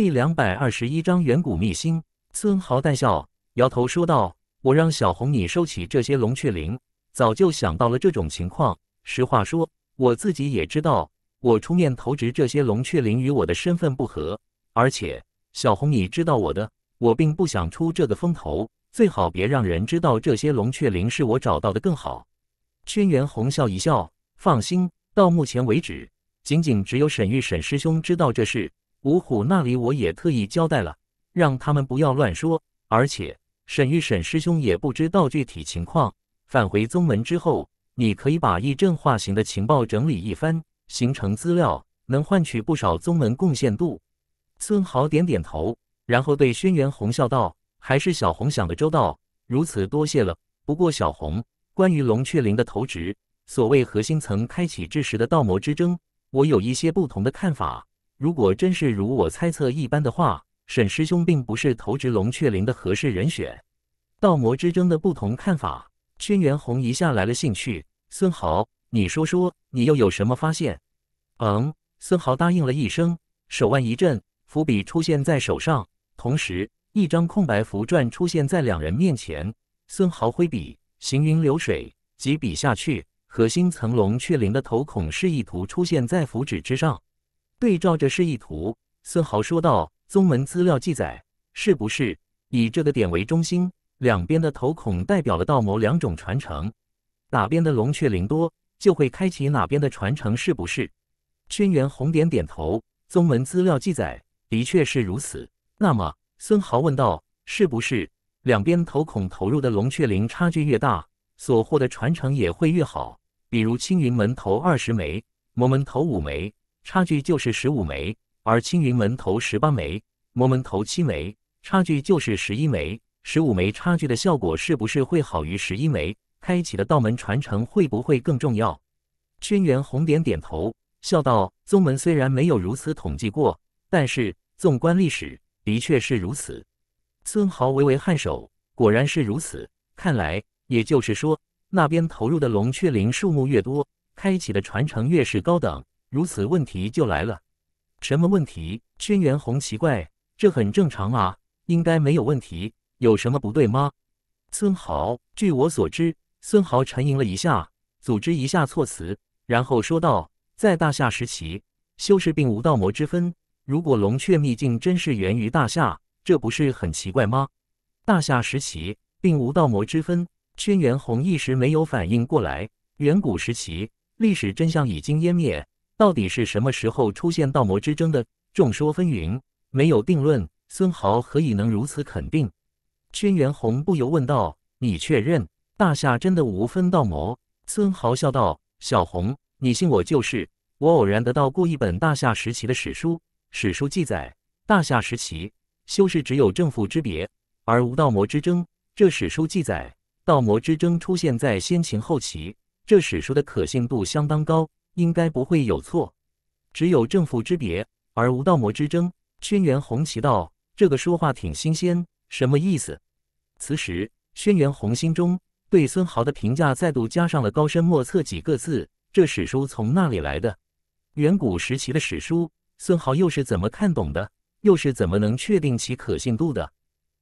第两百二十一章远古秘辛。孙豪淡笑，摇头说道：“我让小红你收起这些龙雀灵，早就想到了这种情况。实话说，我自己也知道，我出面投掷这些龙雀灵与我的身份不合。而且，小红你知道我的，我并不想出这个风头，最好别让人知道这些龙雀灵是我找到的更好。”轩辕红笑一笑，放心，到目前为止，仅仅只有沈玉沈师兄知道这事。五虎那里我也特意交代了，让他们不要乱说。而且沈玉沈师兄也不知道具体情况。返回宗门之后，你可以把异阵化形的情报整理一番，形成资料，能换取不少宗门贡献度。孙豪点点头，然后对轩辕红笑道：“还是小红想的周到，如此多谢了。不过小红，关于龙雀灵的投掷，所谓核心层开启之时的道魔之争，我有一些不同的看法。”如果真是如我猜测一般的话，沈师兄并不是投掷龙雀翎的合适人选。道魔之争的不同看法，轩辕红一下来了兴趣。孙豪，你说说，你又有什么发现？嗯，孙豪答应了一声，手腕一震，伏笔出现在手上，同时一张空白符篆出现在两人面前。孙豪挥笔，行云流水，几笔下去，核心层龙雀翎的头孔示意图出现在符纸之上。对照着示意图，孙豪说道：“宗门资料记载，是不是以这个点为中心，两边的头孔代表了道魔两种传承？哪边的龙雀灵多，就会开启哪边的传承，是不是？”轩辕红点点头，宗门资料记载的确是如此。那么，孙豪问道：“是不是两边头孔投入的龙雀灵差距越大，所获的传承也会越好？比如青云门投二十枚，魔门投五枚。”差距就是十五枚，而青云门投十八枚，魔门投七枚，差距就是十一枚。十五枚差距的效果是不是会好于十一枚？开启的道门传承会不会更重要？轩辕红点点头，笑道：“宗门虽然没有如此统计过，但是纵观历史，的确是如此。”孙豪微微颔首，果然是如此。看来，也就是说，那边投入的龙雀灵数目越多，开启的传承越是高等。如此问题就来了，什么问题？轩辕红奇怪，这很正常啊，应该没有问题，有什么不对吗？孙豪，据我所知，孙豪沉吟了一下，组织一下措辞，然后说道：“在大夏时期，修士并无道魔之分。如果龙雀秘境真是源于大夏，这不是很奇怪吗？大夏时期并无道魔之分。”轩辕红一时没有反应过来，远古时期，历史真相已经湮灭。到底是什么时候出现道魔之争的？众说纷纭，没有定论。孙豪何以能如此肯定？轩辕红不由问道：“你确认大夏真的无分道魔？”孙豪笑道：“小红，你信我就是。我偶然得到过一本大夏时期的史书，史书记载，大夏时期修士只有正负之别，而无道魔之争。这史书记载，道魔之争出现在先秦后期。这史书的可信度相当高。”应该不会有错，只有正负之别，而无道魔之争。轩辕红奇道：“这个说话挺新鲜，什么意思？”此时，轩辕红心中对孙豪的评价再度加上了高深莫测几个字。这史书从哪里来的？远古时期的史书，孙豪又是怎么看懂的？又是怎么能确定其可信度的？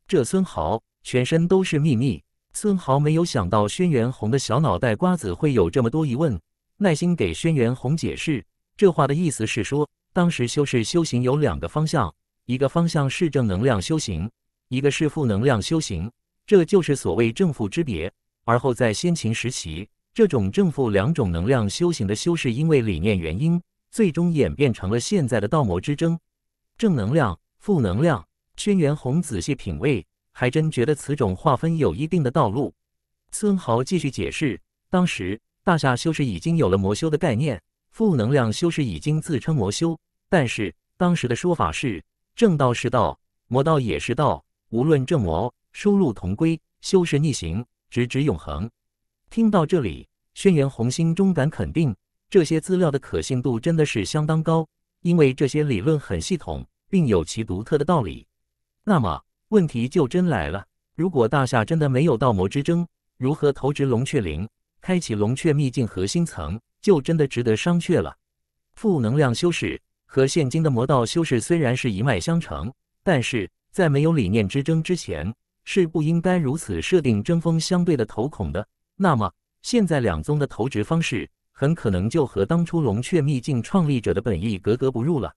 这孙豪全身都是秘密。孙豪没有想到轩辕红的小脑袋瓜子会有这么多疑问。耐心给轩辕红解释，这话的意思是说，当时修士修行有两个方向，一个方向是正能量修行，一个是负能量修行，这就是所谓正负之别。而后在先秦时期，这种正负两种能量修行的修士，因为理念原因，最终演变成了现在的道魔之争。正能量、负能量，轩辕红仔细品味，还真觉得此种划分有一定的道路。孙豪继续解释，当时。大夏修士已经有了魔修的概念，负能量修士已经自称魔修，但是当时的说法是正道是道，魔道也是道，无论正魔，殊路同归，修士逆行，直指永恒。听到这里，轩辕红心中敢肯定，这些资料的可信度真的是相当高，因为这些理论很系统，并有其独特的道理。那么问题就真来了，如果大夏真的没有道魔之争，如何投掷龙雀灵？开启龙雀秘境核心层，就真的值得商榷了。负能量修士和现今的魔道修士虽然是一脉相承，但是在没有理念之争之前，是不应该如此设定针锋相对的头孔的。那么，现在两宗的投掷方式，很可能就和当初龙雀秘境创立者的本意格格不入了。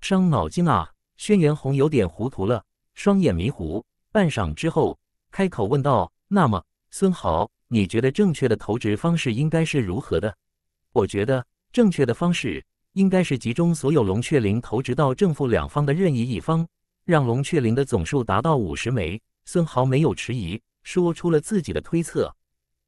伤脑筋啊！轩辕红有点糊涂了，双眼迷糊，半晌之后开口问道：“那么，孙豪，你觉得正确的投掷方式应该是如何的？”我觉得正确的方式应该是集中所有龙雀灵投掷到正负两方的任意一方，让龙雀灵的总数达到五十枚。孙豪没有迟疑，说出了自己的推测：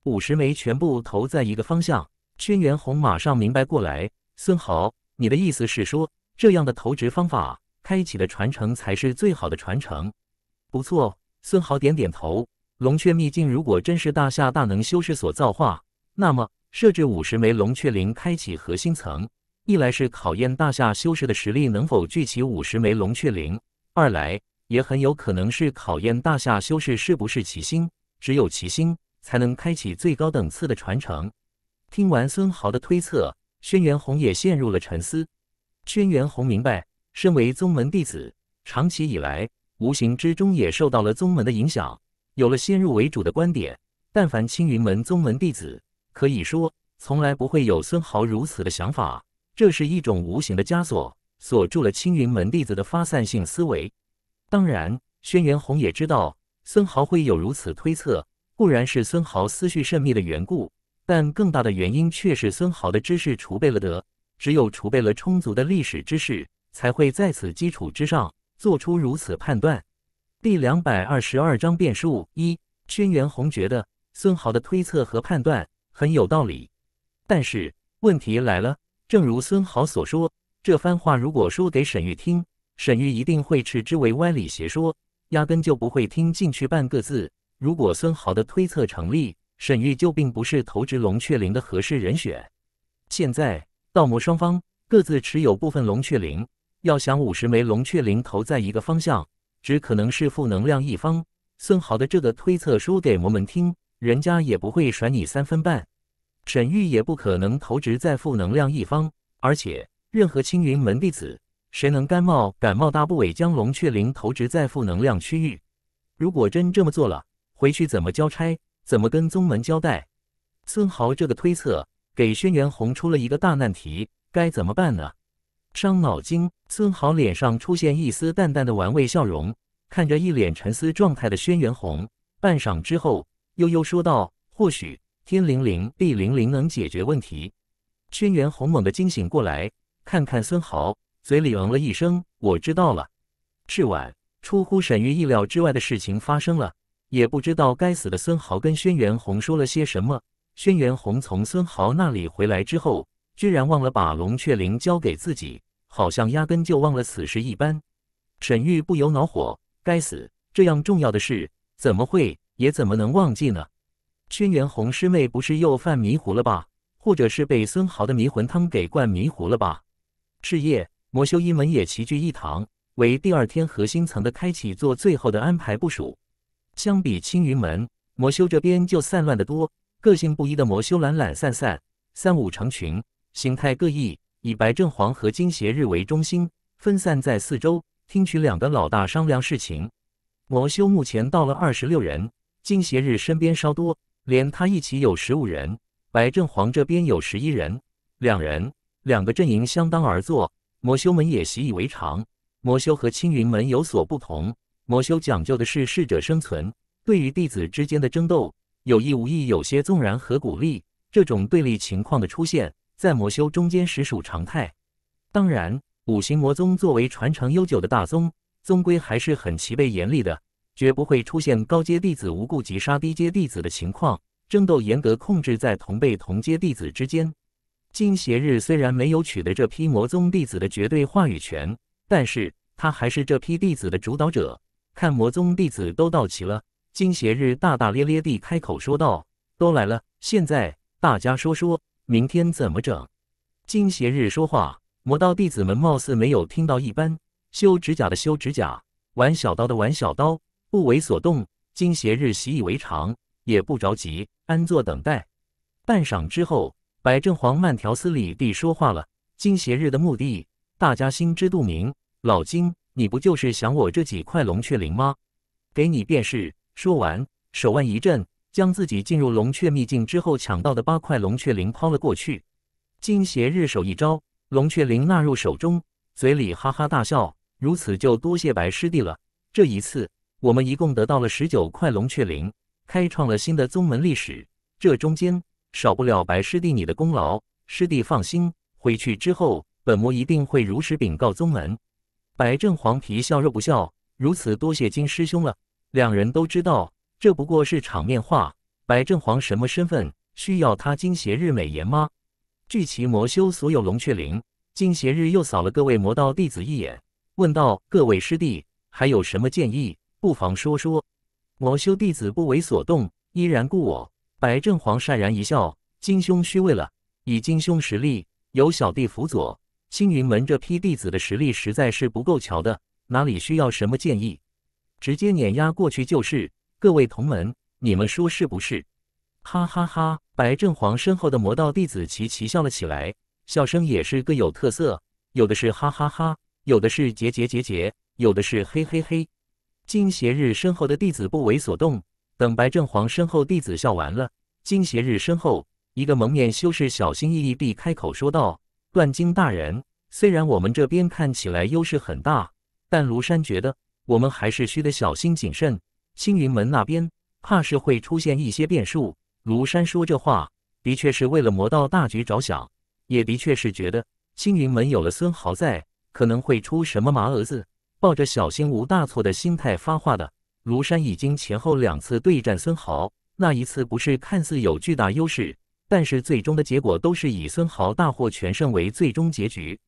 五十枚全部投在一个方向。轩辕红马上明白过来：“孙豪，你的意思是说，这样的投掷方法开启的传承才是最好的传承？”不错，孙豪点点头。龙雀秘境如果真是大夏大能修士所造化，那么。设置五十枚龙雀灵开启核心层，一来是考验大夏修士的实力能否聚齐五十枚龙雀灵，二来也很有可能是考验大夏修士是不是齐心。只有齐心，才能开启最高等次的传承。听完孙豪的推测，轩辕红也陷入了沉思。轩辕红明白，身为宗门弟子，长期以来无形之中也受到了宗门的影响，有了先入为主的观点。但凡青云门宗门弟子，可以说，从来不会有孙豪如此的想法。这是一种无形的枷锁，锁住了青云门弟子的发散性思维。当然，轩辕红也知道孙豪会有如此推测，固然是孙豪思绪甚密的缘故，但更大的原因却是孙豪的知识储备了得。只有储备了充足的历史知识，才会在此基础之上做出如此判断。第两百二十二章变数一，轩辕红觉得孙豪的推测和判断。很有道理，但是问题来了。正如孙豪所说，这番话如果说给沈玉听，沈玉一定会斥之为歪理邪说，压根就不会听进去半个字。如果孙豪的推测成立，沈玉就并不是投掷龙雀翎的合适人选。现在道魔双方各自持有部分龙雀翎，要想五十枚龙雀翎投在一个方向，只可能是负能量一方。孙豪的这个推测说给魔门听。人家也不会甩你三分半，沈玉也不可能投掷在负能量一方，而且任何青云门弟子，谁能甘冒敢冒大不韪将龙雀灵投掷在负能量区域？如果真这么做了，回去怎么交差？怎么跟宗门交代？孙豪这个推测给轩辕红出了一个大难题，该怎么办呢？伤脑筋。孙豪脸上出现一丝淡淡的玩味笑容，看着一脸沉思状态的轩辕红，半晌之后。悠悠说道：“或许天灵灵、地灵灵能解决问题。”轩辕红猛地惊醒过来，看看孙豪，嘴里嗯了一声：“我知道了。”是晚，出乎沈玉意料之外的事情发生了，也不知道该死的孙豪跟轩辕红说了些什么。轩辕红从孙豪那里回来之后，居然忘了把龙雀灵交给自己，好像压根就忘了此事一般。沈玉不由恼火：“该死，这样重要的事，怎么会？”也怎么能忘记呢？轩辕红师妹不是又犯迷糊了吧？或者是被孙豪的迷魂汤给灌迷糊了吧？是夜，魔修一门也齐聚一堂，为第二天核心层的开启做最后的安排部署。相比青云门，魔修这边就散乱得多，个性不一的魔修懒懒散散，三五成群，形态各异，以白正黄和金邪日为中心，分散在四周，听取两个老大商量事情。魔修目前到了二十六人。金邪日身边稍多，连他一起有十五人。白正黄这边有十一人，两人两个阵营相当而坐。魔修门也习以为常。魔修和青云门有所不同，魔修讲究的是适者生存。对于弟子之间的争斗，有意无意有些纵然和鼓励。这种对立情况的出现，在魔修中间实属常态。当然，五行魔宗作为传承悠久的大宗，宗规还是很齐备严厉的。绝不会出现高阶弟子无故击杀低阶弟子的情况，争斗严格控制在同辈同阶弟子之间。金邪日虽然没有取得这批魔宗弟子的绝对话语权，但是他还是这批弟子的主导者。看魔宗弟子都到齐了，金邪日大大咧咧地开口说道：“都来了，现在大家说说，明天怎么整？”金邪日说话，魔道弟子们貌似没有听到一般，修指甲的修指甲，玩小刀的玩小刀。不为所动，金邪日习以为常，也不着急，安坐等待。半晌之后，白正黄慢条斯理地说话了：“金邪日的目的，大家心知肚明。老金，你不就是想我这几块龙雀灵吗？给你便是。说完，手腕一震，将自己进入龙雀秘境之后抢到的八块龙雀灵抛了过去。金邪日手一招，龙雀灵纳入手中，嘴里哈哈大笑。如此就多谢白师弟了。这一次，我们一共得到了十九块龙雀灵，开创了新的宗门历史。这中间少不了白师弟你的功劳。师弟放心，回去之后，本魔一定会如实禀告宗门。白正黄皮笑肉不笑，如此多谢金师兄了。两人都知道，这不过是场面话。白正皇什么身份？需要他金邪日美言吗？聚齐魔修所有龙雀灵，金邪日又扫了各位魔道弟子一眼，问道：“各位师弟，还有什么建议？不妨说说。”魔修弟子不为所动，依然故我。白正黄讪然一笑：“金兄虚伪了，以金兄实力，有小弟辅佐，青云门这批弟子的实力实在是不够瞧的，哪里需要什么建议？”直接碾压过去就是，各位同门，你们说是不是？哈哈哈！白正黄身后的魔道弟子齐齐笑了起来，笑声也是各有特色，有的是哈哈哈，有的是结结结结，有的是嘿嘿嘿。金邪日身后的弟子不为所动，等白正黄身后弟子笑完了，金邪日身后一个蒙面修士小心翼翼地开口说道：“断金大人，虽然我们这边看起来优势很大，但庐山觉得……”我们还是需得小心谨慎，青云门那边怕是会出现一些变数。庐山说这话，的确是为了魔道大局着想，也的确是觉得青云门有了孙豪在，可能会出什么麻蛾子，抱着小心无大错的心态发话的。庐山已经前后两次对战孙豪，那一次不是看似有巨大优势，但是最终的结果都是以孙豪大获全胜为最终结局。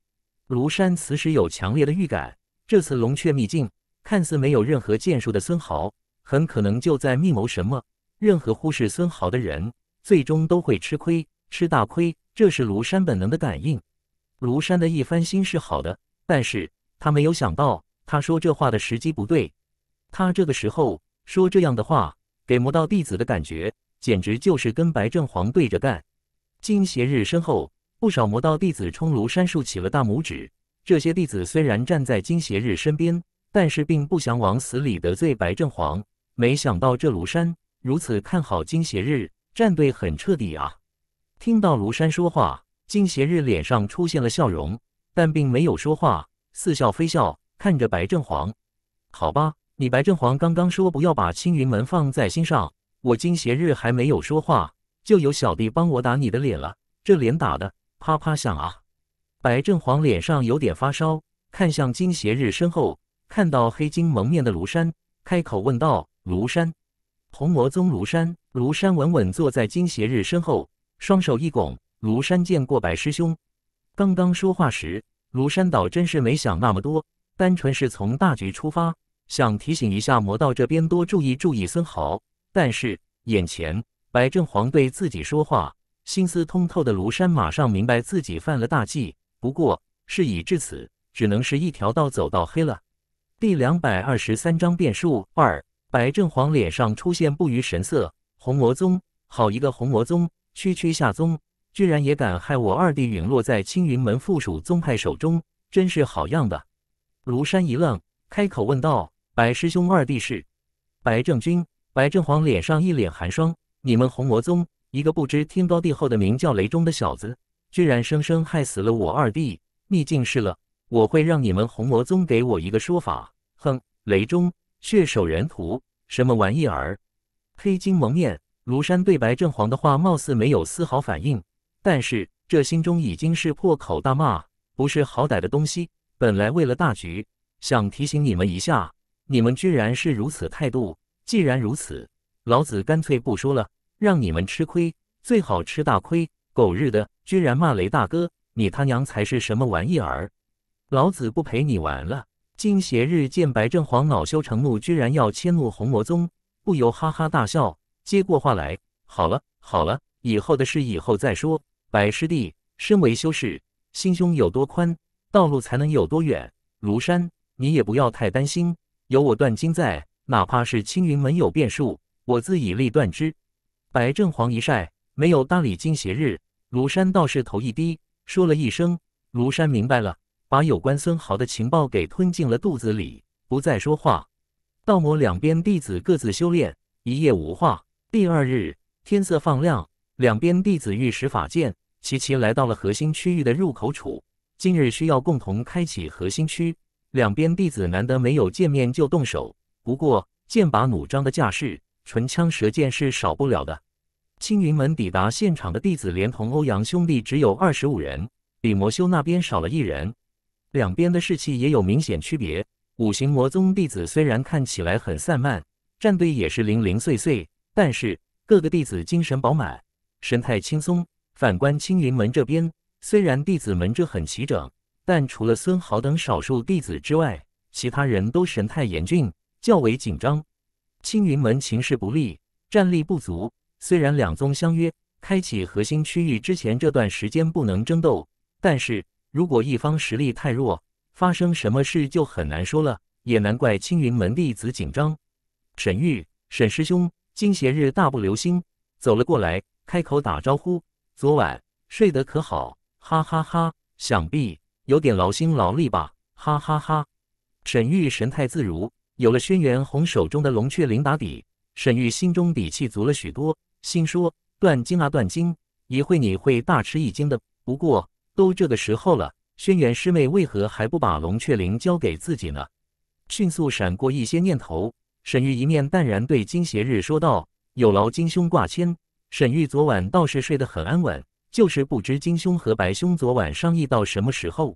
庐山此时有强烈的预感，这次龙雀秘境。看似没有任何建树的孙豪，很可能就在密谋什么。任何忽视孙豪的人，最终都会吃亏，吃大亏。这是庐山本能的感应。庐山的一番心是好的，但是他没有想到，他说这话的时机不对。他这个时候说这样的话，给魔道弟子的感觉，简直就是跟白正黄对着干。金邪日身后，不少魔道弟子冲庐山竖起了大拇指。这些弟子虽然站在金邪日身边。但是并不想往死里得罪白正黄，没想到这庐山如此看好金邪日，战队很彻底啊！听到庐山说话，金邪日脸上出现了笑容，但并没有说话，似笑非笑，看着白正黄。好吧，你白正黄刚刚说不要把青云门放在心上，我金邪日还没有说话，就有小弟帮我打你的脸了，这脸打的啪啪响啊！白正黄脸上有点发烧，看向金邪日身后。看到黑金蒙面的庐山，开口问道：“庐山，红魔宗庐山。”庐山稳稳坐在金邪日身后，双手一拱：“庐山见过白师兄。”刚刚说话时，庐山倒真是没想那么多，单纯是从大局出发，想提醒一下魔道这边多注意注意孙豪。但是眼前白正黄对自己说话，心思通透的庐山马上明白自己犯了大忌。不过事已至此，只能是一条道走到黑了。第两百二十三章变数二，白正黄脸上出现不愉神色。红魔宗，好一个红魔宗，区区下宗，居然也敢害我二弟陨落在青云门附属宗派手中，真是好样的！庐山一愣，开口问道：“白师兄，二弟是？”白正君，白正黄脸上一脸寒霜。你们红魔宗一个不知天高地厚的名叫雷中的小子，居然生生害死了我二弟，逆境是了。我会让你们红魔宗给我一个说法。哼，雷中血手人屠，什么玩意儿？黑金蒙面，庐山对白正黄的话貌似没有丝毫反应，但是这心中已经是破口大骂，不是好歹的东西。本来为了大局，想提醒你们一下，你们居然是如此态度。既然如此，老子干脆不说了，让你们吃亏，最好吃大亏。狗日的，居然骂雷大哥，你他娘才是什么玩意儿？老子不陪你玩了！金邪日见白正黄恼羞成怒，居然要迁怒红魔宗，不由哈哈大笑，接过话来：“好了好了，以后的事以后再说。白师弟，身为修士，心胸有多宽，道路才能有多远。庐山，你也不要太担心，有我断金在，哪怕是青云门有变数，我自以力断之。”白正黄一晒，没有搭理金邪日。庐山倒是头一低，说了一声：“庐山明白了。”把有关孙豪的情报给吞进了肚子里，不再说话。道魔两边弟子各自修炼，一夜无话。第二日天色放亮，两边弟子御使法剑，齐齐来到了核心区域的入口处。今日需要共同开启核心区，两边弟子难得没有见面就动手。不过剑拔弩张的架势，唇枪舌剑是少不了的。青云门抵达现场的弟子，连同欧阳兄弟只有二十五人，比魔修那边少了一人。两边的士气也有明显区别。五行魔宗弟子虽然看起来很散漫，战队也是零零碎碎，但是各个弟子精神饱满，神态轻松。反观青云门这边，虽然弟子们这很齐整，但除了孙豪等少数弟子之外，其他人都神态严峻，较为紧张。青云门情势不利，战力不足。虽然两宗相约开启核心区域之前这段时间不能争斗，但是如果一方实力太弱，发生什么事就很难说了，也难怪青云门弟子紧张。沈玉、沈师兄，今邪日大不留心，走了过来，开口打招呼：“昨晚睡得可好？”哈哈哈，想必有点劳心劳力吧？哈哈哈。沈玉神态自如，有了轩辕红手中的龙雀灵打底，沈玉心中底气足了许多，心说：“断金啊断金，一会你会大吃一惊的。不过都这个时候了。”轩辕师妹为何还不把龙雀翎交给自己呢？迅速闪过一些念头，沈玉一面淡然对金邪日说道：“有劳金兄挂牵。沈玉昨晚倒是睡得很安稳，就是不知金兄和白兄昨晚商议到什么时候，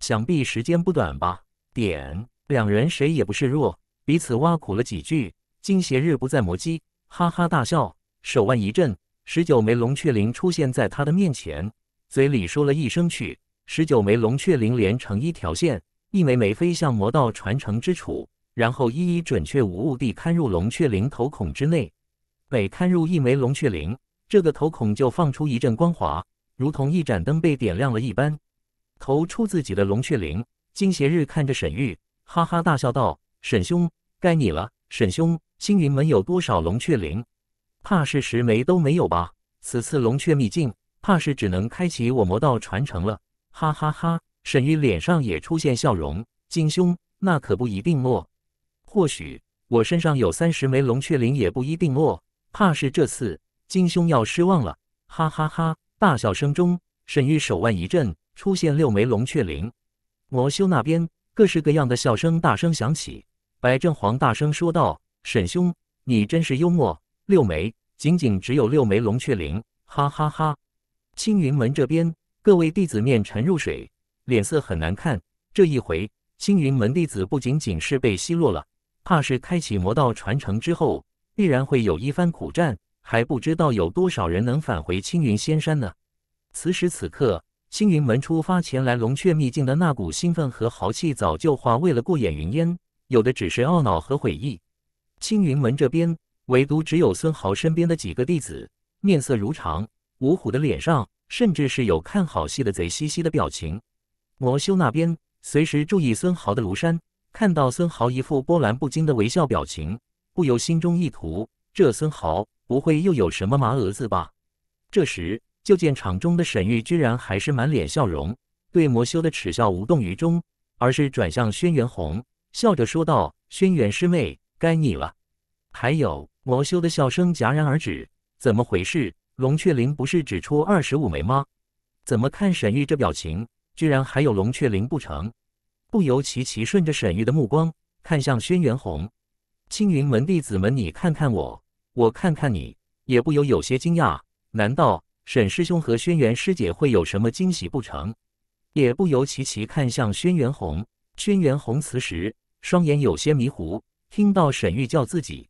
想必时间不短吧？”点，两人谁也不示弱，彼此挖苦了几句。金邪日不再磨叽，哈哈大笑，手腕一震，十九枚龙雀翎出现在他的面前，嘴里说了一声去。十九枚龙雀灵连成一条线，一枚枚飞向魔道传承之处，然后一一准确无误地看入龙雀灵头孔之内。每看入一枚龙雀灵，这个头孔就放出一阵光华，如同一盏灯被点亮了一般。投出自己的龙雀灵，金邪日看着沈玉，哈哈大笑道：“沈兄，该你了。沈兄，青云门有多少龙雀灵？怕是十枚都没有吧？此次龙雀秘境，怕是只能开启我魔道传承了。”哈哈哈！沈玉脸上也出现笑容。金兄，那可不一定哦。或许我身上有三十枚龙雀灵，也不一定哦。怕是这次金兄要失望了。哈哈哈！大笑声中，沈玉手腕一震，出现六枚龙雀灵。魔修那边，各式各样的笑声大声响起。白正黄大声说道：“沈兄，你真是幽默。六枚，仅仅只有六枚龙雀灵。”哈哈哈！青云门这边。各位弟子面沉入水，脸色很难看。这一回，青云门弟子不仅仅是被奚落了，怕是开启魔道传承之后，必然会有一番苦战，还不知道有多少人能返回青云仙山呢。此时此刻，青云门出发前来龙雀秘境的那股兴奋和豪气，早就化为了过眼云烟，有的只是懊恼和悔意。青云门这边，唯独只有孙豪身边的几个弟子面色如常，五虎的脸上。甚至是有看好戏的贼兮兮的表情。魔修那边随时注意孙豪的庐山，看到孙豪一副波澜不惊的微笑表情，不由心中一突：这孙豪不会又有什么麻蛾子吧？这时，就见场中的沈玉居然还是满脸笑容，对魔修的耻笑无动于衷，而是转向轩辕红，笑着说道：“轩辕师妹，该你了。”还有，魔修的笑声戛然而止，怎么回事？龙雀翎不是只出二十五枚吗？怎么看沈玉这表情，居然还有龙雀翎不成？不由齐齐顺着沈玉的目光看向轩辕红。青云门弟子们，你看看我，我看看你，也不由有些惊讶。难道沈师兄和轩辕师姐会有什么惊喜不成？也不由齐齐看向轩辕红。轩辕红此时双眼有些迷糊，听到沈玉叫自己，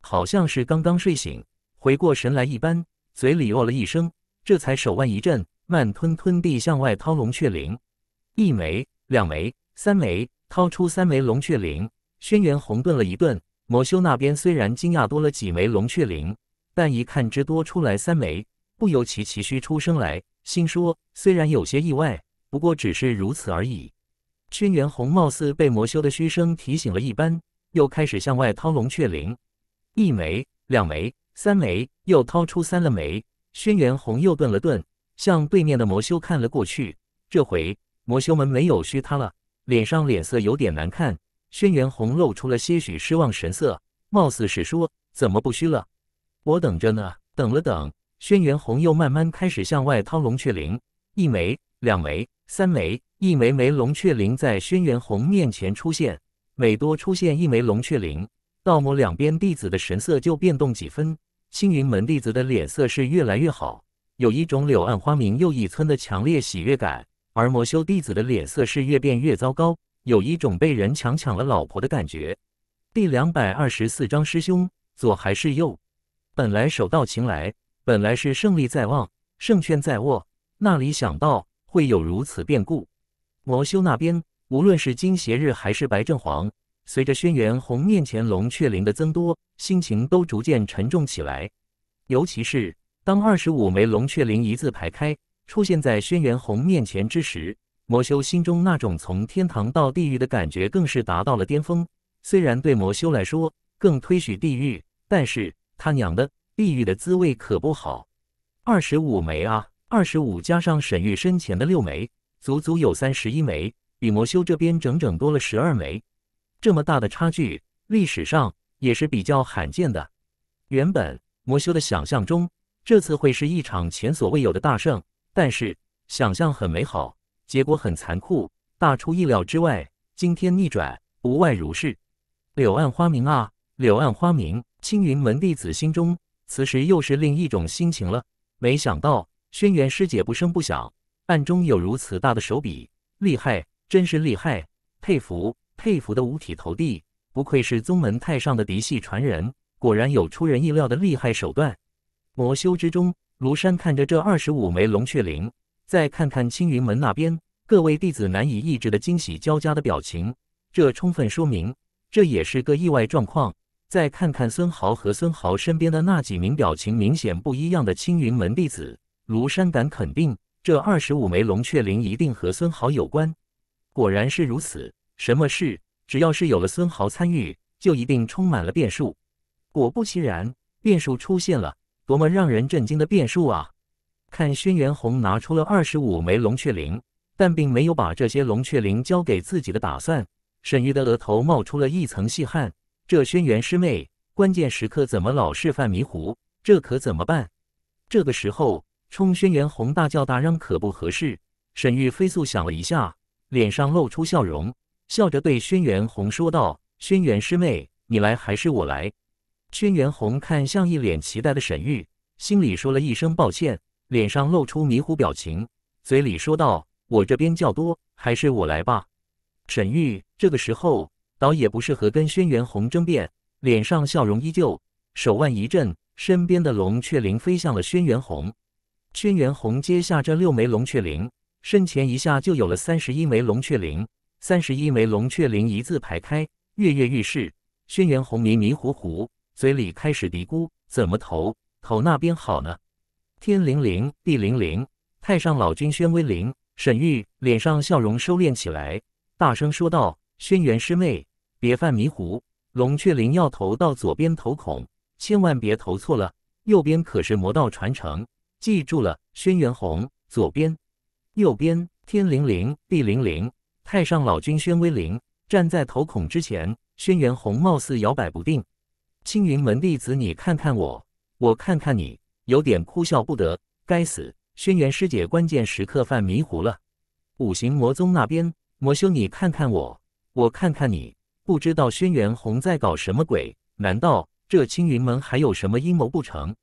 好像是刚刚睡醒，回过神来一般。嘴里哦了一声，这才手腕一震，慢吞吞地向外掏龙雀灵，一枚、两枚、三枚，掏出三枚龙雀灵。轩辕红顿了一顿，魔修那边虽然惊讶多了几枚龙雀灵，但一看只多出来三枚，不由其齐嘘出声来，心说虽然有些意外，不过只是如此而已。轩辕红貌似被魔修的嘘声提醒了一般，又开始向外掏龙雀灵，一枚、两枚。三枚，又掏出三了枚。轩辕红又顿了顿，向对面的魔修看了过去。这回魔修们没有虚他了，脸上脸色有点难看。轩辕红露出了些许失望神色，貌似是说：“怎么不虚了？我等着呢。”等了等，轩辕红又慢慢开始向外掏龙雀灵，一枚、两枚、三枚，一枚枚龙雀灵在轩辕红面前出现。每多出现一枚龙雀灵，道魔两边弟子的神色就变动几分。青云门弟子的脸色是越来越好，有一种柳暗花明又一村的强烈喜悦感；而魔修弟子的脸色是越变越糟糕，有一种被人强抢了老婆的感觉。第两百二十四章，师兄左还是右？本来手到擒来，本来是胜利在望，胜券在握，哪里想到会有如此变故？魔修那边，无论是金邪日还是白正黄。随着轩辕红面前龙雀灵的增多，心情都逐渐沉重起来。尤其是当二十五枚龙雀灵一字排开出现在轩辕红面前之时，魔修心中那种从天堂到地狱的感觉更是达到了巅峰。虽然对魔修来说更推许地狱，但是他娘的，地狱的滋味可不好。二十五枚啊，二十五加上沈玉身前的六枚，足足有三十一枚，比魔修这边整整多了十二枚。这么大的差距，历史上也是比较罕见的。原本魔修的想象中，这次会是一场前所未有的大胜，但是想象很美好，结果很残酷，大出意料之外。惊天逆转，不外如是。柳暗花明啊，柳暗花明！青云门弟子心中此时又是另一种心情了。没想到轩辕师姐不声不响，暗中有如此大的手笔，厉害，真是厉害，佩服。佩服的五体投地，不愧是宗门太上的嫡系传人，果然有出人意料的厉害手段。魔修之中，庐山看着这二十五枚龙雀灵，再看看青云门那边各位弟子难以抑制的惊喜交加的表情，这充分说明这也是个意外状况。再看看孙豪和孙豪身边的那几名表情明显不一样的青云门弟子，庐山敢肯定，这二十五枚龙雀灵一定和孙豪有关。果然是如此。什么事？只要是有了孙豪参与，就一定充满了变数。果不其然，变数出现了，多么让人震惊的变数啊！看轩辕红拿出了二十五枚龙雀灵，但并没有把这些龙雀灵交给自己的打算。沈玉的额头冒出了一层细汗。这轩辕师妹，关键时刻怎么老是犯迷糊？这可怎么办？这个时候冲轩辕红大叫大嚷可不合适。沈玉飞速想了一下，脸上露出笑容。笑着对轩辕红说道：“轩辕师妹，你来还是我来？”轩辕红看向一脸期待的沈玉，心里说了一声抱歉，脸上露出迷糊表情，嘴里说道：“我这边较多，还是我来吧。”沈玉这个时候倒也不适合跟轩辕红争辩，脸上笑容依旧，手腕一震，身边的龙雀翎飞向了轩辕红。轩辕红接下这六枚龙雀翎，身前一下就有了三十一枚龙雀翎。三十一枚龙雀灵一字排开，跃跃欲试。轩辕红迷迷糊糊，嘴里开始嘀咕：“怎么投？投那边好呢？”天灵灵，地灵灵，太上老君宣威灵。沈玉脸上笑容收敛起来，大声说道：“轩辕师妹，别犯迷糊。龙雀灵要投到左边头孔，千万别投错了。右边可是魔道传承，记住了。”轩辕红，左边，右边，天灵灵，地灵灵。太上老君宣威灵站在头孔之前，轩辕红貌似摇摆不定。青云门弟子，你看看我，我看看你，有点哭笑不得。该死，轩辕师姐关键时刻犯迷糊了。五行魔宗那边，魔修，你看看我，我看看你，不知道轩辕红在搞什么鬼？难道这青云门还有什么阴谋不成？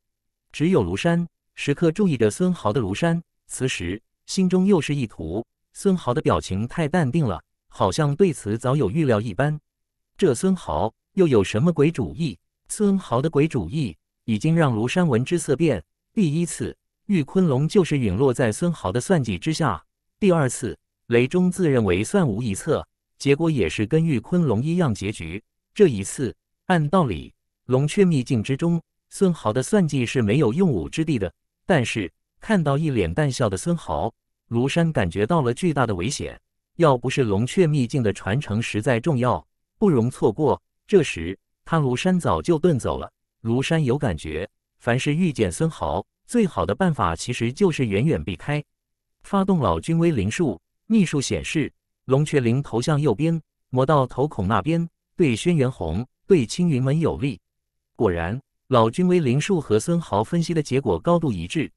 只有庐山时刻注意着孙豪的庐山，此时心中又是一图。孙豪的表情太淡定了，好像对此早有预料一般。这孙豪又有什么鬼主意？孙豪的鬼主意已经让庐山闻之色变。第一次，玉昆龙就是陨落在孙豪的算计之下；第二次，雷中自认为算无一策，结果也是跟玉昆龙一样结局。这一次，按道理，龙雀秘境之中，孙豪的算计是没有用武之地的。但是看到一脸淡笑的孙豪。庐山感觉到了巨大的危险，要不是龙雀秘境的传承实在重要，不容错过。这时他庐山早就遁走了。庐山有感觉，凡是遇见孙豪，最好的办法其实就是远远避开。发动老君威灵术，秘术显示，龙雀灵头向右边，魔道头孔那边对轩辕红、对青云门有利。果然，老君威灵术和孙豪分析的结果高度一致。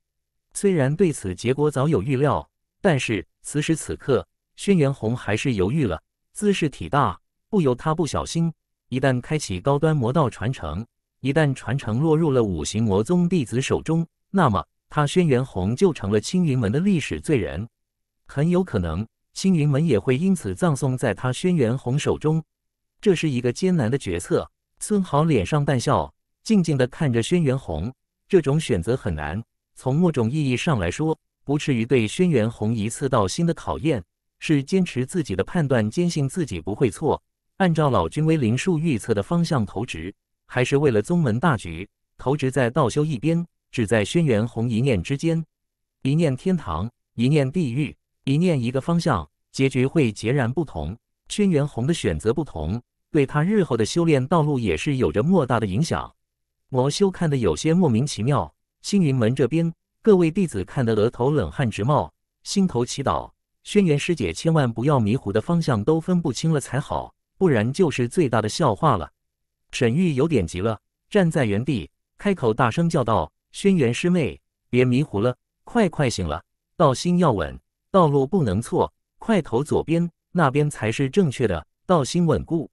虽然对此结果早有预料，但是此时此刻，轩辕红还是犹豫了。姿势体大，不由他不小心，一旦开启高端魔道传承，一旦传承落入了五行魔宗弟子手中，那么他轩辕红就成了青云门的历史罪人，很有可能青云门也会因此葬送在他轩辕红手中。这是一个艰难的决策。孙豪脸上淡笑，静静地看着轩辕红。这种选择很难。从某种意义上来说，不至于对轩辕红一次道心的考验，是坚持自己的判断，坚信自己不会错，按照老君威灵术预测的方向投掷，还是为了宗门大局，投掷在道修一边，只在轩辕红一念之间，一念天堂，一念地狱，一念一个方向，结局会截然不同。轩辕红的选择不同，对他日后的修炼道路也是有着莫大的影响。魔修看得有些莫名其妙。青云门这边，各位弟子看得额头冷汗直冒，心头祈祷：轩辕师姐千万不要迷糊的方向都分不清了才好，不然就是最大的笑话了。沈玉有点急了，站在原地，开口大声叫道：“轩辕师妹，别迷糊了，快快醒了，道心要稳，道路不能错，快投左边，那边才是正确的，道心稳固，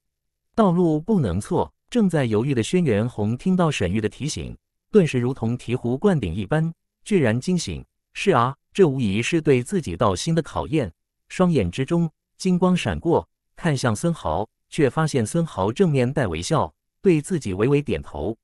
道路不能错。”正在犹豫的轩辕红听到沈玉的提醒。顿时如同醍醐灌顶一般，居然惊醒。是啊，这无疑是对自己道心的考验。双眼之中金光闪过，看向孙豪，却发现孙豪正面带微笑，对自己微微点头。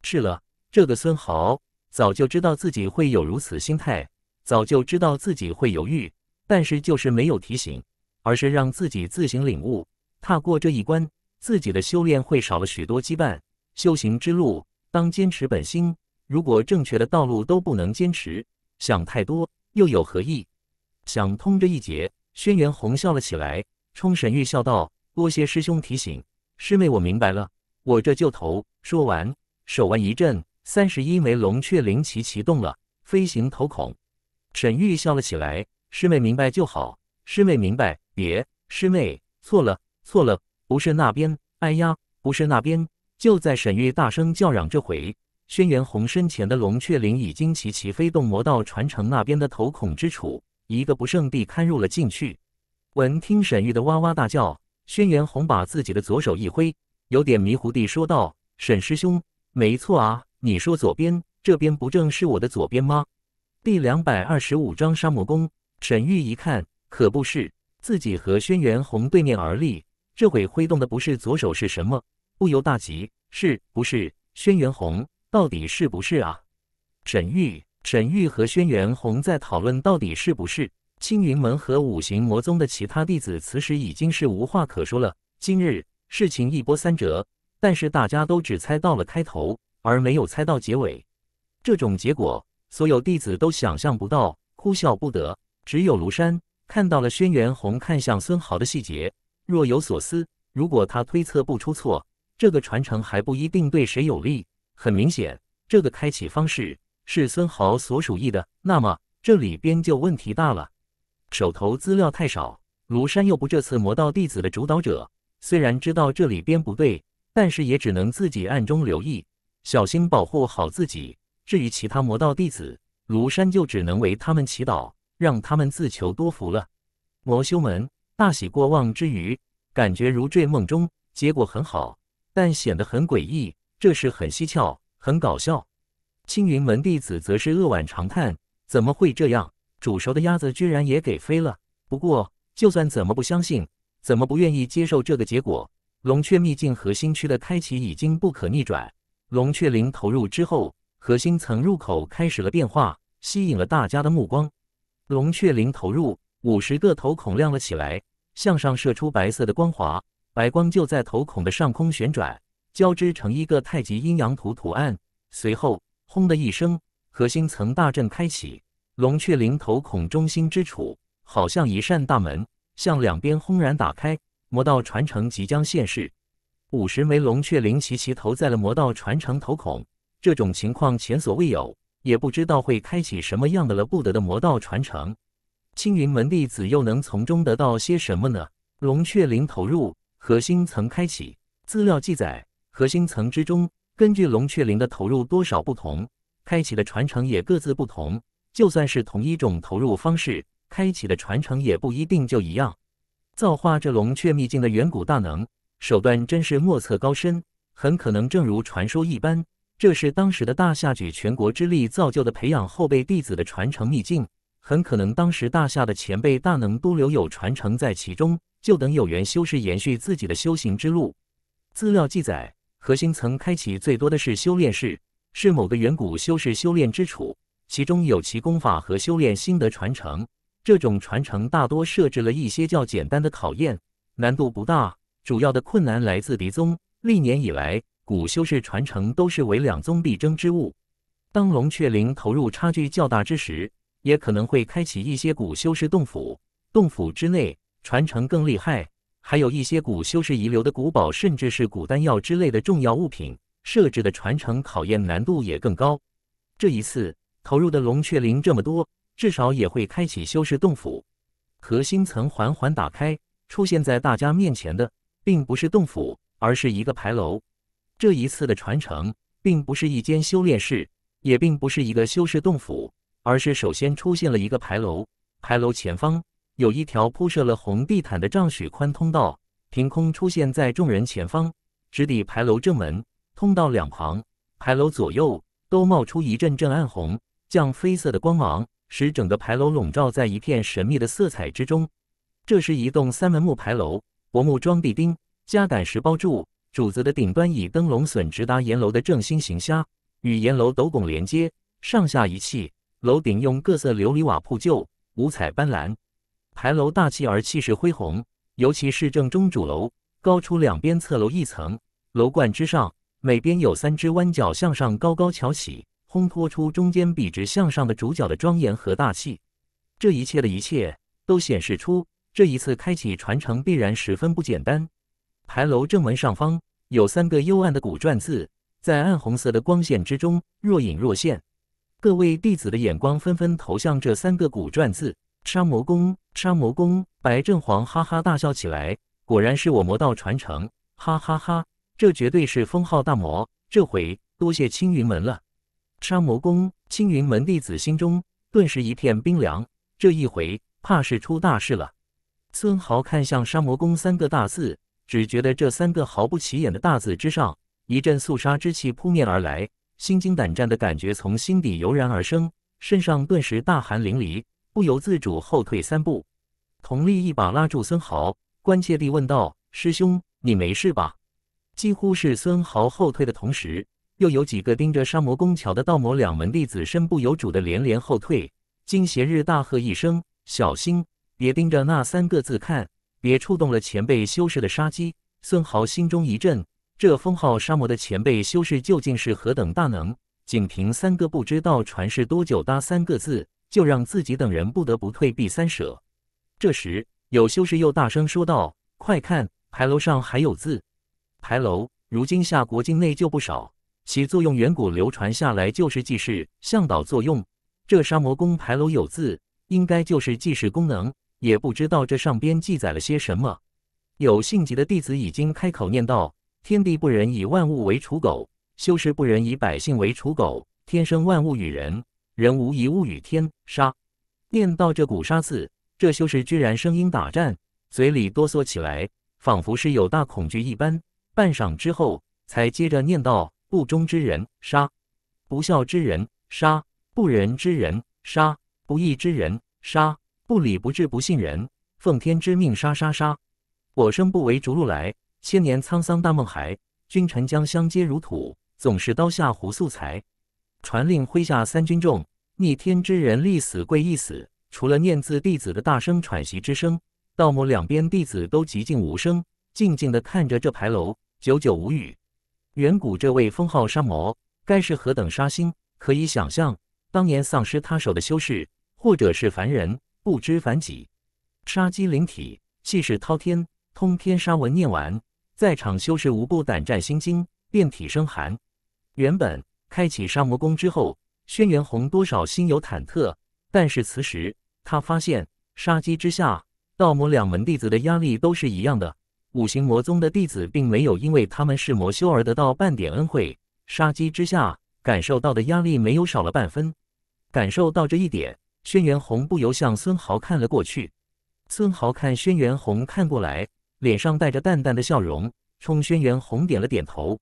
是了，这个孙豪早就知道自己会有如此心态，早就知道自己会犹豫，但是就是没有提醒，而是让自己自行领悟。踏过这一关，自己的修炼会少了许多羁绊。修行之路。当坚持本心，如果正确的道路都不能坚持，想太多又有何意？想通这一劫，轩辕红笑了起来，冲沈玉笑道：“多谢师兄提醒，师妹我明白了，我这就投。”说完，手腕一震，三十一枚龙雀灵旗启动了，飞行头孔。沈玉笑了起来：“师妹明白就好，师妹明白，别，师妹错了，错了，不是那边，哎呀，不是那边。”就在沈玉大声叫嚷这回，轩辕红身前的龙雀翎已经齐齐飞动魔道传承那边的头孔之处，一个不慎地看入了进去。闻听沈玉的哇哇大叫，轩辕红把自己的左手一挥，有点迷糊地说道：“沈师兄，没错啊，你说左边这边不正是我的左边吗？”第两百二十五章沙漠宫。沈玉一看，可不是，自己和轩辕红对面而立，这会挥动的不是左手是什么？不由大急，是不是轩辕红？到底是不是啊？沈玉、沈玉和轩辕红在讨论到底是不是。青云门和五行魔宗的其他弟子此时已经是无话可说了。今日事情一波三折，但是大家都只猜到了开头，而没有猜到结尾。这种结果，所有弟子都想象不到，哭笑不得。只有庐山看到了轩辕红看向孙豪的细节，若有所思。如果他推测不出错。这个传承还不一定对谁有利。很明显，这个开启方式是孙豪所属意的。那么这里边就问题大了。手头资料太少，庐山又不这次魔道弟子的主导者，虽然知道这里边不对，但是也只能自己暗中留意，小心保护好自己。至于其他魔道弟子，庐山就只能为他们祈祷，让他们自求多福了。魔修门大喜过望之余，感觉如坠梦中，结果很好。但显得很诡异，这事很蹊跷，很搞笑。青云门弟子则是扼腕长叹：怎么会这样？煮熟的鸭子居然也给飞了。不过，就算怎么不相信，怎么不愿意接受这个结果，龙雀秘境核心区的开启已经不可逆转。龙雀灵投入之后，核心层入口开始了变化，吸引了大家的目光。龙雀灵投入，五十个头孔亮了起来，向上射出白色的光华。白光就在头孔的上空旋转，交织成一个太极阴阳图图案。随后，轰的一声，核心层大阵开启，龙雀灵头孔中心之处，好像一扇大门，向两边轰然打开。魔道传承即将现世，五十枚龙雀灵齐齐投在了魔道传承头孔。这种情况前所未有，也不知道会开启什么样的了不得的魔道传承。青云门弟子又能从中得到些什么呢？龙雀灵投入核心层开启。资料记载，核心层之中，根据龙雀灵的投入多少不同，开启的传承也各自不同。就算是同一种投入方式，开启的传承也不一定就一样。造化这龙雀秘境的远古大能手段真是莫测高深，很可能正如传说一般，这是当时的大夏举全国之力造就的培养后辈弟子的传承秘境。很可能当时大夏的前辈大能都留有传承在其中，就等有缘修士延续自己的修行之路。资料记载，核心层开启最多的是修炼室，是某个远古修士修炼之处，其中有其功法和修炼心得传承。这种传承大多设置了一些较简单的考验，难度不大，主要的困难来自敌宗。历年以来，古修士传承都是为两宗必争之物。当龙雀灵投入差距较大之时，也可能会开启一些古修士洞府，洞府之内传承更厉害，还有一些古修士遗留的古宝，甚至是古丹药之类的重要物品，设置的传承考验难度也更高。这一次投入的龙雀灵这么多，至少也会开启修士洞府。核心层缓缓打开，出现在大家面前的，并不是洞府，而是一个牌楼。这一次的传承，并不是一间修炼室，也并不是一个修士洞府。而是首先出现了一个牌楼，牌楼前方有一条铺设了红地毯的丈许宽通道，凭空出现在众人前方，直抵牌楼正门。通道两旁，牌楼左右都冒出一阵阵暗红、绛绯色的光芒，使整个牌楼笼罩在一片神秘的色彩之中。这是一栋三门木牌楼，薄木装地钉，加杆石包住，主子的顶端以灯笼笋直达檐楼的正心形下，与檐楼斗拱连接，上下一气。楼顶用各色琉璃瓦铺就，五彩斑斓。牌楼大气而气势恢宏，尤其是正中主楼，高出两边侧楼一层。楼冠之上，每边有三只弯角向上高高翘起，烘托出中间笔直向上的主角的庄严和大气。这一切的一切，都显示出这一次开启传承必然十分不简单。牌楼正门上方有三个幽暗的古篆字，在暗红色的光线之中若隐若现。各位弟子的眼光纷纷投向这三个古篆字“杀魔宫”。杀魔宫，白正黄哈哈大笑起来。果然是我魔道传承，哈哈哈！这绝对是封号大魔。这回多谢青云门了。杀魔宫，青云门弟子心中顿时一片冰凉。这一回怕是出大事了。孙豪看向杀魔宫三个大字，只觉得这三个毫不起眼的大字之上，一阵肃杀之气扑面而来。心惊胆战的感觉从心底油然而生，身上顿时大汗淋漓，不由自主后退三步。佟丽一把拉住孙豪，关切地问道：“师兄，你没事吧？”几乎是孙豪后退的同时，又有几个盯着沙魔宫桥的道魔两门弟子身不由主的连连后退。金邪日大喝一声：“小心，别盯着那三个字看，别触动了前辈修士的杀机。”孙豪心中一震。这封号杀魔的前辈修士究竟是何等大能？仅凭三个不知道传世多久搭三个字，就让自己等人不得不退避三舍。这时，有修士又大声说道：“快看，牌楼上还有字！牌楼如今夏国境内就不少，其作用远古流传下来就是记事、向导作用。这杀魔宫牌楼有字，应该就是记事功能。也不知道这上边记载了些什么。”有性急的弟子已经开口念道。天地不仁，以万物为刍狗；修士不仁，以百姓为刍狗。天生万物与人，人无一物与天。杀！念到这古杀字，这修士居然声音打颤，嘴里哆嗦起来，仿佛是有大恐惧一般。半晌之后，才接着念道：不忠之人，杀；不孝之人，杀；不仁之人，杀；不义之人，杀；不理不智不信人，奉天之命，杀杀杀！我生不为逐鹿来。千年沧桑大梦还，君臣将相皆如土，总是刀下胡素材。传令麾下三军众，逆天之人立死贵一死。除了念字弟子的大声喘息之声，道魔两边弟子都寂静无声，静静地看着这牌楼，久久无语。远古这位封号杀魔，该是何等杀心？可以想象，当年丧失他手的修士，或者是凡人，不知凡几。杀机灵体，气势滔天，通天杀文念完。在场修士无不胆战心惊，遍体生寒。原本开启杀魔功之后，轩辕红多少心有忐忑，但是此时他发现杀机之下，道魔两门弟子的压力都是一样的。五行魔宗的弟子并没有因为他们是魔修而得到半点恩惠，杀机之下感受到的压力没有少了半分。感受到这一点，轩辕红不由向孙豪看了过去。孙豪看轩辕红看过来，脸上带着淡淡的笑容，冲轩辕红点了点头。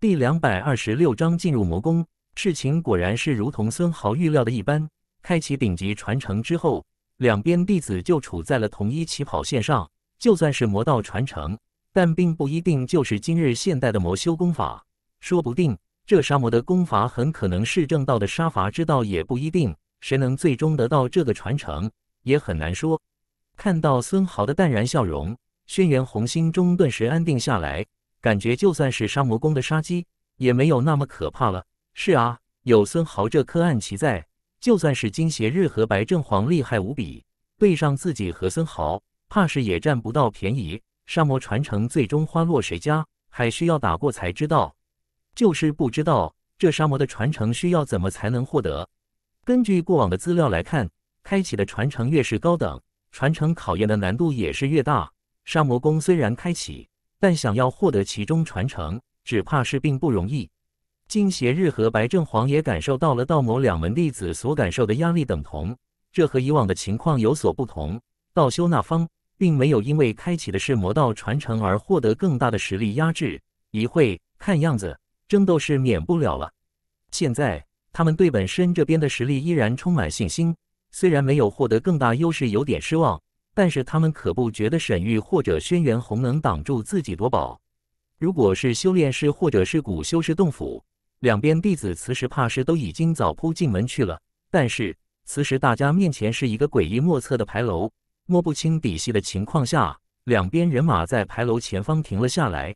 第两百二十六章进入魔宫，事情果然是如同孙豪预料的一般。开启顶级传承之后，两边弟子就处在了同一起跑线上。就算是魔道传承，但并不一定就是今日现代的魔修功法。说不定这杀魔的功法很可能是正道的杀伐之道，也不一定。谁能最终得到这个传承，也很难说。看到孙豪的淡然笑容，轩辕红心中顿时安定下来，感觉就算是沙魔宫的杀机，也没有那么可怕了。是啊，有孙豪这颗暗棋在，就算是金邪日和白正皇厉害无比，对上自己和孙豪，怕是也占不到便宜。沙魔传承最终花落谁家，还需要打过才知道。就是不知道这沙魔的传承需要怎么才能获得。根据过往的资料来看，开启的传承越是高等。传承考验的难度也是越大。沙魔宫虽然开启，但想要获得其中传承，只怕是并不容易。金邪日和白正皇也感受到了道魔两门弟子所感受的压力等同，这和以往的情况有所不同。道修那方并没有因为开启的是魔道传承而获得更大的实力压制，一会看样子争斗是免不了了。现在他们对本身这边的实力依然充满信心。虽然没有获得更大优势，有点失望，但是他们可不觉得沈玉或者轩辕红能挡住自己夺宝。如果是修炼师或者是古修士洞府，两边弟子此时怕是都已经早扑进门去了。但是此时大家面前是一个诡异莫测的牌楼，摸不清底细的情况下，两边人马在牌楼前方停了下来。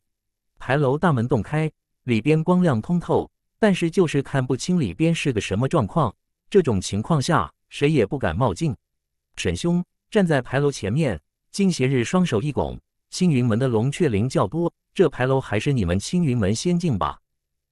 牌楼大门洞开，里边光亮通透，但是就是看不清里边是个什么状况。这种情况下。谁也不敢冒进。沈兄站在牌楼前面，金邪日双手一拱，青云门的龙雀灵较多，这牌楼还是你们青云门先进吧。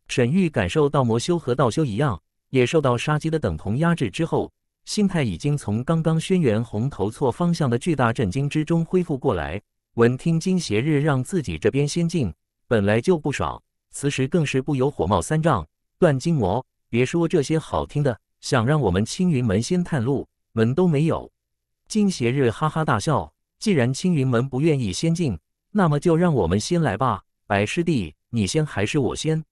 沈玉感受到魔修和道修一样，也受到杀机的等同压制之后，心态已经从刚刚轩辕红投错方向的巨大震惊之中恢复过来。闻听金邪日让自己这边先进，本来就不爽，此时更是不由火冒三丈。断金魔，别说这些好听的。想让我们青云门先探路，门都没有。金邪日哈哈大笑，既然青云门不愿意先进，那么就让我们先来吧。白师弟，你先还是我先？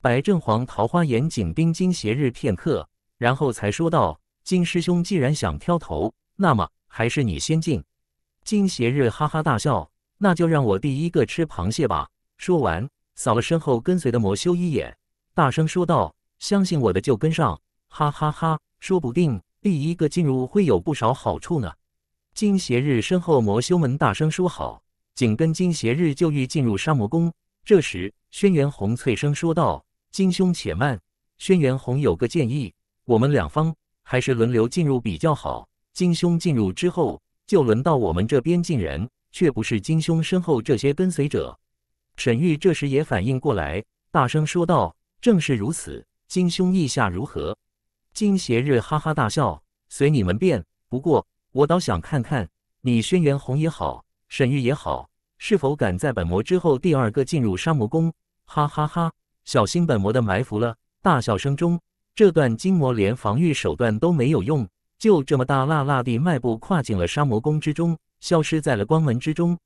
白正皇桃花眼紧盯金邪日片刻，然后才说道：“金师兄既然想挑头，那么还是你先进。”金邪日哈哈大笑，那就让我第一个吃螃蟹吧。说完，扫了身后跟随的魔修一眼，大声说道：“相信我的就跟上。”哈哈哈，说不定第一个进入会有不少好处呢。金邪日身后魔修们大声说好，紧跟金邪日就欲进入沙魔宫。这时，轩辕红脆声说道：“金兄且慢，轩辕红有个建议，我们两方还是轮流进入比较好。金兄进入之后，就轮到我们这边进人，却不是金兄身后这些跟随者。”沈玉这时也反应过来，大声说道：“正是如此，金兄意下如何？”金邪日哈哈大笑，随你们便。不过我倒想看看你轩辕红也好，沈玉也好，是否敢在本魔之后第二个进入沙魔宫。哈哈哈！小心本魔的埋伏了。大笑声中，这段金魔连防御手段都没有用，就这么大辣辣地迈步跨进了沙魔宫之中，消失在了光门之中。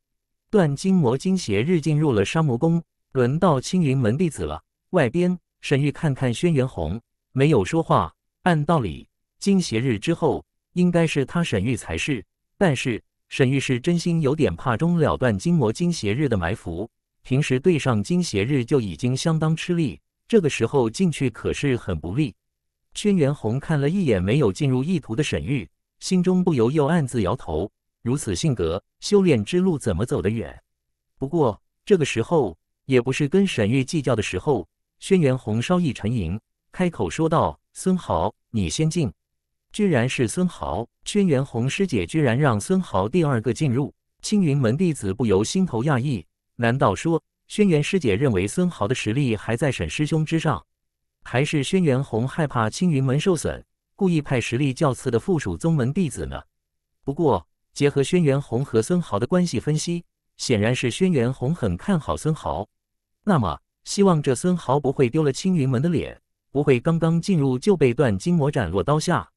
段金魔金邪日进入了沙魔宫，轮到青云门弟子了。外边，沈玉看看轩辕红，没有说话。按道理，金邪日之后应该是他沈玉才是，但是沈玉是真心有点怕中了断金魔金邪日的埋伏。平时对上金邪日就已经相当吃力，这个时候进去可是很不利。轩辕红看了一眼没有进入意图的沈玉，心中不由又暗自摇头。如此性格，修炼之路怎么走得远？不过这个时候也不是跟沈玉计较的时候。轩辕红稍一沉吟，开口说道。孙豪，你先进，居然是孙豪！轩辕红师姐居然让孙豪第二个进入，青云门弟子不由心头讶异。难道说轩辕师姐认为孙豪的实力还在沈师兄之上，还是轩辕红害怕青云门受损，故意派实力较次的附属宗门弟子呢？不过结合轩辕红和孙豪的关系分析，显然是轩辕红很看好孙豪。那么，希望这孙豪不会丢了青云门的脸，不会刚刚进入就被段金魔斩落刀下。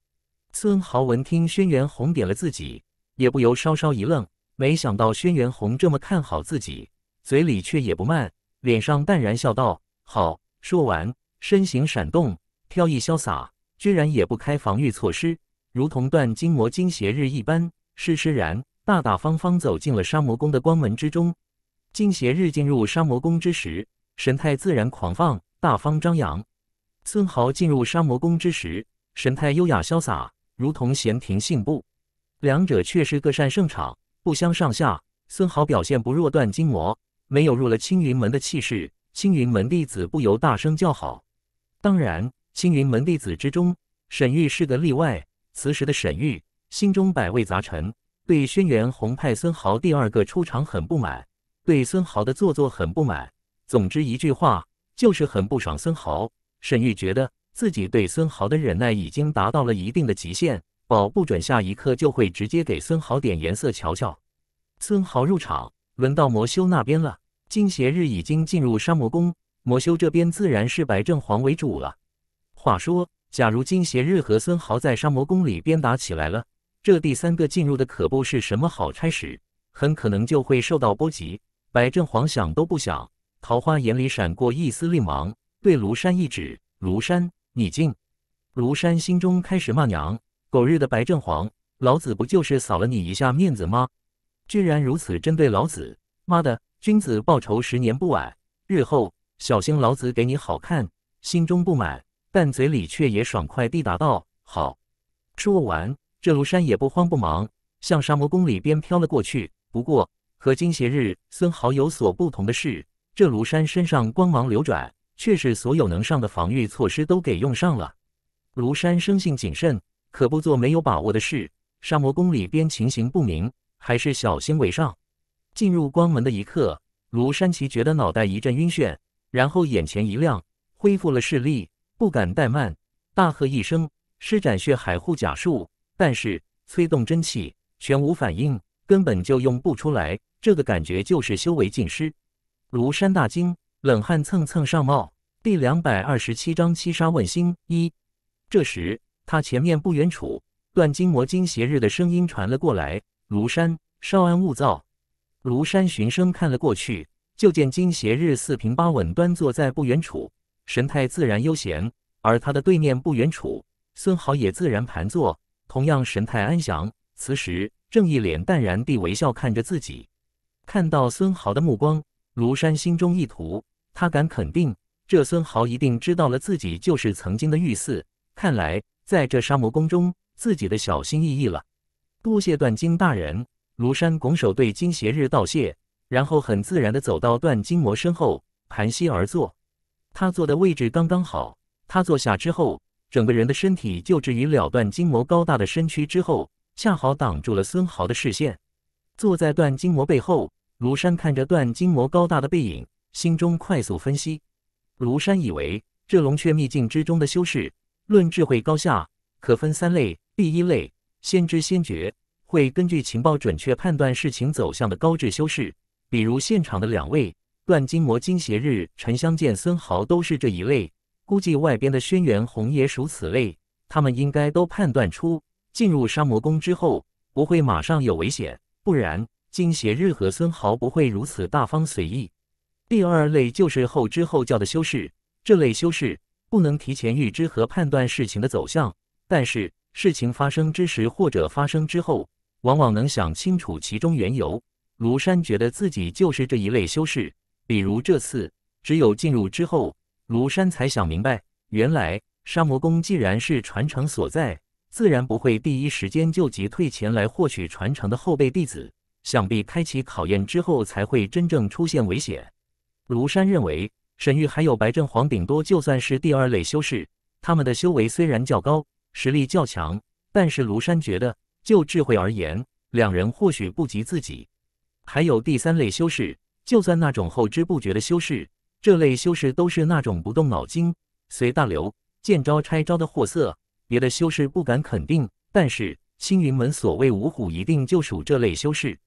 孙豪闻听轩辕红点了自己，也不由稍稍一愣，没想到轩辕红这么看好自己，嘴里却也不慢，脸上淡然笑道：“好。”说完，身形闪动，飘逸潇洒，居然也不开防御措施，如同断金魔金邪日一般。施施然，大大方方走进了杀魔宫的光门之中。金邪日进入杀魔宫之时，神态自然狂放，大方张扬；孙豪进入杀魔宫之时，神态优雅潇洒，如同闲庭信步。两者却是各擅胜场，不相上下。孙豪表现不弱断金魔，没有入了青云门的气势，青云门弟子不由大声叫好。当然，青云门弟子之中，沈玉是个例外。此时的沈玉。心中百味杂陈，对轩辕红派孙豪第二个出场很不满，对孙豪的做作很不满。总之一句话，就是很不爽孙豪。沈玉觉得自己对孙豪的忍耐已经达到了一定的极限，保不准下一刻就会直接给孙豪点颜色瞧瞧。孙豪入场，轮到魔修那边了。金邪日已经进入杀魔宫，魔修这边自然是白正皇为主了。话说，假如金邪日和孙豪在杀魔宫里边打起来了，这第三个进入的可不是什么好差事，很可能就会受到波及。白正皇想都不想，桃花眼里闪过一丝厉芒，对庐山一指：“庐山，你进。”庐山心中开始骂娘：“狗日的白正皇，老子不就是扫了你一下面子吗？居然如此针对老子！妈的，君子报仇，十年不晚。日后小心老子给你好看！”心中不满，但嘴里却也爽快地答道：“好。”说完。这庐山也不慌不忙，向沙魔宫里边飘了过去。不过和金邪日、孙豪有所不同的是，这庐山身上光芒流转，却是所有能上的防御措施都给用上了。庐山生性谨慎，可不做没有把握的事。沙魔宫里边情形不明，还是小心为上。进入光门的一刻，庐山奇觉得脑袋一阵晕眩，然后眼前一亮，恢复了视力，不敢怠慢，大喝一声：“施展血海护甲术！”但是催动真气全无反应，根本就用不出来。这个感觉就是修为尽失。庐山大惊，冷汗蹭蹭上冒。第两百二十七章七杀问心一。这时他前面不远处，断金魔金邪日的声音传了过来：“庐山，稍安勿躁。”庐山循声看了过去，就见金邪日四平八稳端坐在不远处，神态自然悠闲。而他的对面不远处，孙豪也自然盘坐。同样神态安详，此时正一脸淡然地微笑看着自己。看到孙豪的目光，庐山心中一突，他敢肯定，这孙豪一定知道了自己就是曾经的玉四。看来在这沙魔宫中，自己的小心翼翼了。多谢段金大人。庐山拱手对金邪日道谢，然后很自然地走到段金魔身后，盘膝而坐。他坐的位置刚刚好，他坐下之后。整个人的身体就置于了断金魔高大的身躯之后，恰好挡住了孙豪的视线。坐在段金魔背后，庐山看着段金魔高大的背影，心中快速分析。庐山以为这龙雀秘境之中的修士，论智慧高下，可分三类：第一类，先知先觉，会根据情报准确判断事情走向的高智修士，比如现场的两位段金魔、金邪日、沉香剑、孙豪都是这一类。估计外边的轩辕红也属此类，他们应该都判断出进入杀魔宫之后不会马上有危险，不然金邪日和孙豪不会如此大方随意。第二类就是后知后觉的修士，这类修士不能提前预知和判断事情的走向，但是事情发生之时或者发生之后，往往能想清楚其中缘由。庐山觉得自己就是这一类修士，比如这次只有进入之后。庐山才想明白，原来杀魔宫既然是传承所在，自然不会第一时间就急退前来获取传承的后辈弟子，想必开启考验之后才会真正出现危险。庐山认为，沈玉还有白正皇顶多就算是第二类修士，他们的修为虽然较高，实力较强，但是庐山觉得，就智慧而言，两人或许不及自己。还有第三类修士，就算那种后知不觉的修士。这类修士都是那种不动脑筋、随大流、见招拆招的货色，别的修士不敢肯定，但是青云门所谓五虎，一定就属这类修士。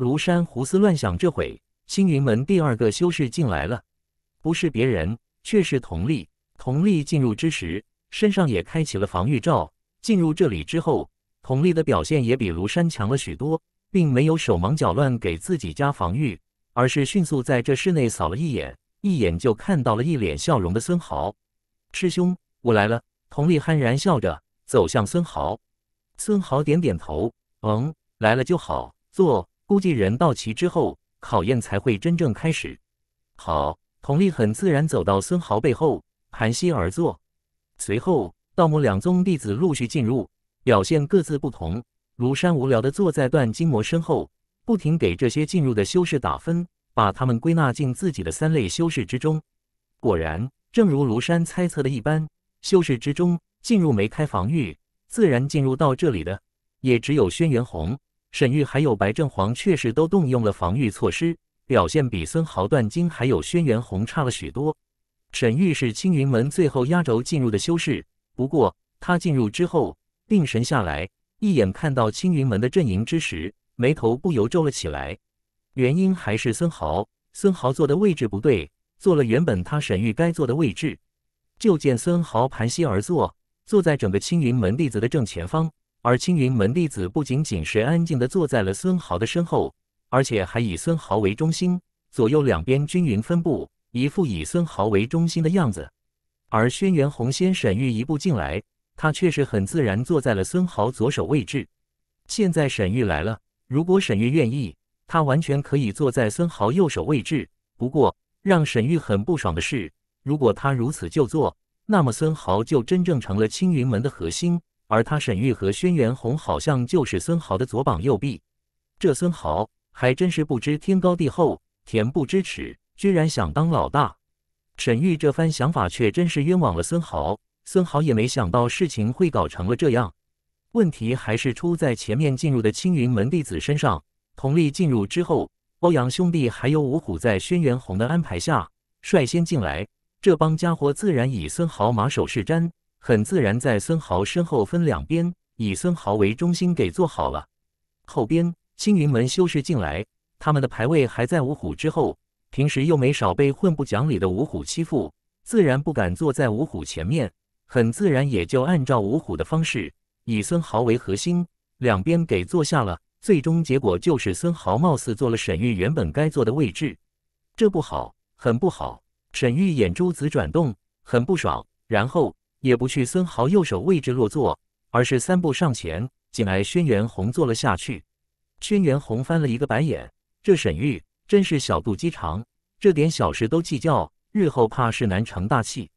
庐山胡思乱想，这会青云门第二个修士进来了，不是别人，却是佟丽。佟丽进入之时，身上也开启了防御罩。进入这里之后，佟丽的表现也比庐山强了许多，并没有手忙脚乱给自己加防御，而是迅速在这室内扫了一眼，一眼就看到了一脸笑容的孙豪。师兄，我来了。佟丽憨然笑着走向孙豪。孙豪点点头，嗯，来了就好，坐。估计人到齐之后，考验才会真正开始。好，佟丽很自然走到孙豪背后，盘膝而坐。随后，道母两宗弟子陆续进入，表现各自不同。庐山无聊地坐在段金魔身后，不停给这些进入的修士打分，把他们归纳进自己的三类修士之中。果然，正如庐山猜测的一般，修士之中进入没开防御，自然进入到这里的，也只有轩辕红。沈玉还有白正黄确实都动用了防御措施，表现比孙豪、段金还有轩辕红差了许多。沈玉是青云门最后压轴进入的修士，不过他进入之后定神下来，一眼看到青云门的阵营之时，眉头不由皱了起来。原因还是孙豪，孙豪坐的位置不对，坐了原本他沈玉该坐的位置。就见孙豪盘膝而坐，坐在整个青云门弟子的正前方。而青云门弟子不仅仅是安静地坐在了孙豪的身后，而且还以孙豪为中心，左右两边均匀分布，一副以孙豪为中心的样子。而轩辕红仙沈玉一步进来，他却是很自然坐在了孙豪左手位置。现在沈玉来了，如果沈玉愿意，他完全可以坐在孙豪右手位置。不过，让沈玉很不爽的是，如果他如此就坐，那么孙豪就真正成了青云门的核心。而他沈玉和轩辕红好像就是孙豪的左膀右臂，这孙豪还真是不知天高地厚，恬不知耻，居然想当老大。沈玉这番想法却真是冤枉了孙豪，孙豪也没想到事情会搞成了这样。问题还是出在前面进入的青云门弟子身上。佟丽进入之后，欧阳兄弟还有五虎在轩辕红的安排下率先进来，这帮家伙自然以孙豪马首是瞻。很自然，在孙豪身后分两边，以孙豪为中心给做好了。后边青云门修士进来，他们的排位还在五虎之后，平时又没少被混不讲理的五虎欺负，自然不敢坐在五虎前面，很自然也就按照五虎的方式，以孙豪为核心，两边给坐下了。最终结果就是孙豪貌似坐了沈玉原本该坐的位置，这不好，很不好。沈玉眼珠子转动，很不爽，然后。也不去孙豪右手位置落座，而是三步上前，紧挨轩辕红坐了下去。轩辕红翻了一个白眼，这沈玉真是小肚鸡肠，这点小事都计较，日后怕是难成大器。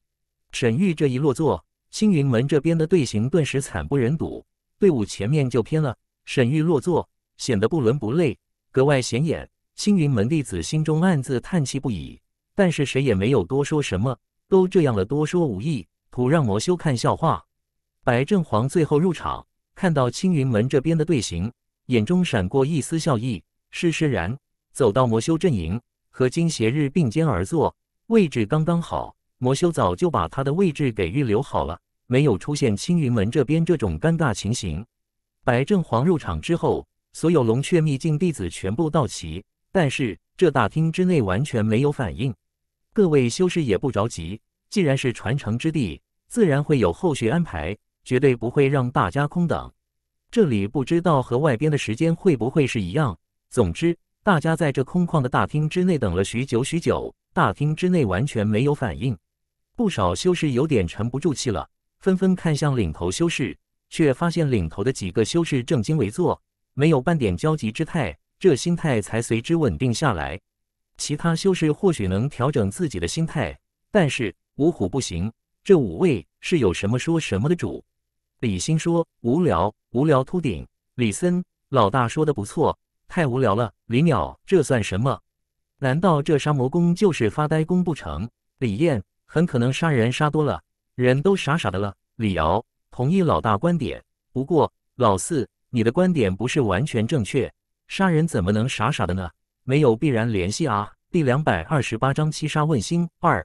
沈玉这一落座，青云门这边的队形顿时惨不忍睹，队伍前面就偏了。沈玉落座，显得不伦不类，格外显眼。青云门弟子心中暗自叹气不已，但是谁也没有多说什么，都这样了，多说无益。图让魔修看笑话。白正黄最后入场，看到青云门这边的队形，眼中闪过一丝笑意，施施然走到魔修阵营，和金邪日并肩而坐，位置刚刚好。魔修早就把他的位置给预留好了，没有出现青云门这边这种尴尬情形。白正黄入场之后，所有龙雀秘境弟子全部到齐，但是这大厅之内完全没有反应。各位修士也不着急。既然是传承之地，自然会有后续安排，绝对不会让大家空等。这里不知道和外边的时间会不会是一样。总之，大家在这空旷的大厅之内等了许久许久，大厅之内完全没有反应。不少修士有点沉不住气了，纷纷看向领头修士，却发现领头的几个修士正襟危坐，没有半点焦急之态，这心态才随之稳定下来。其他修士或许能调整自己的心态，但是。五虎不行，这五位是有什么说什么的主。李欣说：“无聊，无聊秃顶。”李森老大说的不错，太无聊了。李淼这算什么？难道这杀魔功就是发呆功不成？李艳很可能杀人杀多了，人都傻傻的了。李瑶同意老大观点，不过老四你的观点不是完全正确，杀人怎么能傻傻的呢？没有必然联系啊。第两百二十八章七杀问心二。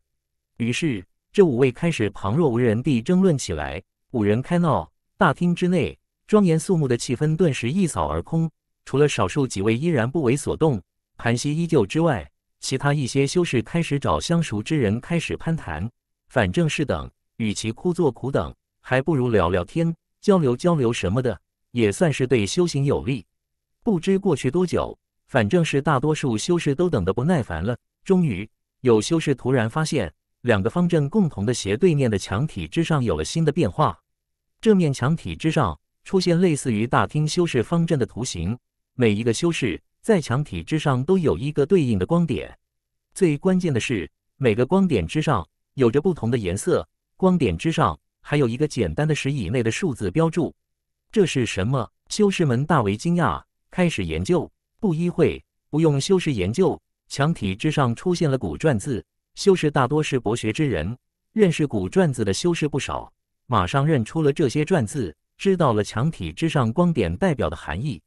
于是，这五位开始旁若无人地争论起来。五人开闹，大厅之内庄严肃穆的气氛顿时一扫而空，除了少数几位依然不为所动，盘膝依旧之外，其他一些修士开始找相熟之人开始攀谈。反正是等，与其枯坐苦等，还不如聊聊天、交流交流什么的，也算是对修行有利。不知过去多久，反正是大多数修士都等得不耐烦了。终于，有修士突然发现，两个方阵共同的斜对面的墙体之上有了新的变化。这面墙体之上。出现类似于大厅修饰方阵的图形，每一个修饰在墙体之上都有一个对应的光点。最关键的是，每个光点之上有着不同的颜色，光点之上还有一个简单的十以内的数字标注。这是什么？修士们大为惊讶，开始研究。不一会，不用修士研究，墙体之上出现了古篆字。修士大多是博学之人，认识古篆字的修士不少，马上认出了这些篆字。知道了墙体之上光点代表的含义。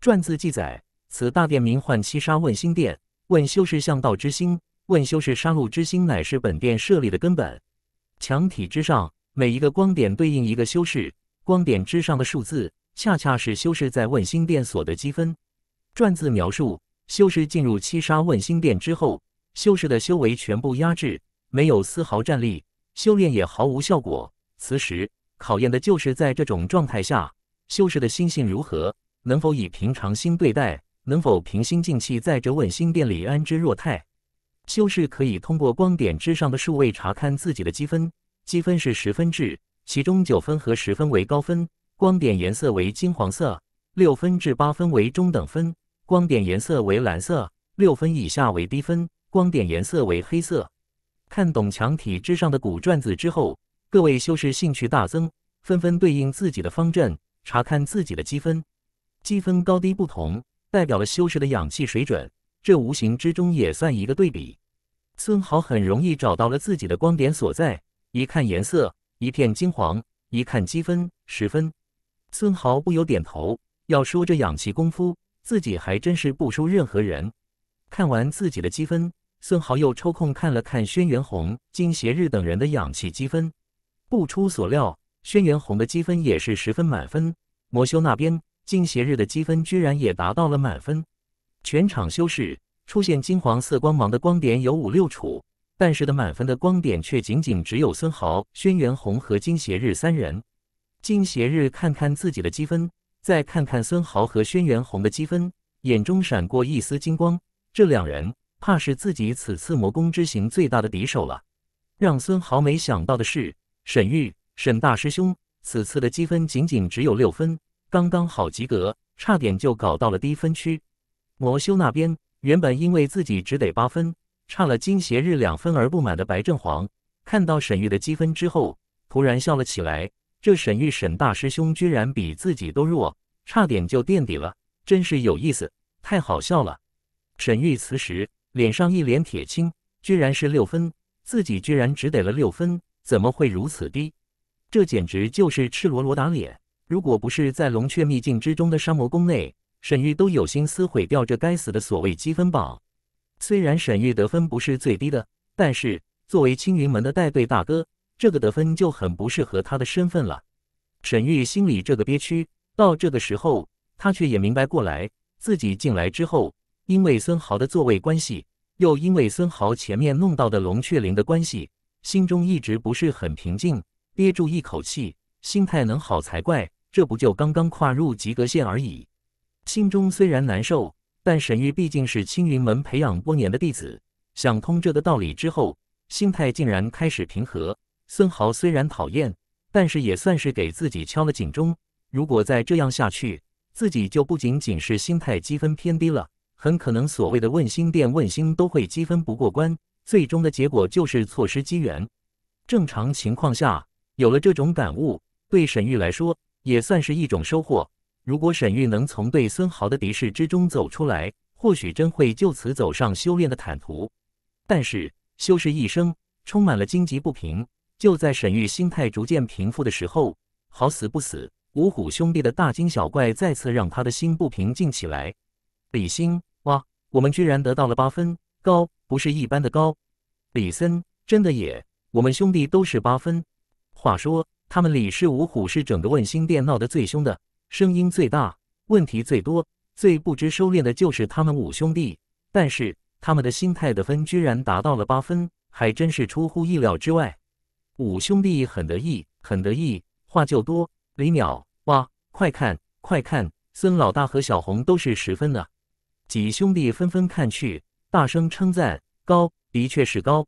篆字记载：此大殿名唤七杀问心殿，问修士向道之心，问修士杀戮之心，乃是本殿设立的根本。墙体之上每一个光点对应一个修士，光点之上的数字恰恰是修士在问心殿所得积分。篆字描述：修士进入七杀问心殿之后，修士的修为全部压制，没有丝毫战力，修炼也毫无效果。此时。考验的就是在这种状态下，修士的心性如何，能否以平常心对待，能否平心静气在这问心殿里安之若泰。修士可以通过光点之上的数位查看自己的积分，积分是十分制，其中九分和十分为高分，光点颜色为金黄色；六分至八分为中等分，光点颜色为蓝色；六分以下为低分，光点颜色为黑色。看懂墙体之上的古篆字之后。各位修士兴趣大增，纷纷对应自己的方阵，查看自己的积分。积分高低不同，代表了修士的氧气水准，这无形之中也算一个对比。孙豪很容易找到了自己的光点所在，一看颜色，一片金黄；一看积分，十分。孙豪不由点头。要说这氧气功夫，自己还真是不输任何人。看完自己的积分，孙豪又抽空看了看轩辕红、金邪日等人的氧气积分。不出所料，轩辕红的积分也是十分满分。魔修那边，金邪日的积分居然也达到了满分。全场修士出现金黄色光芒的光点有五六处，但是的满分的光点却仅仅只有孙豪、轩辕红和金邪日三人。金邪日看看自己的积分，再看看孙豪和轩辕红的积分，眼中闪过一丝金光。这两人怕是自己此次魔宫之行最大的敌手了。让孙豪没想到的是。沈玉，沈大师兄，此次的积分仅仅只有六分，刚刚好及格，差点就搞到了低分区。魔修那边，原本因为自己只得八分，差了金邪日两分而不满的白正黄，看到沈玉的积分之后，突然笑了起来。这沈玉沈大师兄居然比自己都弱，差点就垫底了，真是有意思，太好笑了。沈玉此时脸上一脸铁青，居然是六分，自己居然只得了六分。怎么会如此低？这简直就是赤裸裸打脸！如果不是在龙雀秘境之中的沙魔宫内，沈玉都有心思毁掉这该死的所谓积分榜。虽然沈玉得分不是最低的，但是作为青云门的带队大哥，这个得分就很不适合他的身份了。沈玉心里这个憋屈，到这个时候，他却也明白过来，自己进来之后，因为孙豪的座位关系，又因为孙豪前面弄到的龙雀灵的关系。心中一直不是很平静，憋住一口气，心态能好才怪。这不就刚刚跨入及格线而已，心中虽然难受，但沈玉毕竟是青云门培养多年的弟子，想通这个道理之后，心态竟然开始平和。孙豪虽然讨厌，但是也算是给自己敲了警钟。如果再这样下去，自己就不仅仅是心态积分偏低了，很可能所谓的问心殿问心都会积分不过关。最终的结果就是错失机缘。正常情况下，有了这种感悟，对沈玉来说也算是一种收获。如果沈玉能从对孙豪的敌视之中走出来，或许真会就此走上修炼的坦途。但是，修士一生充满了荆棘不平。就在沈玉心态逐渐平复的时候，好死不死，五虎兄弟的大惊小怪再次让他的心不平静起来。李欣，我们居然得到了八分，高。不是一般的高，李森真的也，我们兄弟都是八分。话说，他们李氏五虎是整个问心殿闹得最凶的，声音最大，问题最多，最不知收敛的就是他们五兄弟。但是他们的心态的分居然达到了八分，还真是出乎意料之外。五兄弟很得意，很得意，话就多。李淼，哇，快看，快看！孙老大和小红都是十分呢。几兄弟纷纷看去，大声称赞：高，的确是高。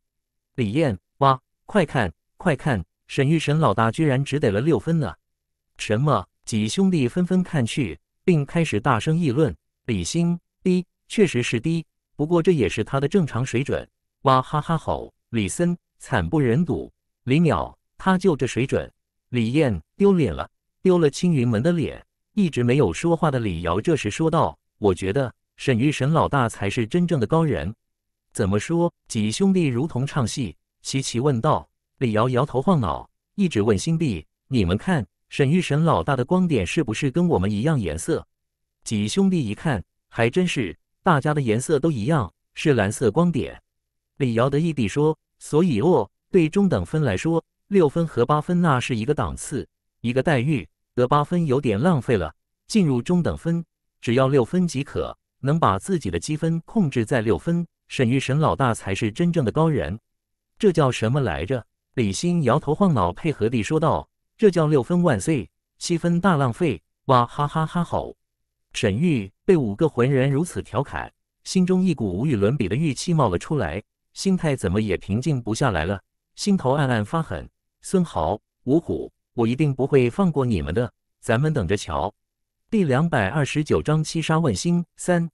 李艳，哇，快看，快看！沈玉沈老大居然只得了六分呢。什么？几兄弟纷纷看去，并开始大声议论：李星低，确实是低，不过这也是他的正常水准。哇哈哈吼！李森惨不忍睹。李淼，他就这水准。李艳丢脸了。丢了青云门的脸，一直没有说话的李瑶这时说道：“我觉得沈玉沈老大才是真正的高人。”怎么说？几兄弟如同唱戏，齐齐问道。李瑶摇头晃脑，一直问新弟：“你们看，沈玉沈老大的光点是不是跟我们一样颜色？”几兄弟一看，还真是，大家的颜色都一样，是蓝色光点。李瑶得意地说：“所以哦，对中等分来说，六分和八分那是一个档次。”一个待遇得八分有点浪费了，进入中等分只要六分即可，能把自己的积分控制在六分，沈玉沈老大才是真正的高人。这叫什么来着？李欣摇头晃脑，配合地说道：“这叫六分万岁，七分大浪费。”哇哈哈哈吼！沈玉被五个浑人如此调侃，心中一股无与伦比的郁气冒了出来，心态怎么也平静不下来了，心头暗暗发狠。孙豪、五虎。我一定不会放过你们的，咱们等着瞧。第两百二十九章七杀问星三。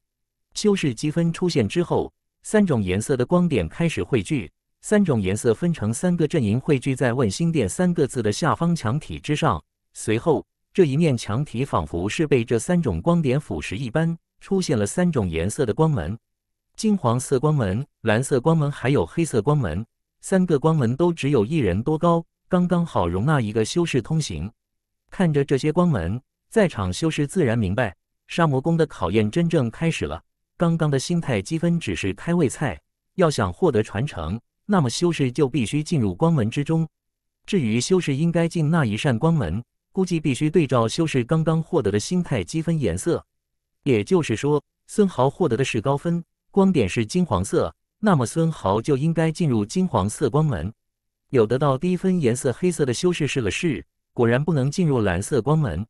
修士积分出现之后，三种颜色的光点开始汇聚，三种颜色分成三个阵营汇聚在“问星殿”三个字的下方墙体之上。随后，这一面墙体仿佛是被这三种光点腐蚀一般，出现了三种颜色的光门：金黄色光门、蓝色光门，还有黑色光门。三个光门都只有一人多高。刚刚好容纳一个修士通行。看着这些光门，在场修士自然明白，杀魔宫的考验真正开始了。刚刚的心态积分只是开胃菜，要想获得传承，那么修士就必须进入光门之中。至于修士应该进那一扇光门，估计必须对照修士刚刚获得的心态积分颜色。也就是说，孙豪获得的是高分，光点是金黄色，那么孙豪就应该进入金黄色光门。有得到低分颜色黑色的修士试了试，果然不能进入蓝色光门；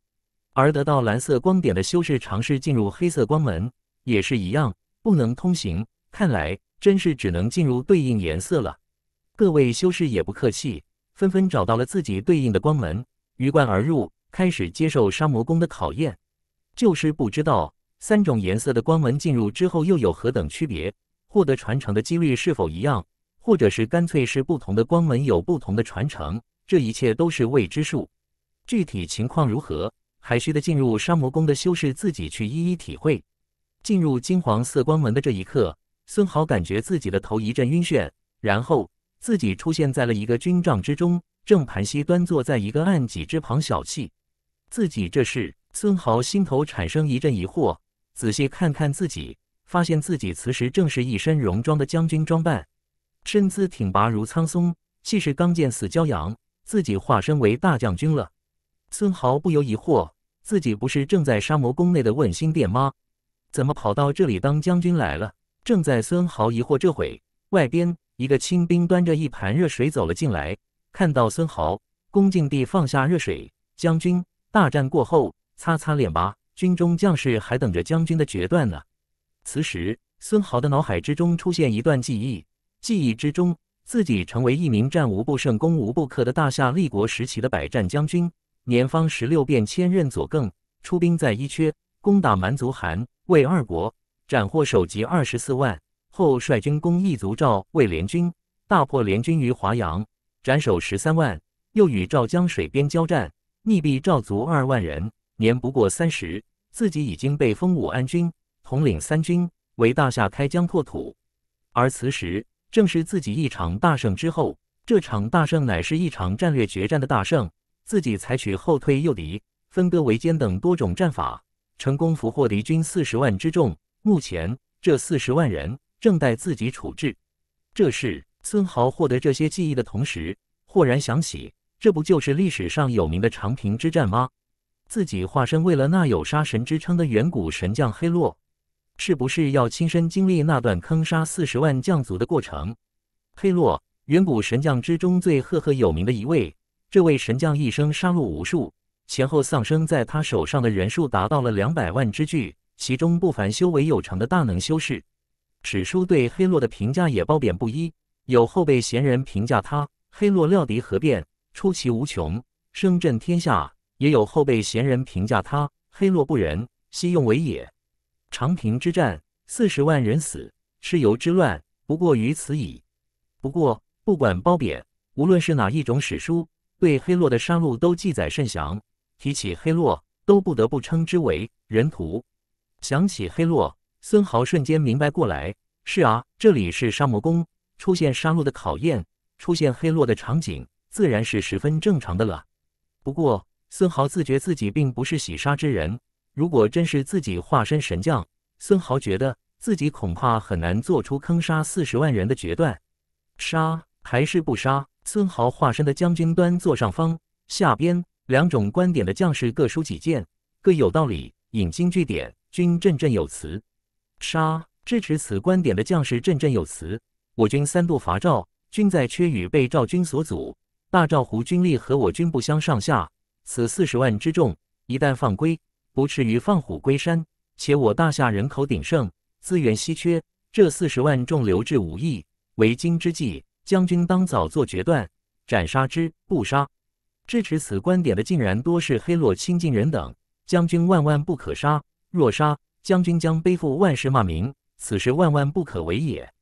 而得到蓝色光点的修士尝试进入黑色光门，也是一样，不能通行。看来真是只能进入对应颜色了。各位修士也不客气，纷纷找到了自己对应的光门，鱼贯而入，开始接受杀魔宫的考验。就是不知道三种颜色的光门进入之后又有何等区别，获得传承的几率是否一样？或者是干脆是不同的光门有不同的传承，这一切都是未知数。具体情况如何，还需得进入杀魔宫的修士自己去一一体会。进入金黄色光门的这一刻，孙豪感觉自己的头一阵晕眩，然后自己出现在了一个军帐之中，正盘膝端坐在一个暗几之旁小憩。自己这是？孙豪心头产生一阵疑惑，仔细看看自己，发现自己此时正是一身戎装的将军装扮。身姿挺拔如苍松，气势刚健似骄阳，自己化身为大将军了。孙豪不由疑惑，自己不是正在杀魔宫内的问心殿吗？怎么跑到这里当将军来了？正在孙豪疑惑这会，外边一个清兵端着一盘热水走了进来，看到孙豪，恭敬地放下热水。将军，大战过后，擦擦脸吧，军中将士还等着将军的决断呢。此时，孙豪的脑海之中出现一段记忆。记忆之中，自己成为一名战无不胜、攻无不克的大夏立国时期的百战将军，年方十六，便迁任左更，出兵在伊阙，攻打蛮族韩魏二国，斩获首级二十四万。后率军攻异族赵魏联军，大破联军于华阳，斩首十三万。又与赵江水边交战，逆毙赵族二万人。年不过三十，自己已经被封武安君，统领三军，为大夏开疆拓土。而此时。正是自己一场大胜之后，这场大胜乃是一场战略决战的大胜。自己采取后退诱敌、分割围歼等多种战法，成功俘获敌军四十万之众。目前这四十万人正待自己处置。这是孙豪获得这些记忆的同时，豁然想起，这不就是历史上有名的长平之战吗？自己化身为了那有杀神之称的远古神将黑洛，是不是要亲身经历那段坑杀四十万将族的过程？黑洛，远古神将之中最赫赫有名的一位。这位神将一生杀戮无数，前后丧生在他手上的人数达到了两百万之巨，其中不凡修为有成的大能修士。史书对黑洛的评价也褒贬不一，有后辈贤人评价他：黑洛料敌何变，出奇无穷，声震天下；也有后辈贤人评价他：黑洛不仁，惜用为也。长平之战，四十万人死，蚩尤之乱，不过于此矣。不过，不管褒贬，无论是哪一种史书。对黑洛的杀戮都记载甚详，提起黑洛，都不得不称之为人屠。想起黑洛，孙豪瞬间明白过来：是啊，这里是沙魔宫，出现杀戮的考验，出现黑洛的场景，自然是十分正常的了。不过，孙豪自觉自己并不是喜杀之人，如果真是自己化身神将，孙豪觉得自己恐怕很难做出坑杀四十万人的决断。杀还是不杀？孙豪化身的将军端坐上方，下边两种观点的将士各抒己见，各有道理，引经据典，均振振有词。杀支持此观点的将士振振有词。我军三度伐赵，均在缺羽被赵军所阻。大赵胡军力和我军不相上下，此四十万之众，一旦放归，不迟于放虎归山。且我大夏人口鼎盛，资源稀缺，这四十万众留置武义，为今之计。将军当早做决断，斩杀之不杀。支持此观点的竟然多是黑洛亲近人等。将军万万不可杀，若杀，将军将背负万世骂名，此事万万不可为也。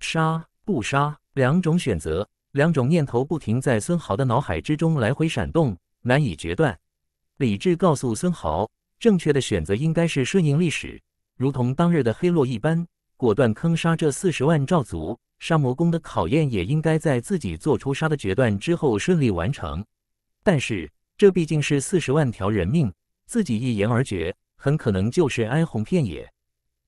杀不杀两种选择，两种念头不停在孙豪的脑海之中来回闪动，难以决断。理智告诉孙豪，正确的选择应该是顺应历史，如同当日的黑洛一般，果断坑杀这四十万赵族。杀魔宫的考验也应该在自己做出杀的决断之后顺利完成，但是这毕竟是四十万条人命，自己一言而决，很可能就是哀鸿遍野。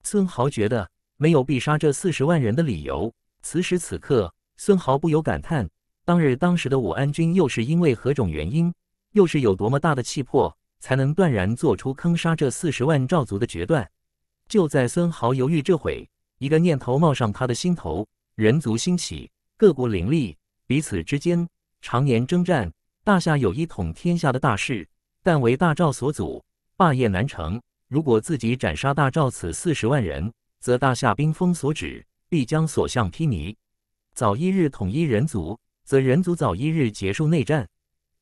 孙豪觉得没有必杀这四十万人的理由。此时此刻，孙豪不由感叹：当日当时的武安君又是因为何种原因，又是有多么大的气魄，才能断然做出坑杀这四十万赵族的决断？就在孙豪犹豫这会，一个念头冒上他的心头。人族兴起，各国林立，彼此之间常年征战。大夏有一统天下的大势，但为大赵所阻，霸业难成。如果自己斩杀大赵此四十万人，则大夏兵锋所指，必将所向披靡。早一日统一人族，则人族早一日结束内战。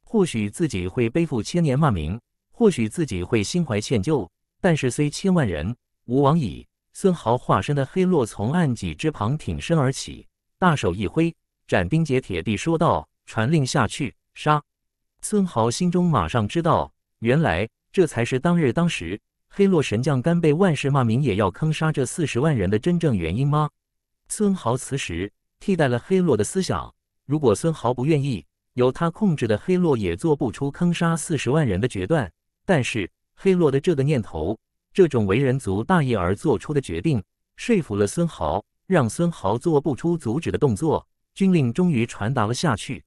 或许自己会背负千年骂名，或许自己会心怀歉疚，但是虽千万人，吾往矣。孙豪化身的黑洛从暗戟之旁挺身而起，大手一挥，斩钉截铁地说道：“传令下去，杀！”孙豪心中马上知道，原来这才是当日当时黑洛神将甘被万世骂名也要坑杀这四十万人的真正原因吗？孙豪此时替代了黑洛的思想，如果孙豪不愿意，由他控制的黑洛也做不出坑杀四十万人的决断。但是黑洛的这个念头。这种为人族大义而做出的决定，说服了孙豪，让孙豪做不出阻止的动作。军令终于传达了下去。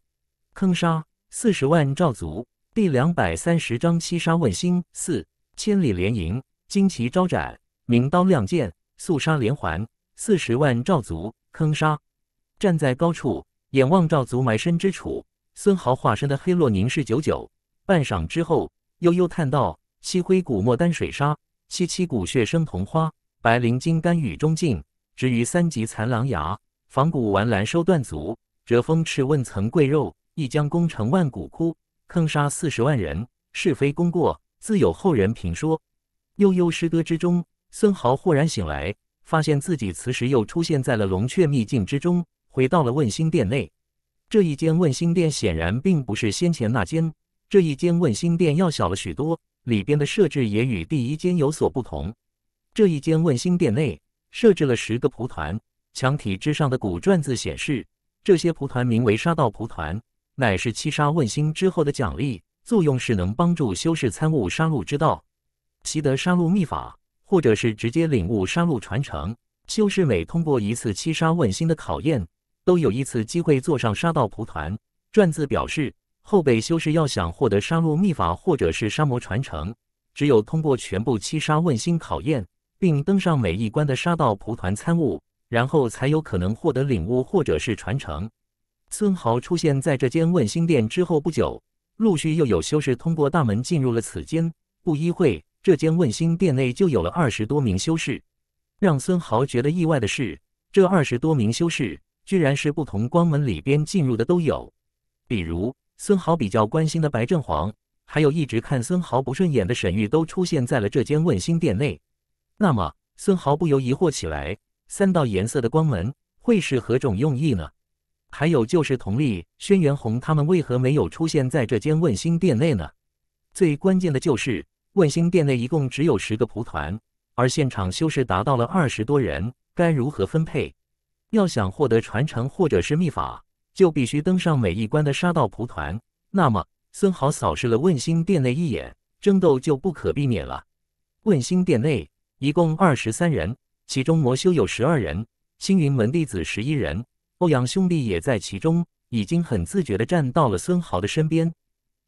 坑杀四十万赵族，第两百三十章七杀问心四千里连营，旌旗招展，明刀亮剑，肃杀连环。四十万赵族坑杀，站在高处眼望赵族埋身之处，孙豪化身的黑洛凝视久久，半晌之后，悠悠叹道：“漆灰古墨丹水沙。”七七骨血生桐花，白灵金丹雨中尽。至于三级残狼牙，仿古顽兰收断足。折风赤问曾贵肉，一将功成万骨枯。坑杀四十万人，是非功过，自有后人评说。悠悠诗歌之中，孙豪豁然醒来，发现自己此时又出现在了龙雀秘境之中，回到了问心殿内。这一间问心殿显然并不是先前那间，这一间问心殿要小了许多。里边的设置也与第一间有所不同。这一间问心殿内设置了十个蒲团，墙体之上的古篆字显示，这些蒲团名为杀道蒲团，乃是七杀问心之后的奖励，作用是能帮助修士参悟杀戮之道，习得杀戮秘法，或者是直接领悟杀戮传承。修士每通过一次七杀问心的考验，都有一次机会坐上杀道蒲团。篆字表示。后辈修士要想获得杀戮秘法或者是杀魔传承，只有通过全部七杀问心考验，并登上每一关的杀道蒲团参悟，然后才有可能获得领悟或者是传承。孙豪出现在这间问心殿之后不久，陆续又有修士通过大门进入了此间。不一会，这间问心殿内就有了二十多名修士。让孙豪觉得意外的是，这二十多名修士居然是不同光门里边进入的都有，比如。孙豪比较关心的白正黄，还有一直看孙豪不顺眼的沈玉，都出现在了这间问心殿内。那么，孙豪不由疑惑起来：三道颜色的光门会是何种用意呢？还有就是佟丽、轩辕红他们为何没有出现在这间问心殿内呢？最关键的就是问心殿内一共只有十个蒲团，而现场修士达到了二十多人，该如何分配？要想获得传承或者是秘法？就必须登上每一关的杀道蒲团。那么，孙豪扫视了问心殿内一眼，争斗就不可避免了。问心殿内一共二十三人，其中魔修有十二人，青云门弟子十一人，欧阳兄弟也在其中，已经很自觉地站到了孙豪的身边。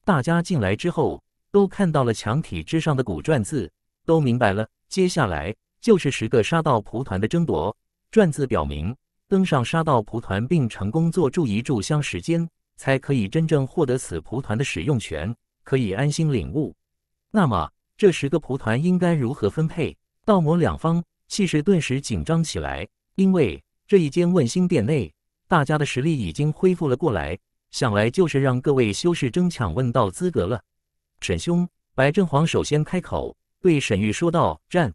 大家进来之后，都看到了墙体之上的古篆字，都明白了，接下来就是十个杀道蒲团的争夺。篆字表明。登上杀道蒲团并成功做住一炷香时间，才可以真正获得此蒲团的使用权，可以安心领悟。那么这十个蒲团应该如何分配？道魔两方气势顿时紧张起来，因为这一间问心殿内，大家的实力已经恢复了过来，想来就是让各位修士争抢问道资格了。沈兄，白正黄首先开口，对沈玉说道：“战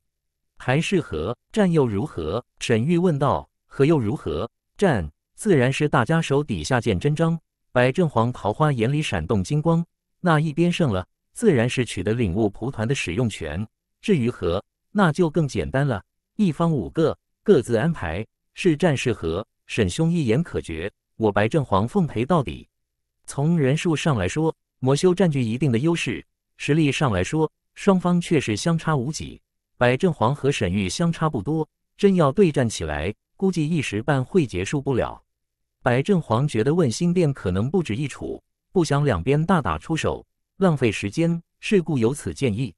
还是和？战又如何？”沈玉问道。可又如何？战自然是大家手底下见真章。白正黄桃花眼里闪动金光，那一边胜了，自然是取得领悟蒲团的使用权。至于和，那就更简单了，一方五个，各自安排，是战是和，沈兄一言可决。我白正黄奉陪到底。从人数上来说，魔修占据一定的优势；实力上来说，双方却是相差无几。白正黄和沈玉相差不多，真要对战起来。估计一时半会结束不了。白正黄觉得问心殿可能不止一处，不想两边大打出手，浪费时间，是故有此建议。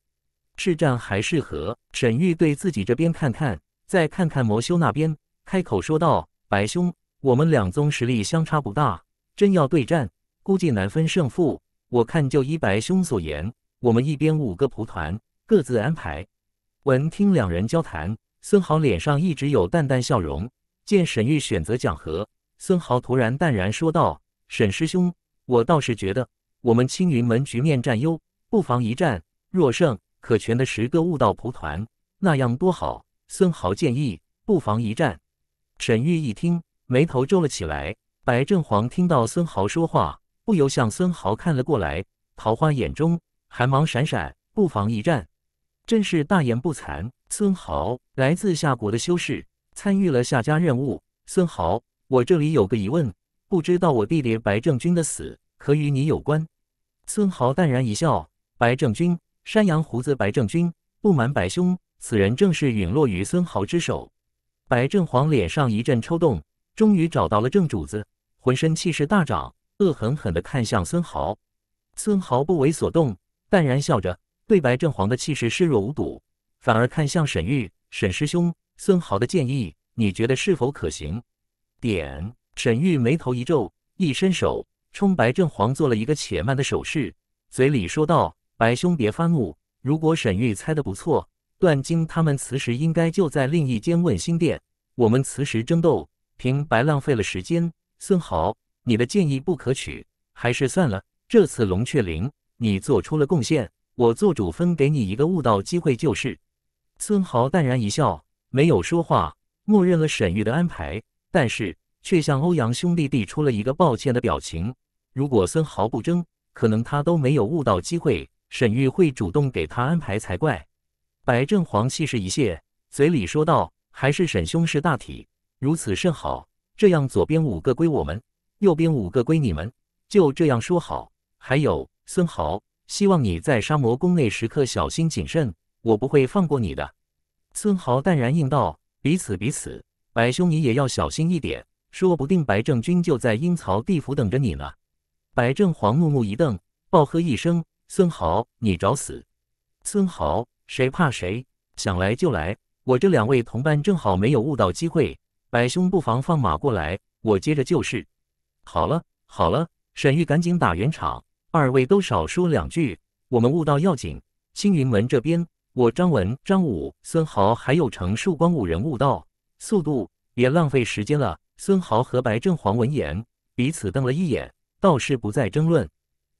是战还是和？沈玉对自己这边看看，再看看魔修那边，开口说道：“白兄，我们两宗实力相差不大，真要对战，估计难分胜负。我看就依白兄所言，我们一边五个蒲团，各自安排。”闻听两人交谈。孙豪脸上一直有淡淡笑容，见沈玉选择讲和，孙豪突然淡然说道：“沈师兄，我倒是觉得我们青云门局面占优，不妨一战，若胜可全的十个悟道蒲团，那样多好。”孙豪建议：“不妨一战。”沈玉一听，眉头皱了起来。白正黄听到孙豪说话，不由向孙豪看了过来，桃花眼中寒芒闪闪。“不妨一战，真是大言不惭。”孙豪，来自夏国的修士，参与了夏家任务。孙豪，我这里有个疑问，不知道我弟弟白正军的死可与你有关？孙豪淡然一笑：“白正军，山羊胡子白正军，不瞒白兄，此人正是陨落于孙豪之手。”白正黄脸上一阵抽动，终于找到了正主子，浑身气势大涨，恶狠狠地看向孙豪。孙豪不为所动，淡然笑着，对白正黄的气势视若无睹。反而看向沈玉，沈师兄，孙豪的建议，你觉得是否可行？点。沈玉眉头一皱，一伸手冲白正黄做了一个且慢的手势，嘴里说道：“白兄别发怒，如果沈玉猜的不错，段金他们此时应该就在另一间问心殿。我们此时争斗，平白浪费了时间。孙豪，你的建议不可取，还是算了。这次龙雀灵，你做出了贡献，我做主分给你一个悟道机会就是。”孙豪淡然一笑，没有说话，默认了沈玉的安排，但是却向欧阳兄弟递出了一个抱歉的表情。如果孙豪不争，可能他都没有悟到机会，沈玉会主动给他安排才怪。白正黄气势一泄，嘴里说道：“还是沈兄识大体，如此甚好。这样左边五个归我们，右边五个归你们，就这样说好。还有孙豪，希望你在杀魔宫内时刻小心谨慎。”我不会放过你的，孙豪淡然应道：“彼此彼此，白兄你也要小心一点，说不定白正军就在阴曹地府等着你呢。”白正黄怒目一瞪，暴喝一声：“孙豪，你找死！”孙豪，谁怕谁？想来就来！我这两位同伴正好没有悟道机会，白兄不妨放马过来，我接着就是。好了好了，沈玉赶紧打圆场，二位都少说两句，我们悟道要紧。青云门这边，我张文、张武、孙豪还有程树光五人悟道，速度，别浪费时间了。孙豪和白正黄闻言，彼此瞪了一眼，倒是不再争论。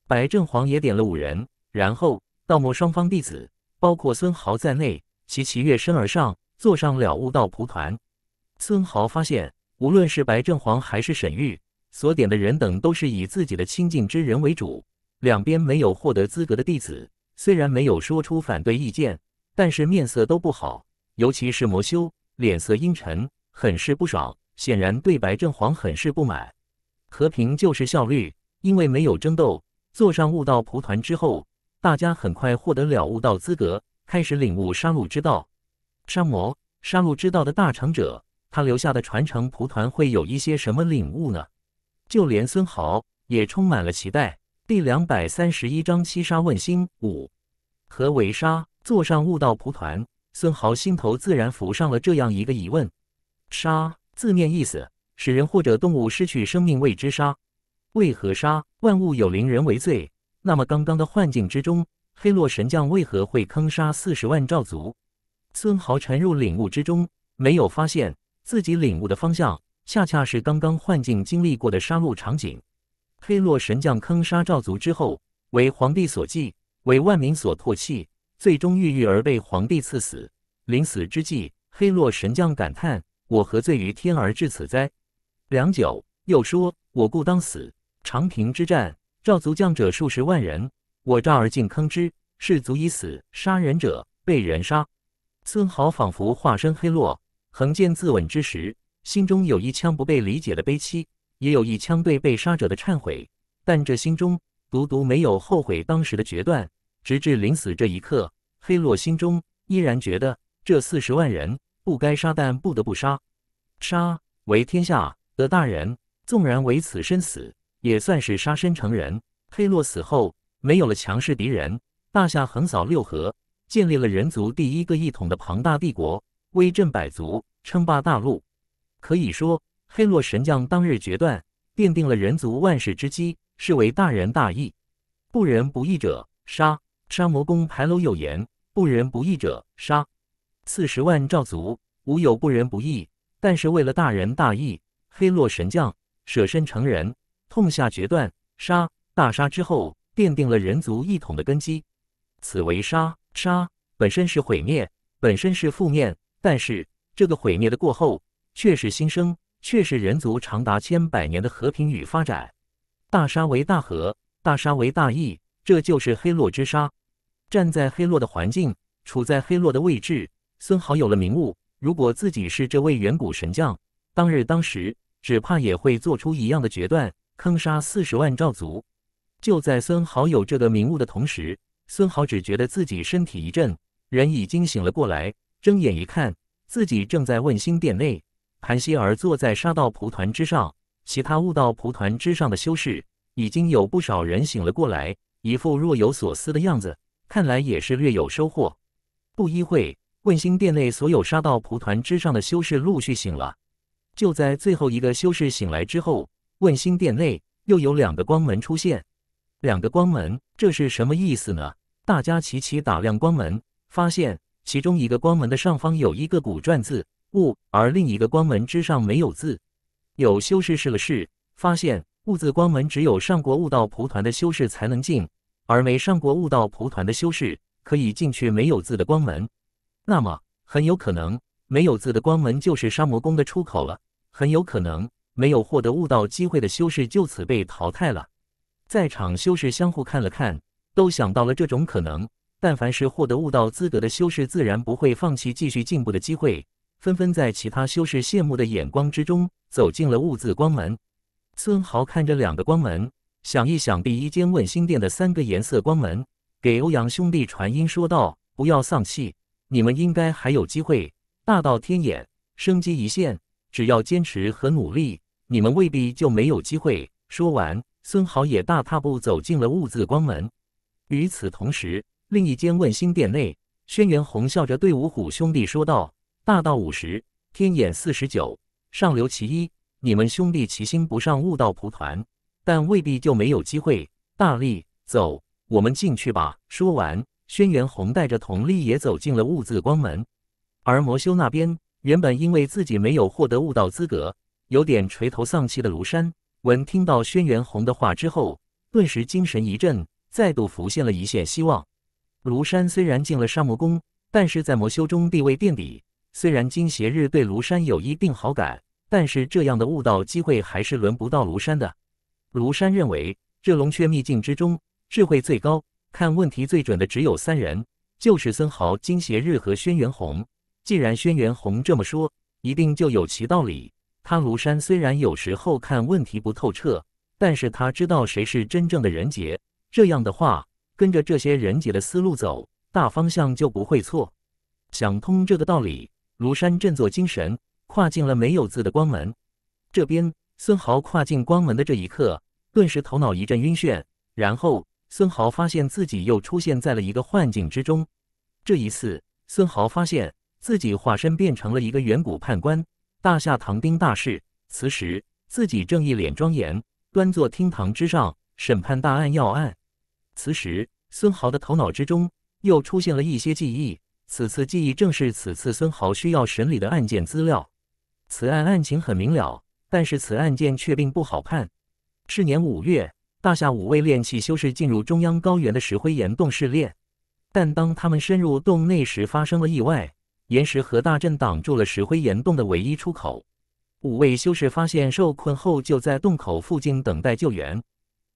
白正黄也点了五人，然后道魔双方弟子，包括孙豪在内，齐齐跃身而上，坐上了悟道蒲团。孙豪发现，无论是白正黄还是沈玉所点的人等，都是以自己的亲近之人为主，两边没有获得资格的弟子，虽然没有说出反对意见，但是面色都不好，尤其是魔修，脸色阴沉，很是不爽。显然对白正黄很是不满。和平就是效率，因为没有争斗，坐上悟道蒲团之后，大家很快获得了悟道资格，开始领悟杀戮之道。杀魔、杀戮之道的大成者，他留下的传承蒲团会有一些什么领悟呢？就连孙豪也充满了期待。第两百三十一章七杀问心五，何为杀？坐上悟道蒲团，孙豪心头自然浮上了这样一个疑问：杀。字面意思，使人或者动物失去生命谓之杀。为何杀？万物有灵，人为罪。那么刚刚的幻境之中，黑洛神将为何会坑杀四十万赵族？孙豪沉入领悟之中，没有发现自己领悟的方向，恰恰是刚刚幻境经历过的杀戮场景。黑洛神将坑杀赵族之后，为皇帝所忌，为万民所唾弃，最终郁郁而被皇帝赐死。临死之际，黑洛神将感叹。我何罪于天而至此哉？良久，又说：“我故当死。长平之战，赵族将者数十万人，我赵而进坑之，是足以死。杀人者，被人杀。”孙豪仿佛化身黑洛，横剑自刎之时，心中有一腔不被理解的悲戚，也有一腔对被杀者的忏悔。但这心中独独没有后悔当时的决断。直至临死这一刻，黑洛心中依然觉得这四十万人。不该杀，但不得不杀。杀为天下的大人，纵然为此身死，也算是杀身成仁。黑洛死后，没有了强势敌人，大夏横扫六合，建立了人族第一个一统的庞大帝国，威震百族，称霸大陆。可以说，黑洛神将当日决断，奠定了人族万世之基，是为大仁大义。不仁不义者，杀。杀魔宫牌楼有言：不仁不义者，杀。四十万赵族无有不仁不义，但是为了大仁大义，黑洛神将舍身成仁，痛下决断，杀大杀之后，奠定了人族一统的根基。此为杀杀本身是毁灭，本身是负面，但是这个毁灭的过后，却是新生，却是人族长达千百年的和平与发展。大杀为大和，大杀为大义，这就是黑洛之杀。站在黑洛的环境，处在黑洛的位置。孙豪有了明悟，如果自己是这位远古神将，当日当时，只怕也会做出一样的决断，坑杀四十万赵族。就在孙豪有这个明悟的同时，孙豪只觉得自己身体一震，人已经醒了过来，睁眼一看，自己正在问心殿内，盘膝而坐在杀道蒲团之上。其他悟道蒲团之上的修士，已经有不少人醒了过来，一副若有所思的样子，看来也是略有收获。不一会。问心殿内所有杀到蒲团之上的修士陆续醒了。就在最后一个修士醒来之后，问心殿内又有两个光门出现。两个光门，这是什么意思呢？大家齐齐打量光门，发现其中一个光门的上方有一个古篆字“悟”，而另一个光门之上没有字。有修士试了试，发现“悟”字光门只有上过悟道蒲团的修士才能进，而没上过悟道蒲团的修士可以进去没有字的光门。那么很有可能没有字的光门就是杀魔宫的出口了，很有可能没有获得悟道机会的修士就此被淘汰了。在场修士相互看了看，都想到了这种可能。但凡是获得悟道资格的修士，自然不会放弃继续进步的机会，纷纷在其他修士羡慕的眼光之中走进了悟字光门。孙豪看着两个光门，想一想第一间问心殿的三个颜色光门，给欧阳兄弟传音说道：“不要丧气。”你们应该还有机会，大道天眼，生机一线，只要坚持和努力，你们未必就没有机会。说完，孙豪也大踏步走进了兀自光门。与此同时，另一间问心殿内，轩辕红笑着对五虎兄弟说道：“大道五十，天眼四十九，上流其一。你们兄弟齐心不上悟道蒲团，但未必就没有机会。大力，走，我们进去吧。”说完，轩辕红带着童丽也走进了雾自光门。而魔修那边，原本因为自己没有获得悟道资格，有点垂头丧气的庐山。闻听到轩辕红的话之后，顿时精神一振，再度浮现了一线希望。庐山虽然进了沙魔宫，但是在魔修中地位垫底。虽然金邪日对庐山有一定好感，但是这样的悟道机会还是轮不到庐山的。庐山认为，这龙雀秘境之中，智慧最高、看问题最准的只有三人，就是孙豪、金邪日和轩辕红。既然轩辕红这么说，一定就有其道理。他庐山虽然有时候看问题不透彻，但是他知道谁是真正的人杰。这样的话，跟着这些人杰的思路走，大方向就不会错。想通这个道理，庐山振作精神，跨进了没有字的光门。这边，孙豪跨进光门的这一刻，顿时头脑一阵晕眩。然后，孙豪发现自己又出现在了一个幻境之中。这一次，孙豪发现自己化身变成了一个远古判官。大夏唐丁大士，此时自己正一脸庄严，端坐厅堂之上，审判大案要案。此时，孙豪的头脑之中又出现了一些记忆，此次记忆正是此次孙豪需要审理的案件资料。此案案情很明了，但是此案件却并不好判。是年五月，大夏五位炼气修士进入中央高原的石灰岩洞试炼，但当他们深入洞内时，发生了意外。岩石和大阵挡住了石灰岩洞的唯一出口。五位修士发现受困后，就在洞口附近等待救援。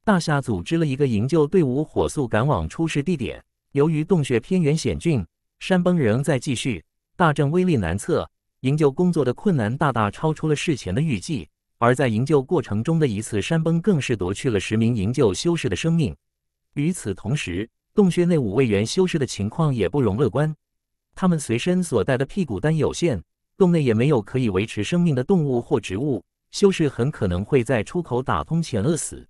大夏组织了一个营救队伍，火速赶往出事地点。由于洞穴偏远险峻，山崩仍在继续，大阵威力难测，营救工作的困难大大超出了事前的预计。而在营救过程中的一次山崩，更是夺去了十名营救修士的生命。与此同时，洞穴内五位元修士的情况也不容乐观。他们随身所带的屁股丹有限，洞内也没有可以维持生命的动物或植物，修士很可能会在出口打通前饿死。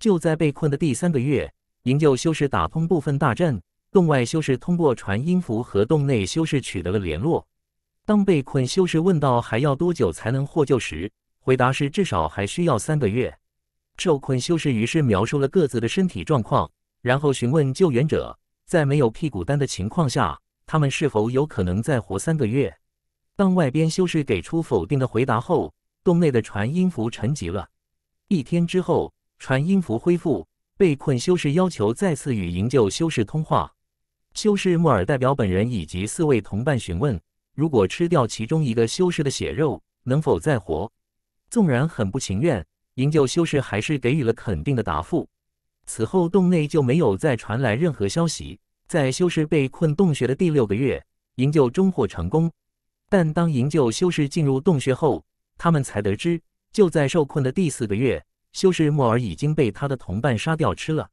就在被困的第三个月，营救修士打通部分大阵，洞外修士通过传音符和洞内修士取得了联络。当被困修士问到还要多久才能获救时，回答是至少还需要三个月。受困修士于是描述了各自的身体状况，然后询问救援者，在没有屁股丹的情况下。他们是否有可能再活三个月？当外边修士给出否定的回答后，洞内的传音符沉寂了。一天之后，传音符恢复，被困修士要求再次与营救修士通话。修士莫尔代表本人以及四位同伴询问：如果吃掉其中一个修士的血肉，能否再活？纵然很不情愿，营救修士还是给予了肯定的答复。此后，洞内就没有再传来任何消息。在修士被困洞穴的第六个月，营救终获成功。但当营救修士进入洞穴后，他们才得知，就在受困的第四个月，修士莫尔已经被他的同伴杀掉吃了。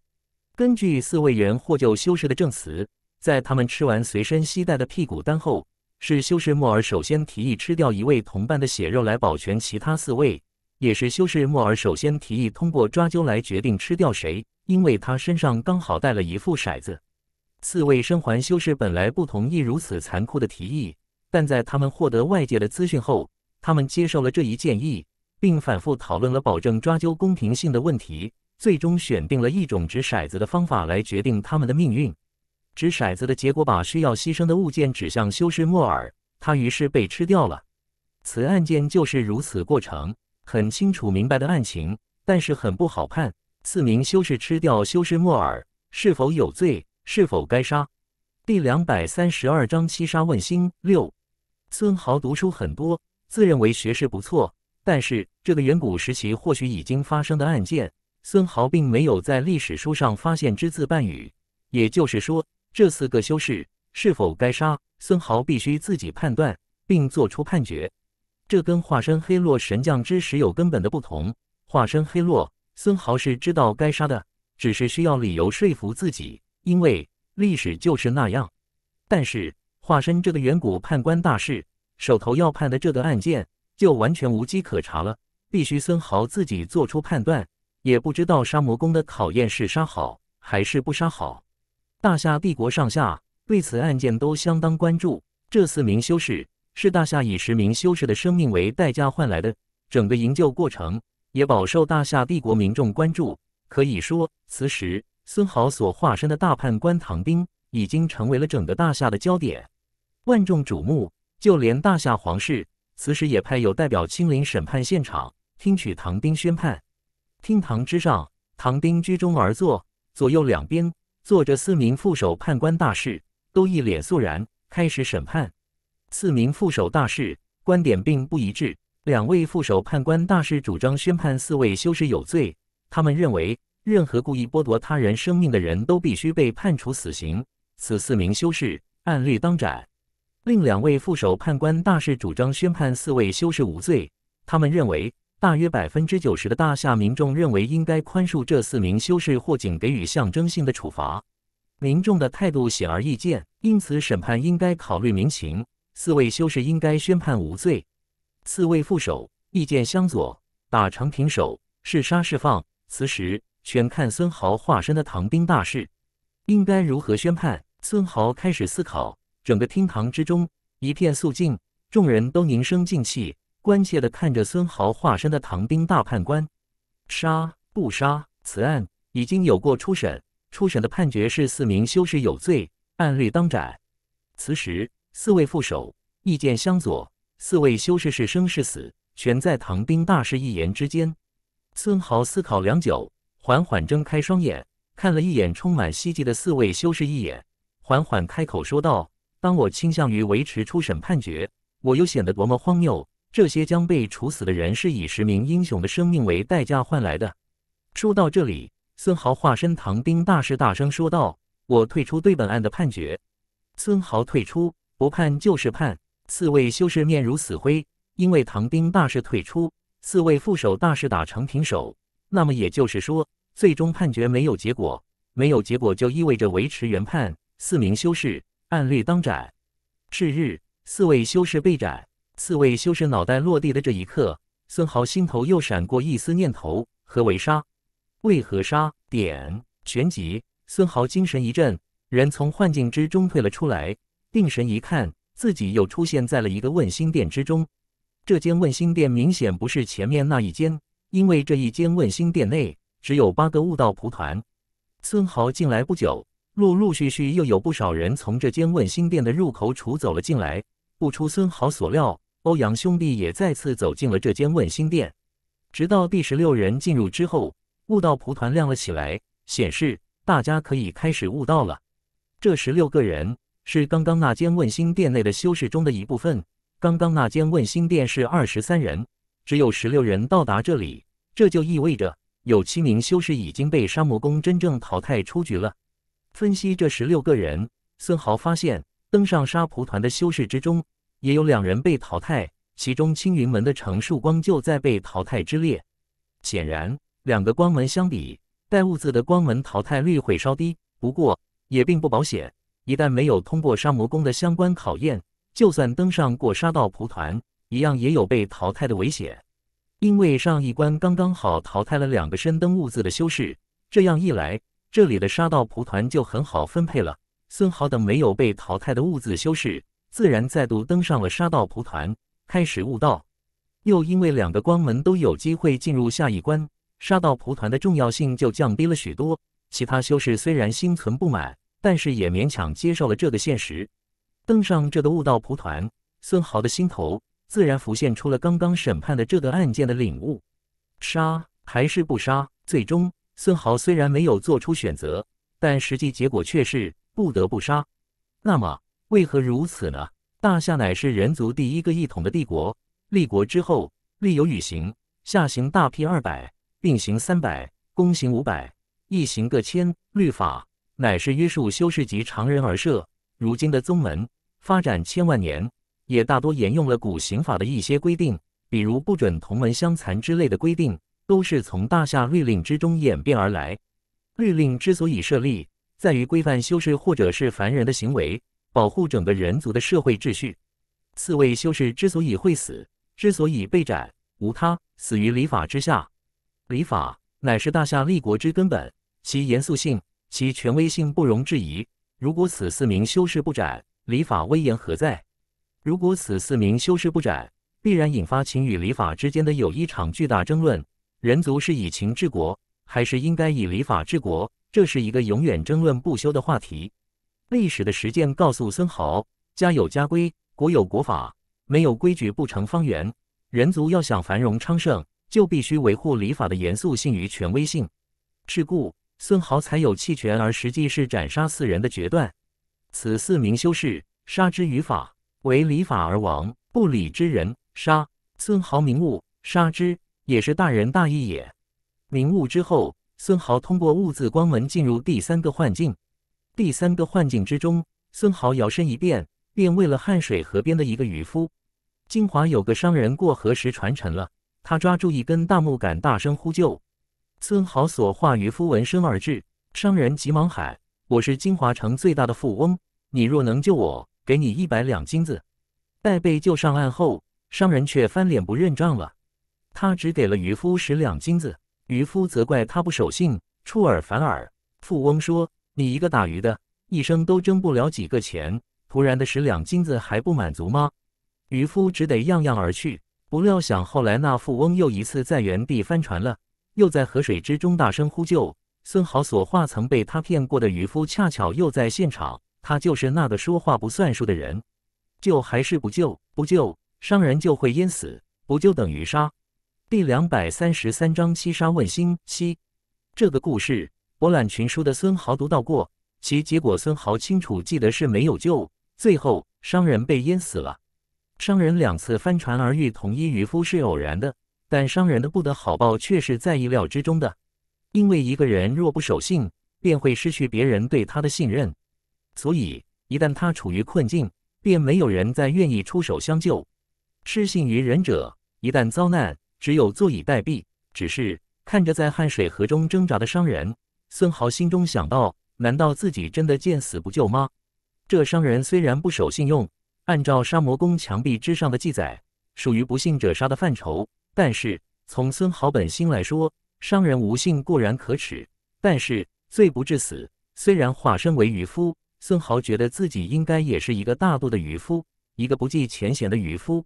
根据四位元获救修士的证词，在他们吃完随身携带的屁股丹后，是修士莫尔首先提议吃掉一位同伴的血肉来保全其他四位，也是修士莫尔首先提议通过抓阄来决定吃掉谁，因为他身上刚好带了一副骰子。四位生还修士本来不同意如此残酷的提议，但在他们获得外界的资讯后，他们接受了这一建议，并反复讨论了保证抓阄公平性的问题，最终选定了一种掷骰子的方法来决定他们的命运。掷骰子的结果把需要牺牲的物件指向修士莫尔，他于是被吃掉了。此案件就是如此过程，很清楚明白的案情，但是很不好判。四名修士吃掉修士莫尔，是否有罪？是否该杀？第两百三十二章七杀问心六。孙豪读书很多，自认为学识不错，但是这个远古时期或许已经发生的案件，孙豪并没有在历史书上发现只字半语。也就是说，这四个修士是否该杀，孙豪必须自己判断并做出判决。这跟化身黑洛神将之时有根本的不同。化身黑洛，孙豪是知道该杀的，只是需要理由说服自己。因为历史就是那样，但是化身这个远古判官大士手头要判的这个案件就完全无稽可查了，必须孙豪自己做出判断，也不知道杀魔宫的考验是杀好还是不杀好。大夏帝国上下对此案件都相当关注。这四名修士是大夏以十名修士的生命为代价换来的，整个营救过程也饱受大夏帝国民众关注。可以说，此时孙豪所化身的大判官唐兵已经成为了整个大夏的焦点，万众瞩目。就连大夏皇室此时也派有代表亲临审判现场，听取唐兵宣判。厅堂之上，唐兵居中而坐，左右两边坐着四名副手判官大士，都一脸肃然，开始审判。四名副手大士观点并不一致，两位副手判官大士主张宣判四位修士有罪。他们认为，任何故意剥夺他人生命的人都必须被判处死刑，此四名修士按律当斩。另两位副手判官大士主张宣判四位修士无罪。他们认为，大约百分之九十的大夏民众认为应该宽恕这四名修士，或仅给予象征性的处罚。民众的态度显而易见，因此审判应该考虑民情。四位修士应该宣判无罪。四位副手意见相左，打成平手，是杀是放，此时全看孙豪化身的唐兵大士应该如何宣判。孙豪开始思考。整个厅堂之中一片肃静，众人都凝声静气，关切地看着孙豪化身的唐兵大判官。杀不杀？此案已经有过初审，初审的判决是四名修士有罪，按律当斩。此时四位副手意见相左，四位修士是生是死，全在唐兵大师一言之间。孙豪思考良久，缓缓睁开双眼，看了一眼充满希冀的四位修士一眼，缓缓开口说道。当我倾向于维持初审判决，我又显得多么荒谬！这些将被处死的人是以十名英雄的生命为代价换来的。说到这里，孙豪化身唐兵大师，大声说道：“我退出对本案的判决。”孙豪退出，不判就是判。四位修士面如死灰，因为唐兵大师退出，四位副手大师打成平手。那么也就是说，最终判决没有结果，没有结果就意味着维持原判。四名修士。按律当斩。是日，四位修士被斩。四位修士脑袋落地的这一刻，孙豪心头又闪过一丝念头：何为杀？为何杀？点旋即，孙豪精神一振，人从幻境之中退了出来，定神一看，自己又出现在了一个问心殿之中。这间问心殿明显不是前面那一间，因为这一间问心殿内只有八个悟道蒲团。孙豪进来不久。陆陆续续又有不少人从这间问心殿的入口处走了进来。不出孙豪所料，欧阳兄弟也再次走进了这间问心殿。直到第十六人进入之后，悟道蒲团亮了起来，显示大家可以开始悟道了。这十六个人是刚刚那间问心殿内的修士中的一部分。刚刚那间问心殿是二十三人，只有十六人到达这里，这就意味着有七名修士已经被沙魔宫真正淘汰出局了。分析这十六个人，孙豪发现登上沙蒲团的修士之中，也有两人被淘汰，其中青云门的程树光就在被淘汰之列。显然，两个光门相比，带“物”字的光门淘汰率会稍低，不过也并不保险。一旦没有通过沙魔宫的相关考验，就算登上过沙道蒲团，一样也有被淘汰的危险。因为上一关刚刚好淘汰了两个身登“物”字的修士，这样一来。这里的杀道蒲团就很好分配了。孙豪等没有被淘汰的物字修士，自然再度登上了杀道蒲团，开始悟道。又因为两个光门都有机会进入下一关，杀道蒲团的重要性就降低了许多。其他修士虽然心存不满，但是也勉强接受了这个现实。登上这个悟道蒲团，孙豪的心头自然浮现出了刚刚审判的这个案件的领悟：杀还是不杀？最终。孙豪虽然没有做出选择，但实际结果却是不得不杀。那么为何如此呢？大夏乃是人族第一个一统的帝国，立国之后，立有禹刑，下刑大辟二百，并刑三百，宫刑五百，一刑各千。律法乃是约束修士及常人而设。如今的宗门发展千万年，也大多沿用了古刑法的一些规定，比如不准同门相残之类的规定。都是从大夏律令之中演变而来。律令之所以设立，在于规范修士或者是凡人的行为，保护整个人族的社会秩序。四位修士之所以会死，之所以被斩，无他，死于礼法之下。礼法乃是大夏立国之根本，其严肃性、其权威性不容置疑。如果此四名修士不斩，礼法威严何在？如果此四名修士不斩，必然引发情与礼法之间的有一场巨大争论。人族是以情治国，还是应该以礼法治国？这是一个永远争论不休的话题。历史的实践告诉孙豪：家有家规，国有国法，没有规矩不成方圆。人族要想繁荣昌盛，就必须维护礼法的严肃性与权威性。是故，孙豪才有弃权而实际是斩杀四人的决断。此四名修士，杀之于法。为礼法而亡，不礼之人杀。孙豪明悟，杀之也是大仁大义也。明悟之后，孙豪通过兀自光门进入第三个幻境。第三个幻境之中，孙豪摇身一变，便为了汉水河边的一个渔夫。金华有个商人过河时船沉了，他抓住一根大木杆，大声呼救。孙豪所化渔夫闻声而至，商人急忙喊：“我是金华城最大的富翁，你若能救我。”给你一百两金子。待被救上岸后，商人却翻脸不认账了。他只给了渔夫十两金子，渔夫责怪他不守信，出尔反尔。富翁说：“你一个打鱼的，一生都挣不了几个钱，突然的十两金子还不满足吗？”渔夫只得样样而去。不料想后来那富翁又一次在原地翻船了，又在河水之中大声呼救。孙豪所化曾被他骗过的渔夫，恰巧又在现场。他就是那个说话不算数的人，救还是不救？不救，商人就会淹死；不救等于杀。第两百三十三章七杀问心七。这个故事，博览群书的孙豪读到过，其结果孙豪清楚记得是没有救，最后商人被淹死了。商人两次翻船而遇同一渔夫是偶然的，但商人的不得好报却是在意料之中的，因为一个人若不守信，便会失去别人对他的信任。所以，一旦他处于困境，便没有人再愿意出手相救。失信于人者，一旦遭难，只有坐以待毙。只是看着在汉水河中挣扎的商人，孙豪心中想到：难道自己真的见死不救吗？这商人虽然不守信用，按照杀魔宫墙壁之上的记载，属于不信者杀的范畴。但是从孙豪本心来说，商人无信固然可耻，但是罪不至死。虽然化身为渔夫。孙豪觉得自己应该也是一个大度的渔夫，一个不计前嫌的渔夫。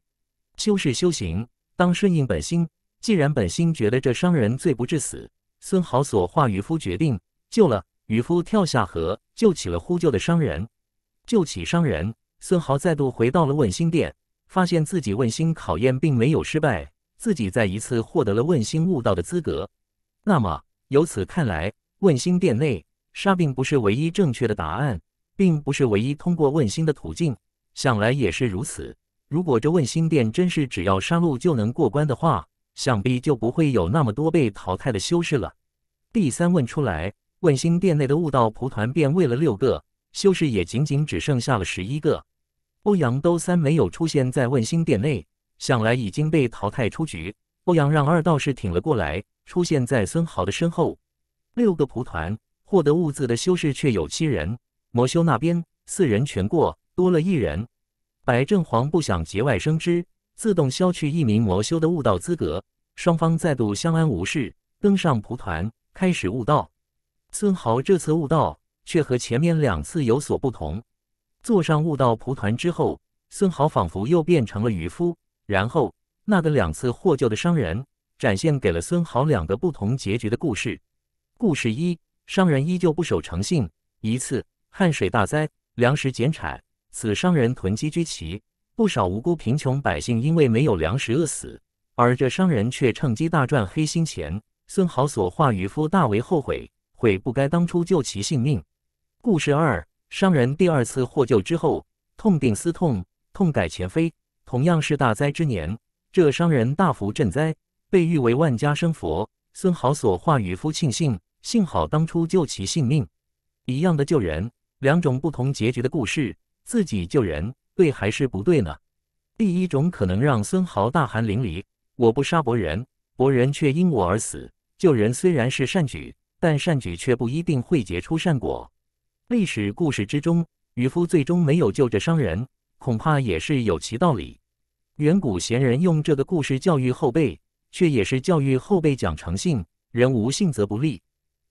修是修行，当顺应本心。既然本心觉得这商人罪不至死，孙豪所化渔夫决定救了渔夫，跳下河救起了呼救的商人。救起商人，孙豪再度回到了问心殿，发现自己问心考验并没有失败，自己再一次获得了问心悟道的资格。那么由此看来，问心殿内杀并不是唯一正确的答案。并不是唯一通过问心的途径，想来也是如此。如果这问心殿真是只要杀戮就能过关的话，想必就不会有那么多被淘汰的修士了。第三问出来，问心殿内的悟道蒲团变为了六个，修士也仅仅只剩下了十一个。欧阳兜三没有出现在问心殿内，想来已经被淘汰出局。欧阳让二道士挺了过来，出现在孙豪的身后。六个蒲团获得物字的修士却有七人。魔修那边四人全过，多了一人。白正黄不想节外生枝，自动消去一名魔修的悟道资格。双方再度相安无事，登上蒲团，开始悟道。孙豪这次悟道却和前面两次有所不同。坐上悟道蒲团之后，孙豪仿佛又变成了渔夫。然后，那个两次获救的商人展现给了孙豪两个不同结局的故事。故事一：商人依旧不守诚信。一次。汉水大灾，粮食减产，此商人囤积居奇，不少无辜贫穷百姓因为没有粮食饿死，而这商人却趁机大赚黑心钱。孙豪所化渔夫大为后悔，悔不该当初救其性命。故事二：商人第二次获救之后，痛定思痛，痛改前非。同样是大灾之年，这商人大幅赈灾，被誉为万家生佛。孙豪所化渔夫庆幸，幸好当初救其性命。一样的救人。两种不同结局的故事，自己救人对还是不对呢？第一种可能让孙豪大汗淋漓，我不杀伯仁，伯仁却因我而死。救人虽然是善举，但善举却不一定会结出善果。历史故事之中，渔夫最终没有救这商人，恐怕也是有其道理。远古贤人用这个故事教育后辈，却也是教育后辈讲诚信。人无信则不立，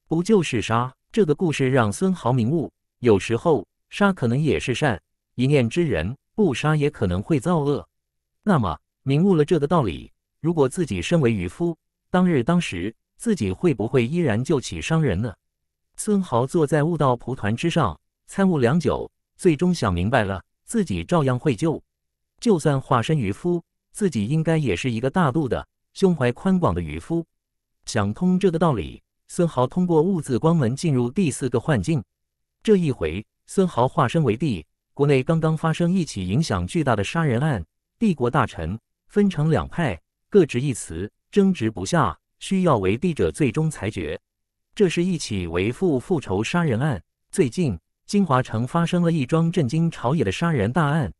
不就是杀？这个故事让孙豪明悟，有时候杀可能也是善，一念之人不杀也可能会造恶。那么明悟了这个道理，如果自己身为渔夫，当日当时自己会不会依然救起商人呢？孙豪坐在悟道蒲团之上，参悟良久，最终想明白了，自己照样会救。就算化身渔夫，自己应该也是一个大度的、胸怀宽广的渔夫。想通这个道理，孙豪通过悟字光门进入第四个幻境。这一回，孙豪化身为帝，国内刚刚发生一起影响巨大的杀人案，帝国大臣分成两派，各执一词，争执不下，需要为帝者最终裁决。这是一起为父复仇杀人案。最近，金华城发生了一桩震惊朝野的杀人大案，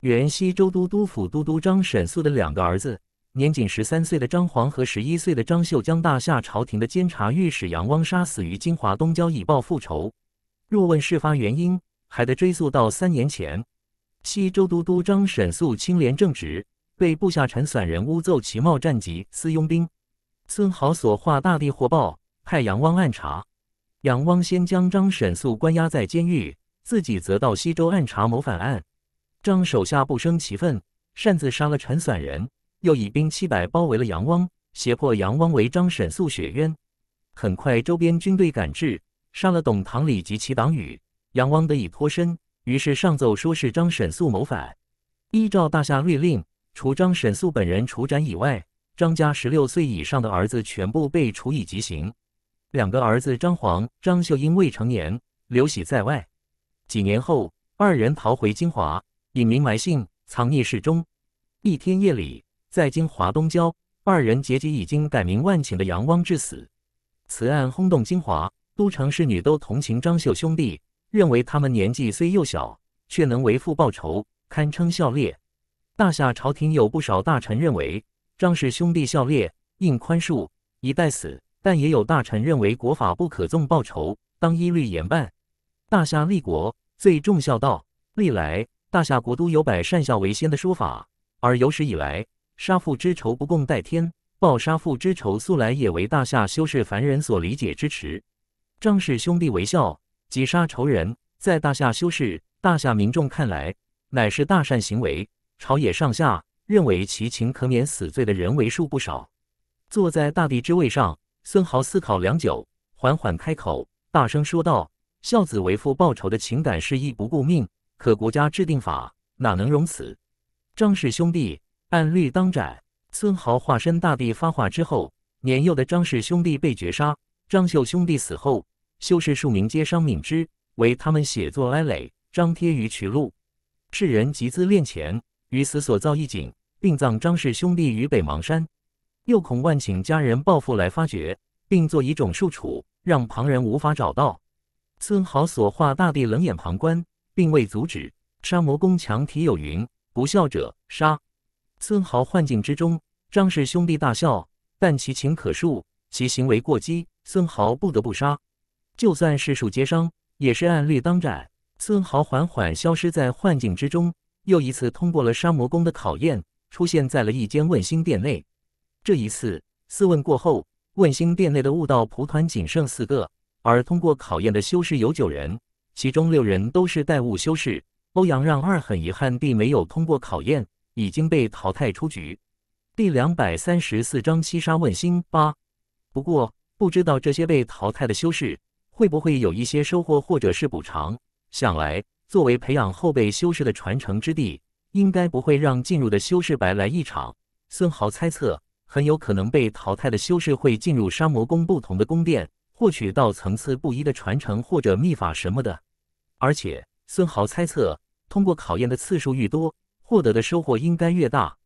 原西州都督府都督张沈素的两个儿子。年仅十三岁的张煌和十一岁的张秀将大夏朝廷的监察御史杨汪杀死于金华东郊，以报复仇。若问事发原因，还得追溯到三年前。西周都督张沈素清廉正直，被部下陈散人诬奏其冒战籍私佣兵。孙豪所化大地获报，派杨汪暗查。杨汪先将张沈素关押在监狱，自己则到西周暗查谋反案。张手下不生其愤，擅自杀了陈散人。又以兵七百包围了杨汪，胁迫杨汪为张沈素雪冤。很快，周边军队赶至，杀了董唐礼及其党羽，杨汪得以脱身。于是上奏说是张沈素谋反。依照大夏律令，除张沈素本人处斩以外，张家十六岁以上的儿子全部被处以极刑。两个儿子张煌、张秀因未成年，流徙在外。几年后，二人逃回金华，隐名埋姓，藏匿市中。一天夜里。在金华东郊，二人劫机已经改名万顷的杨汪致死。此案轰动金华，都城侍女都同情张秀兄弟，认为他们年纪虽幼小，却能为父报仇，堪称孝烈。大夏朝廷有不少大臣认为张氏兄弟孝烈，应宽恕，以待死；但也有大臣认为国法不可纵报仇，当依律严办。大夏立国最重孝道，历来大夏国都有百善孝为先的说法，而有史以来。杀父之仇不共戴天，报杀父之仇素来也为大夏修士凡人所理解支持。张氏兄弟为孝，击杀仇人，在大夏修士、大夏民众看来，乃是大善行为。朝野上下认为其情可免死罪的人为数不少。坐在大帝之位上，孙豪思考良久，缓缓开口，大声说道：“孝子为父报仇的情感是义不顾命，可国家制定法，哪能容此？张氏兄弟。”按律当斩。孙豪化身大帝发话之后，年幼的张氏兄弟被绝杀。张秀兄弟死后，修士数名皆伤命之，为他们写作哀垒，张贴于渠路。世人集资敛钱，于此所造一井，并葬张氏兄弟于北邙山。又恐万顷家人报复来发掘，并作一种树处，让旁人无法找到。孙豪所化大帝冷眼旁观，并未阻止。杀魔宫墙题有云：“不孝者杀。”孙豪幻境之中，张氏兄弟大笑，但其情可恕，其行为过激，孙豪不得不杀。就算是树接伤，也是按律当斩。孙豪缓缓消失在幻境之中，又一次通过了杀魔宫的考验，出现在了一间问心殿内。这一次四问过后，问心殿内的悟道蒲团仅剩四个，而通过考验的修士有九人，其中六人都是代悟修士。欧阳让二很遗憾地没有通过考验。已经被淘汰出局。第两百三十四章七杀问心八。不过，不知道这些被淘汰的修士会不会有一些收获或者是补偿。想来，作为培养后辈修士的传承之地，应该不会让进入的修士白来一场。孙豪猜测，很有可能被淘汰的修士会进入沙魔宫不同的宫殿，获取到层次不一的传承或者秘法什么的。而且，孙豪猜测，通过考验的次数愈多。获得的收获应该越大，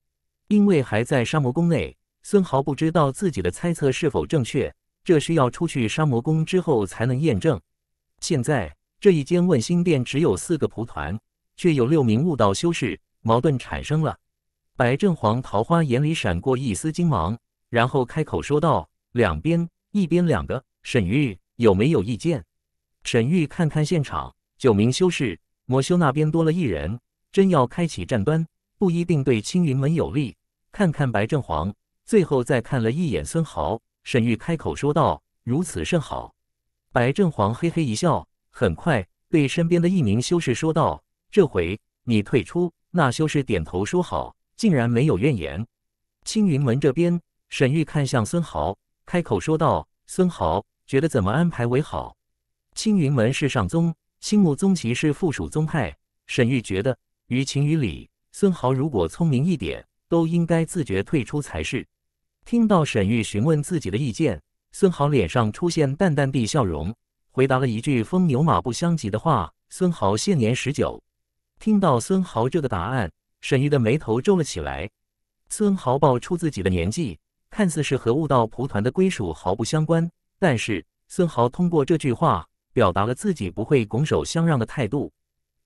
因为还在沙魔宫内，孙豪不知道自己的猜测是否正确，这需要出去沙魔宫之后才能验证。现在这一间问心殿只有四个蒲团，却有六名悟道修士，矛盾产生了。白正黄桃花眼里闪过一丝金芒，然后开口说道：“两边，一边两个。沈玉有没有意见？”沈玉看看现场，九名修士，魔修那边多了一人。真要开启战端，不一定对青云门有利。看看白正黄，最后再看了一眼孙豪，沈玉开口说道：“如此甚好。”白正黄嘿嘿一笑，很快对身边的一名修士说道：“这回你退出。”那修士点头说好，竟然没有怨言。青云门这边，沈玉看向孙豪，开口说道：“孙豪，觉得怎么安排为好？”青云门是上宗，青木宗旗是附属宗派。沈玉觉得，于情于理，孙豪如果聪明一点，都应该自觉退出才是。听到沈玉询问自己的意见，孙豪脸上出现淡淡的笑容，回答了一句“风牛马不相及”的话。孙豪现年十九。听到孙豪这个答案，沈玉的眉头皱了起来。孙豪报出自己的年纪，看似是和悟道蒲团的归属毫不相关，但是孙豪通过这句话，表达了自己不会拱手相让的态度。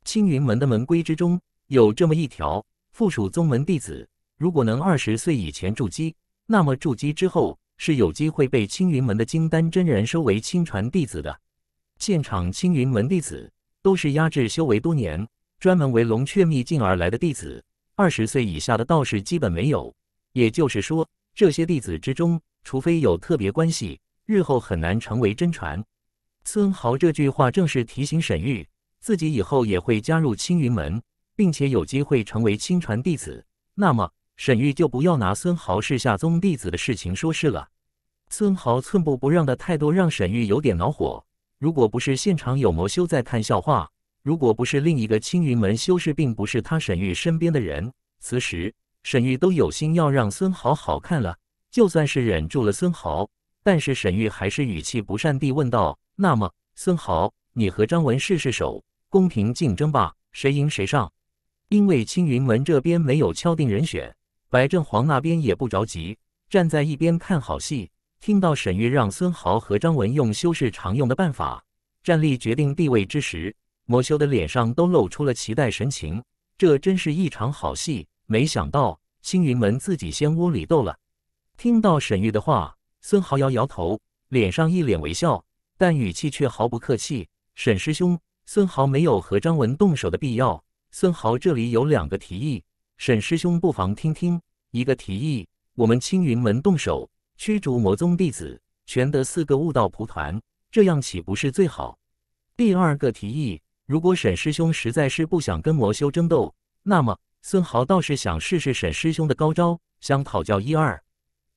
青云门的门规之中有这么一条：附属宗门弟子如果能二十岁以前筑基，那么筑基之后是有机会被青云门的金丹真人收为亲传弟子的。现场青云门弟子都是压制修为多年。专门为龙雀秘境而来的弟子，二十岁以下的道士基本没有。也就是说，这些弟子之中，除非有特别关系，日后很难成为真传。孙豪这句话正是提醒沈玉，自己以后也会加入青云门，并且有机会成为亲传弟子。那么，沈玉就不要拿孙豪是下宗弟子的事情说事了。孙豪寸步不让的态度让沈玉有点恼火。如果不是现场有魔修在看笑话，如果不是另一个青云门修士，并不是他沈玉身边的人，此时沈玉都有心要让孙豪好看了。就算是忍住了孙豪，但是沈玉还是语气不善地问道：“那么，孙豪，你和张文试试手，公平竞争吧，谁赢谁上。”因为青云门这边没有敲定人选，白正煌那边也不着急，站在一边看好戏。听到沈玉让孙豪和张文用修士常用的办法站立决定地位之时，魔修的脸上都露出了期待神情，这真是一场好戏。没想到青云门自己先窝里斗了。听到沈玉的话，孙豪摇摇头，脸上一脸微笑，但语气却毫不客气：“沈师兄，孙豪没有和张文动手的必要。孙豪这里有两个提议，沈师兄不妨听听。一个提议，我们青云门动手驱逐魔宗弟子，全得四个悟道蒲团，这样岂不是最好？第二个提议。”如果沈师兄实在是不想跟魔修争斗，那么孙豪倒是想试试沈师兄的高招，想讨教一二。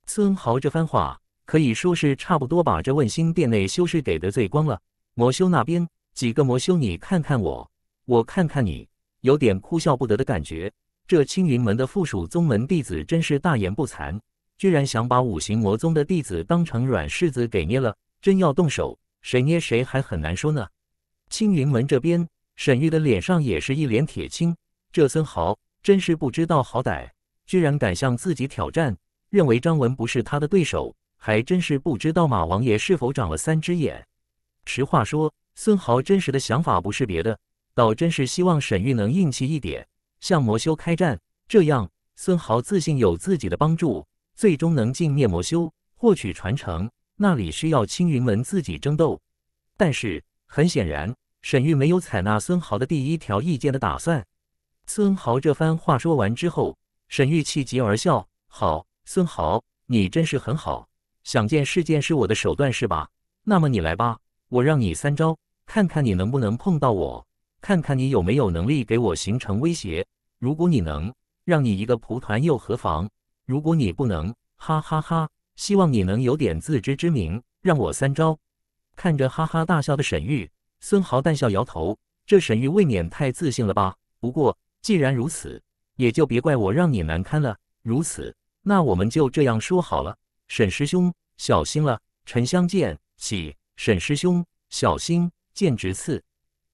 孙豪这番话可以说是差不多把这问心殿内修士给得罪光了。魔修那边几个魔修，你看看我，我看看你，有点哭笑不得的感觉。这青云门的附属宗门弟子真是大言不惭，居然想把五行魔宗的弟子当成软柿子给捏了。真要动手，谁捏谁还很难说呢。青云门这边，沈玉的脸上也是一脸铁青。这孙豪真是不知道好歹，居然敢向自己挑战，认为张文不是他的对手，还真是不知道马王爷是否长了三只眼。实话说，孙豪真实的想法不是别的，倒真是希望沈玉能硬气一点，向魔修开战，这样孙豪自信有自己的帮助，最终能进灭魔修，获取传承。那里需要青云门自己争斗，但是。很显然，沈玉没有采纳孙豪的第一条意见的打算。孙豪这番话说完之后，沈玉气急而笑：“好，孙豪，你真是很好，想见世见是我的手段是吧？那么你来吧，我让你三招，看看你能不能碰到我，看看你有没有能力给我形成威胁。如果你能，让你一个蒲团又何妨？如果你不能，哈哈哈！希望你能有点自知之明，让我三招。”看着哈哈大笑的沈玉，孙豪淡笑摇头：“这沈玉未免太自信了吧？不过既然如此，也就别怪我让你难堪了。如此，那我们就这样说好了。沈师兄，小心了！沉香剑起，沈师兄，小心剑直刺。”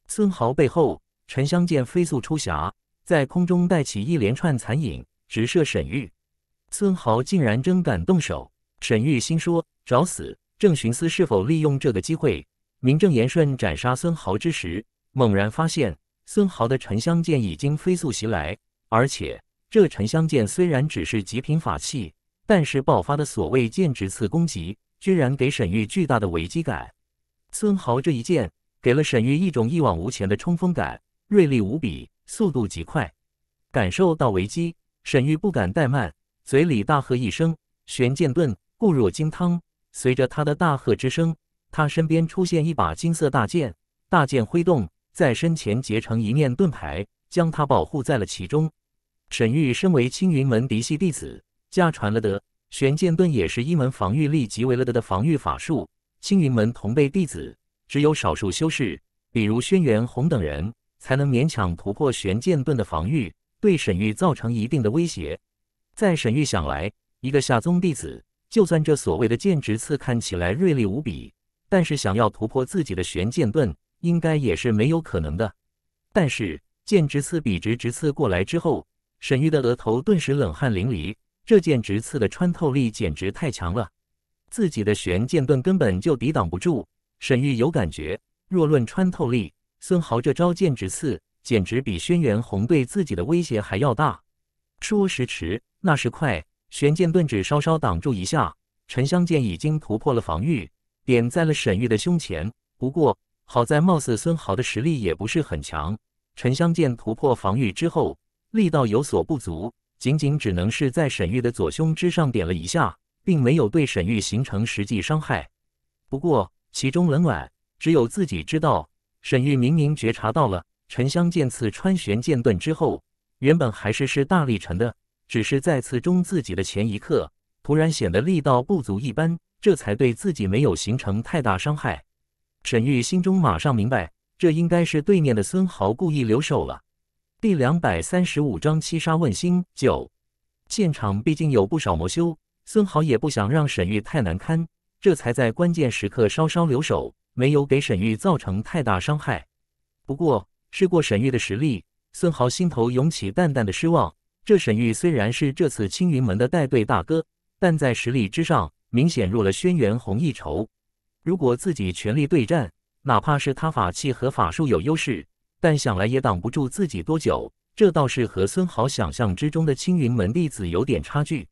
孙豪背后，沉香剑飞速出匣，在空中带起一连串残影，直射沈玉。孙豪竟然真敢动手！沈玉心说：“找死！”正寻思是否利用这个机会名正言顺斩杀孙豪之时，猛然发现孙豪的沉香剑已经飞速袭来，而且这沉香剑虽然只是极品法器，但是爆发的所谓剑直刺攻击，居然给沈玉巨大的危机感。孙豪这一剑给了沈玉一种一往无前的冲锋感，锐利无比，速度极快。感受到危机，沈玉不敢怠慢，嘴里大喝一声：“玄剑盾，固若金汤。”随着他的大喝之声，他身边出现一把金色大剑，大剑挥动，在身前结成一面盾牌，将他保护在了其中。沈玉身为青云门嫡系弟子，家传了的玄剑盾也是一门防御力极为了得的防御法术。青云门同辈弟子只有少数修士，比如轩辕红等人，才能勉强突破玄剑盾的防御，对沈玉造成一定的威胁。在沈玉想来，一个下宗弟子，就算这所谓的剑直刺看起来锐利无比，但是想要突破自己的玄剑盾，应该也是没有可能的。但是剑直刺笔直直刺过来之后，沈玉的额头顿时冷汗淋漓，这剑直刺的穿透力简直太强了，自己的玄剑盾根本就抵挡不住。沈玉有感觉，若论穿透力，孙豪这招剑直刺简直比轩辕红对自己的威胁还要大。说时迟，那时快，玄剑盾只稍稍挡住一下，沉香剑已经突破了防御，点在了沈玉的胸前。不过好在，貌似孙豪的实力也不是很强，沉香剑突破防御之后。力道有所不足，仅仅只能是在沈玉的左胸之上点了一下，并没有对沈玉形成实际伤害。不过其中冷暖，只有自己知道。沈玉明明觉察到了沉香剑刺穿玄剑盾之后，原本还是是大力沉的，只是在刺中自己的前一刻，突然显得力道不足一般，这才对自己没有形成太大伤害。沈玉心中马上明白，这应该是对面的孙豪故意留手了。第两百三十五章七杀问心九。现场毕竟有不少魔修，孙豪也不想让沈玉太难堪，这才在关键时刻稍稍留手，没有给沈玉造成太大伤害。不过试过沈玉的实力，孙豪心头涌起淡淡的失望。这沈玉虽然是这次青云门的带队大哥，但在实力之上明显弱了轩辕红一筹。如果自己全力对战，哪怕是他法器和法术有优势。但想来也挡不住自己多久，这倒是和孙豪想象之中的青云门弟子有点差距。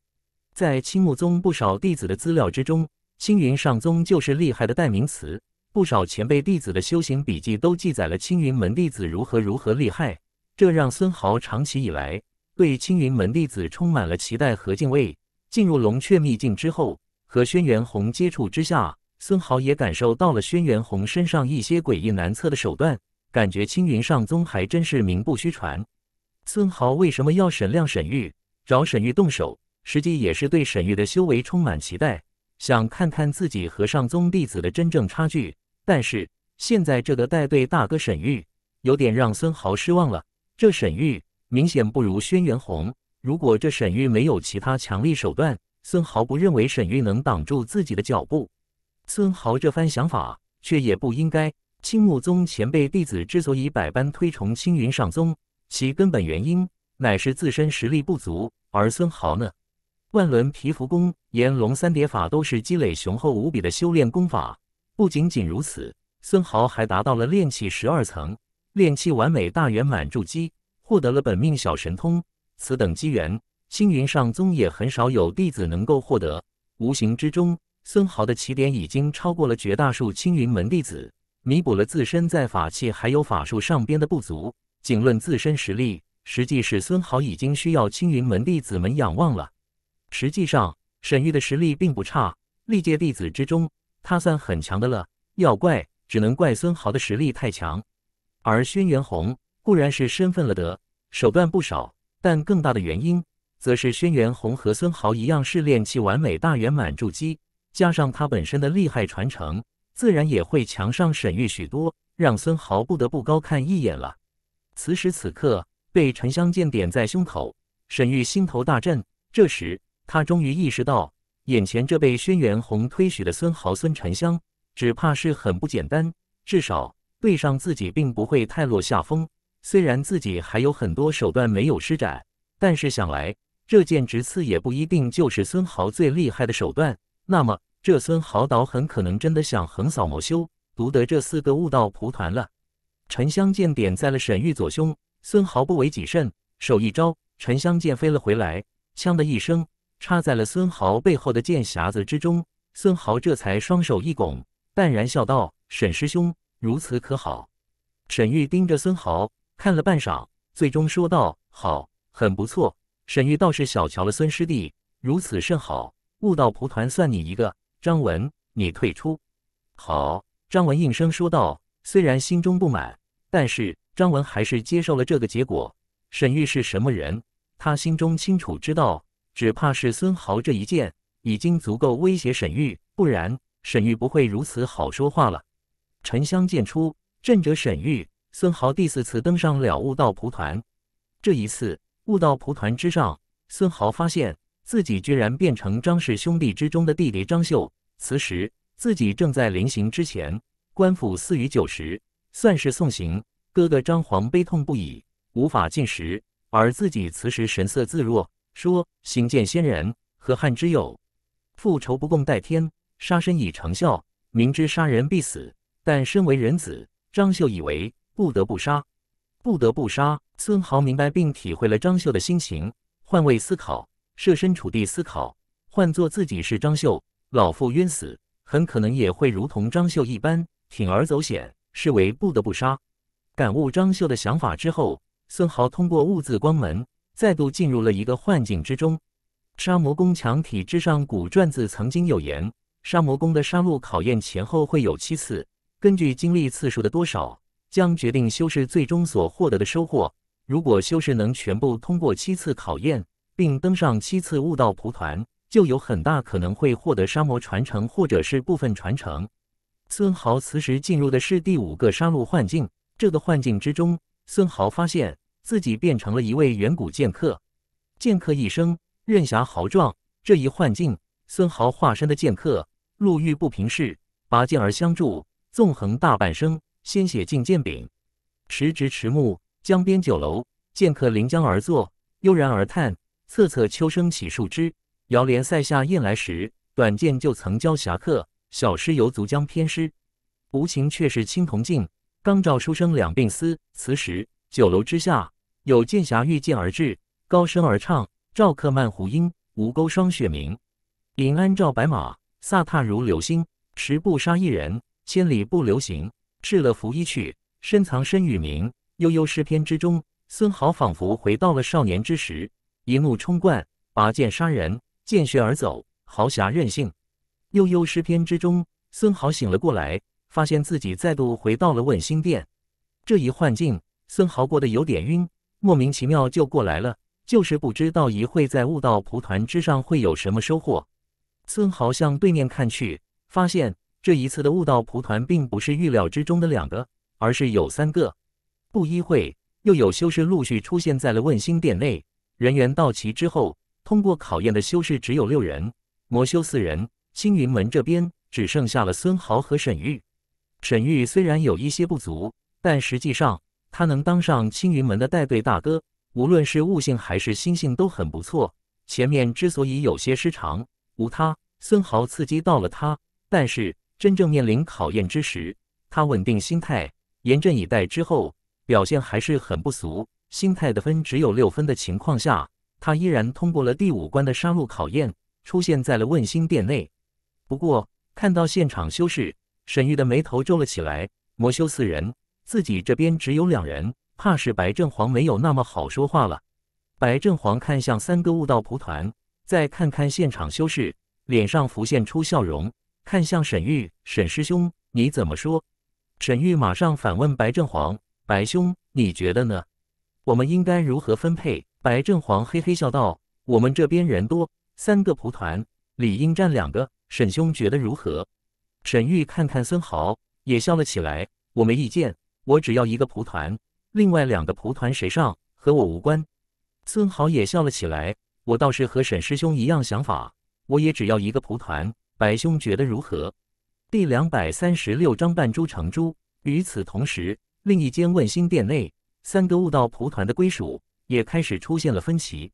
在青木宗不少弟子的资料之中，青云上宗就是厉害的代名词，不少前辈弟子的修行笔记都记载了青云门弟子如何如何厉害，这让孙豪长期以来对青云门弟子充满了期待和敬畏。进入龙雀秘境之后，和轩辕红接触之下，孙豪也感受到了轩辕红身上一些诡异难测的手段。感觉青云上宗还真是名不虚传。孙豪为什么要沈亮沈玉，找沈玉动手？实际也是对沈玉的修为充满期待，想看看自己和上宗弟子的真正差距。但是现在这个带队大哥沈玉，有点让孙豪失望了。这沈玉明显不如轩辕红。如果这沈玉没有其他强力手段，孙豪不认为沈玉能挡住自己的脚步。孙豪这番想法，却也不应该。青木宗前辈弟子之所以百般推崇青云上宗，其根本原因乃是自身实力不足。而孙豪呢，万轮皮肤功、炎龙三叠法都是积累雄厚无比的修炼功法。不仅仅如此，孙豪还达到了炼气十二层，炼气完美大圆满筑基，获得了本命小神通。此等机缘，青云上宗也很少有弟子能够获得。无形之中，孙豪的起点已经超过了绝大数青云门弟子。弥补了自身在法器还有法术上边的不足。仅论自身实力，实际是孙豪已经需要青云门弟子们仰望了。实际上，沈玉的实力并不差，历届弟子之中，他算很强的了。要怪，只能怪孙豪的实力太强。而轩辕红固然是身份了得，手段不少，但更大的原因，则是轩辕红和孙豪一样是炼气完美大圆满筑基，加上他本身的厉害传承。自然也会强上沈玉许多，让孙豪不得不高看一眼了。此时此刻，被沉香剑点在胸口，沈玉心头大震。这时，他终于意识到，眼前这被轩辕红推许的孙豪孙沉香，只怕是很不简单。至少对上自己，并不会太落下风。虽然自己还有很多手段没有施展，但是想来，这剑直刺也不一定就是孙豪最厉害的手段。那么，这孙豪倒很可能真的想横扫魔修，独得这四个悟道蒲团了。沉香剑点在了沈玉左胸，孙豪不为己甚，手一招，沉香剑飞了回来，锵的一声插在了孙豪背后的剑匣子之中。孙豪这才双手一拱，淡然笑道：“沈师兄，如此可好？”沈玉盯着孙豪看了半晌，最终说道：“好，很不错。”沈玉倒是小瞧了孙师弟，如此甚好，悟道蒲团算你一个。张文，你退出。”好，张文应声说道。虽然心中不满，但是张文还是接受了这个结果。沈玉是什么人？他心中清楚知道，只怕是孙豪这一剑已经足够威胁沈玉，不然沈玉不会如此好说话了。沉香剑出，震着沈玉。孙豪第四次登上了悟道蒲团，这一次悟道蒲团之上，孙豪发现自己居然变成张氏兄弟之中的弟弟张秀。此时自己正在临行之前。官府赐予酒食，算是送行。哥哥张皇悲痛不已，无法进食，而自己此时神色自若，说：“行见仙人，何憾之有？复仇不共戴天，杀身已成效。明知杀人必死，但身为人子，张秀以为不得不杀，不得不杀。”孙豪明白并体会了张秀的心情，换位思考，设身处地思考，换做自己是张秀，老父冤死，很可能也会如同张秀一般。铤而走险，视为不得不杀。感悟张绣的想法之后，孙豪通过兀自光门，再度进入了一个幻境之中。沙魔宫墙体之上古篆字曾经有言：沙魔宫的杀戮考验前后会有七次，根据经历次数的多少，将决定修士最终所获得的收获。如果修士能全部通过七次考验，并登上七次悟道蒲团，就有很大可能会获得杀魔传承，或者是部分传承。孙豪此时进入的是第五个杀戮幻境。这个幻境之中，孙豪发现自己变成了一位远古剑客。剑客一生刃侠豪壮，这一幻境，孙豪化身的剑客路遇不平事，拔剑而相助，纵横大半生，鲜血尽剑柄。时值迟暮，江边酒楼，剑客临江而坐，悠然而叹：“策策秋声起树枝，遥怜塞下雁来时。短剑就曾教侠客。”小诗犹足将偏诗，无情却是青铜镜。刚照书生两鬓丝。此时酒楼之下，有剑侠御剑而至，高声而唱：“赵客漫胡缨，吴钩霜雪明。银鞍照白马，飒沓如流星。十步杀一人，千里不留行。试了拂衣去，深藏身与名。”悠悠诗篇之中，孙豪仿佛回到了少年之时，一怒冲冠，拔剑杀人，见血而走，豪侠任性。悠悠诗篇之中，孙豪醒了过来，发现自己再度回到了问心殿。这一幻境，孙豪过得有点晕，莫名其妙就过来了，就是不知道一会在悟道蒲团之上会有什么收获。孙豪向对面看去，发现这一次的悟道蒲团并不是预料之中的两个，而是有三个。不一会，又有修士陆续出现在了问心殿内。人员到齐之后，通过考验的修士只有六人，魔修四人。青云门这边只剩下了孙豪和沈玉。沈玉虽然有一些不足，但实际上他能当上青云门的带队大哥，无论是悟性还是心性都很不错。前面之所以有些失常，无他，孙豪刺激到了他。但是真正面临考验之时，他稳定心态，严阵以待之后，表现还是很不俗。心态的分只有六分的情况下，他依然通过了第五关的杀戮考验，出现在了问心殿内。不过看到现场修士，沈玉的眉头皱了起来。魔修四人，自己这边只有两人，怕是白正黄没有那么好说话了。白正黄看向三个悟道蒲团，再看看现场修士，脸上浮现出笑容，看向沈玉：“沈师兄，你怎么说？”沈玉马上反问白正黄：“白兄，你觉得呢？我们应该如何分配？”白正黄嘿嘿笑道：“我们这边人多，三个蒲团理应占两个。”沈兄觉得如何？沈玉看看孙豪，也笑了起来。我没意见，我只要一个蒲团，另外两个蒲团谁上和我无关。孙豪也笑了起来。我倒是和沈师兄一样想法，我也只要一个蒲团。白兄觉得如何？第两百三十六章扮猪成猪。与此同时，另一间问心殿内，三个悟道蒲团的归属也开始出现了分歧。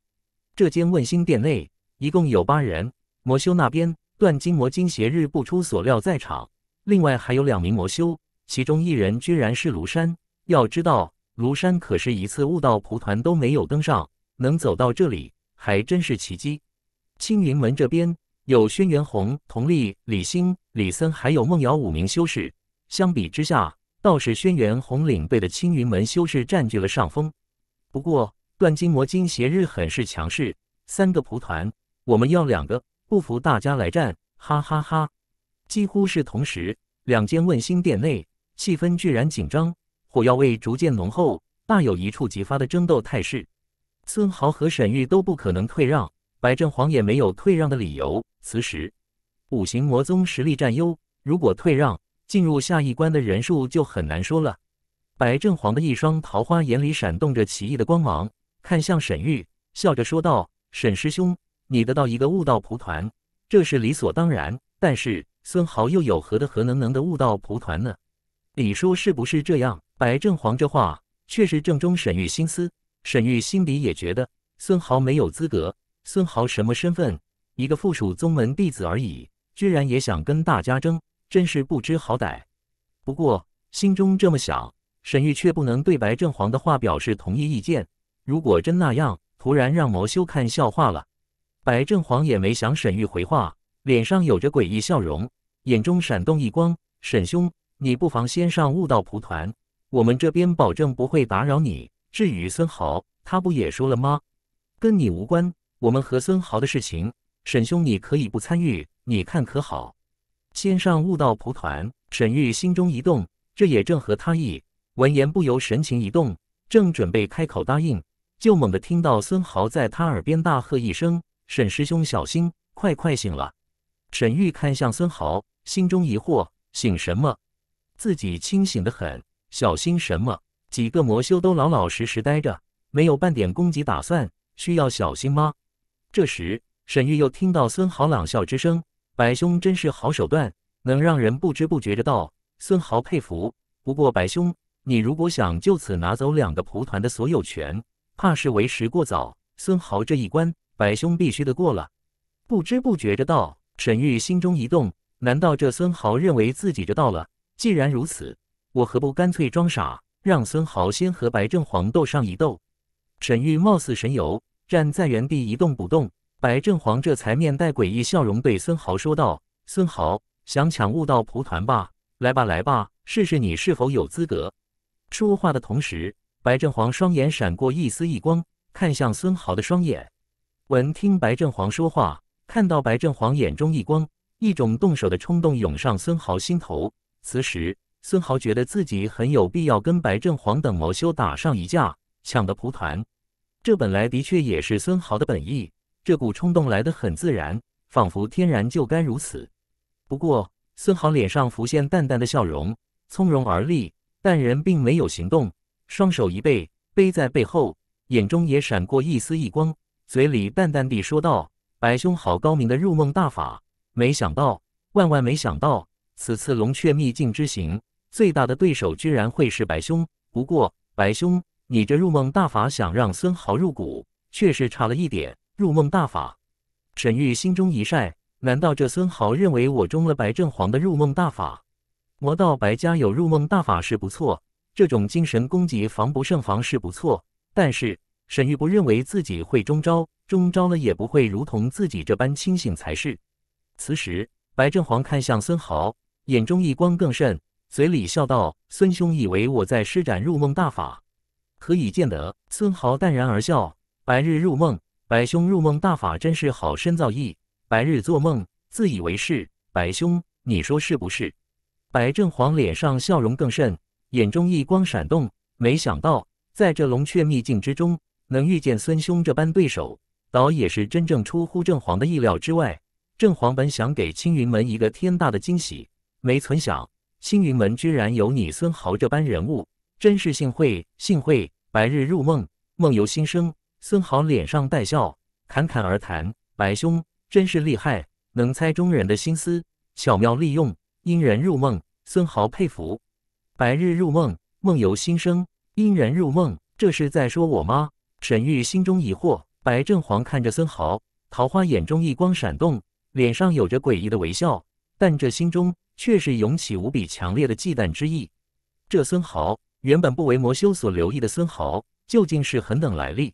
这间问心殿内一共有八人，魔修那边。断金魔金邪日不出所料在场，另外还有两名魔修，其中一人居然是庐山。要知道，庐山可是一次悟道蒲团都没有登上，能走到这里还真是奇迹。青云门这边有轩辕红、佟丽、李星、李森，还有梦瑶五名修士。相比之下，倒是轩辕红领队的青云门修士占据了上风。不过，断金魔金邪日很是强势，三个蒲团，我们要两个。不服大家来战，哈哈哈！几乎是同时，两间问心殿内气氛居然紧张，火药味逐渐浓厚，大有一触即发的争斗态势。孙豪和沈玉都不可能退让，白振煌也没有退让的理由。此时，五行魔宗实力占优，如果退让，进入下一关的人数就很难说了。白振煌的一双桃花眼里闪动着奇异的光芒，看向沈玉，笑着说道：“沈师兄，你得到一个悟道蒲团，这是理所当然。但是孙豪又有何的何能能的悟道蒲团呢？你说是不是这样？”白振煌这话确实正中沈玉心思。沈玉心里也觉得孙豪没有资格。孙豪什么身份？一个附属宗门弟子而已，居然也想跟大家争，真是不知好歹。不过心中这么想，沈玉却不能对白振煌的话表示同意意见。如果真那样，突然让魔修看笑话了。白振煌也没想沈玉回话，脸上有着诡异笑容，眼中闪动一光。沈兄，你不妨先上悟道蒲团，我们这边保证不会打扰你。至于孙豪，他不也说了吗？跟你无关，我们和孙豪的事情，沈兄你可以不参与，你看可好？先上悟道蒲团，沈玉心中一动，这也正合他意。闻言不由神情一动，正准备开口答应，就猛地听到孙豪在他耳边大喝一声：“沈师兄小心，快快醒了！”沈玉看向孙豪，心中疑惑：醒什么？自己清醒的很，小心什么？几个魔修都老老实实待着，没有半点攻击打算，需要小心吗？这时，沈玉又听到孙豪朗笑之声：“白兄真是好手段，能让人不知不觉着到。”孙豪佩服。不过，白兄，你如果想就此拿走两个蒲团的所有权，怕是为时过早。孙豪这一关，白兄必须得过了。不知不觉着到，沈玉心中一动，难道这孙豪认为自己着到了？既然如此，我何不干脆装傻？让孙豪先和白正煌斗上一斗。沈玉貌似神游，站在原地一动不动。白正煌这才面带诡异笑容对孙豪说道：“孙豪，想抢悟道蒲团吧？来吧，来吧，试试你是否有资格。”说话的同时，白正煌双眼闪过一丝异光，看向孙豪的双眼。闻听白正煌说话，看到白正煌眼中一光，一种动手的冲动涌上孙豪心头。此时。孙豪觉得自己很有必要跟白振煌等魔修打上一架，抢得蒲团。这本来的确也是孙豪的本意，这股冲动来得很自然，仿佛天然就该如此。不过，孙豪脸上浮现淡淡的笑容，从容而立，但人并没有行动，双手一背，背在背后，眼中也闪过一丝异光，嘴里淡淡地说道：“白兄好高明的入梦大法，没想到，万万没想到，此次龙雀秘境之行。”最大的对手居然会是白兄，不过白兄，你这入梦大法想让孙豪入股，确实差了一点。入梦大法，沈玉心中一晒，难道这孙豪认为我中了白振煌的入梦大法？魔道白家有入梦大法是不错，这种精神攻击防不胜防是不错，但是沈玉不认为自己会中招，中招了也不会如同自己这般清醒才是。此时，白振煌看向孙豪，眼中异光更甚。嘴里笑道：“孙兄以为我在施展入梦大法，何以见得？”孙豪淡然而笑：“白日入梦，白兄入梦大法真是好深造诣。白日做梦，自以为是。白兄，你说是不是？”白正煌脸上笑容更甚，眼中一光闪动。没想到在这龙雀秘境之中，能遇见孙兄这般对手，倒也是真正出乎正黄的意料之外。正黄本想给青云门一个天大的惊喜，没存想。青云门居然有你孙豪这般人物，真是幸会幸会！白日入梦，梦游心生。孙豪脸上带笑，侃侃而谈：“白兄真是厉害，能猜中人的心思，巧妙利用，因人入梦。”孙豪佩服。白日入梦，梦游心生，因人入梦，这是在说我吗？沈玉心中疑惑。白振煌看着孙豪，桃花眼中一光闪动，脸上有着诡异的微笑，但这心中。却是涌起无比强烈的忌惮之意。这孙豪原本不为魔修所留意的孙豪，究竟是何等来历？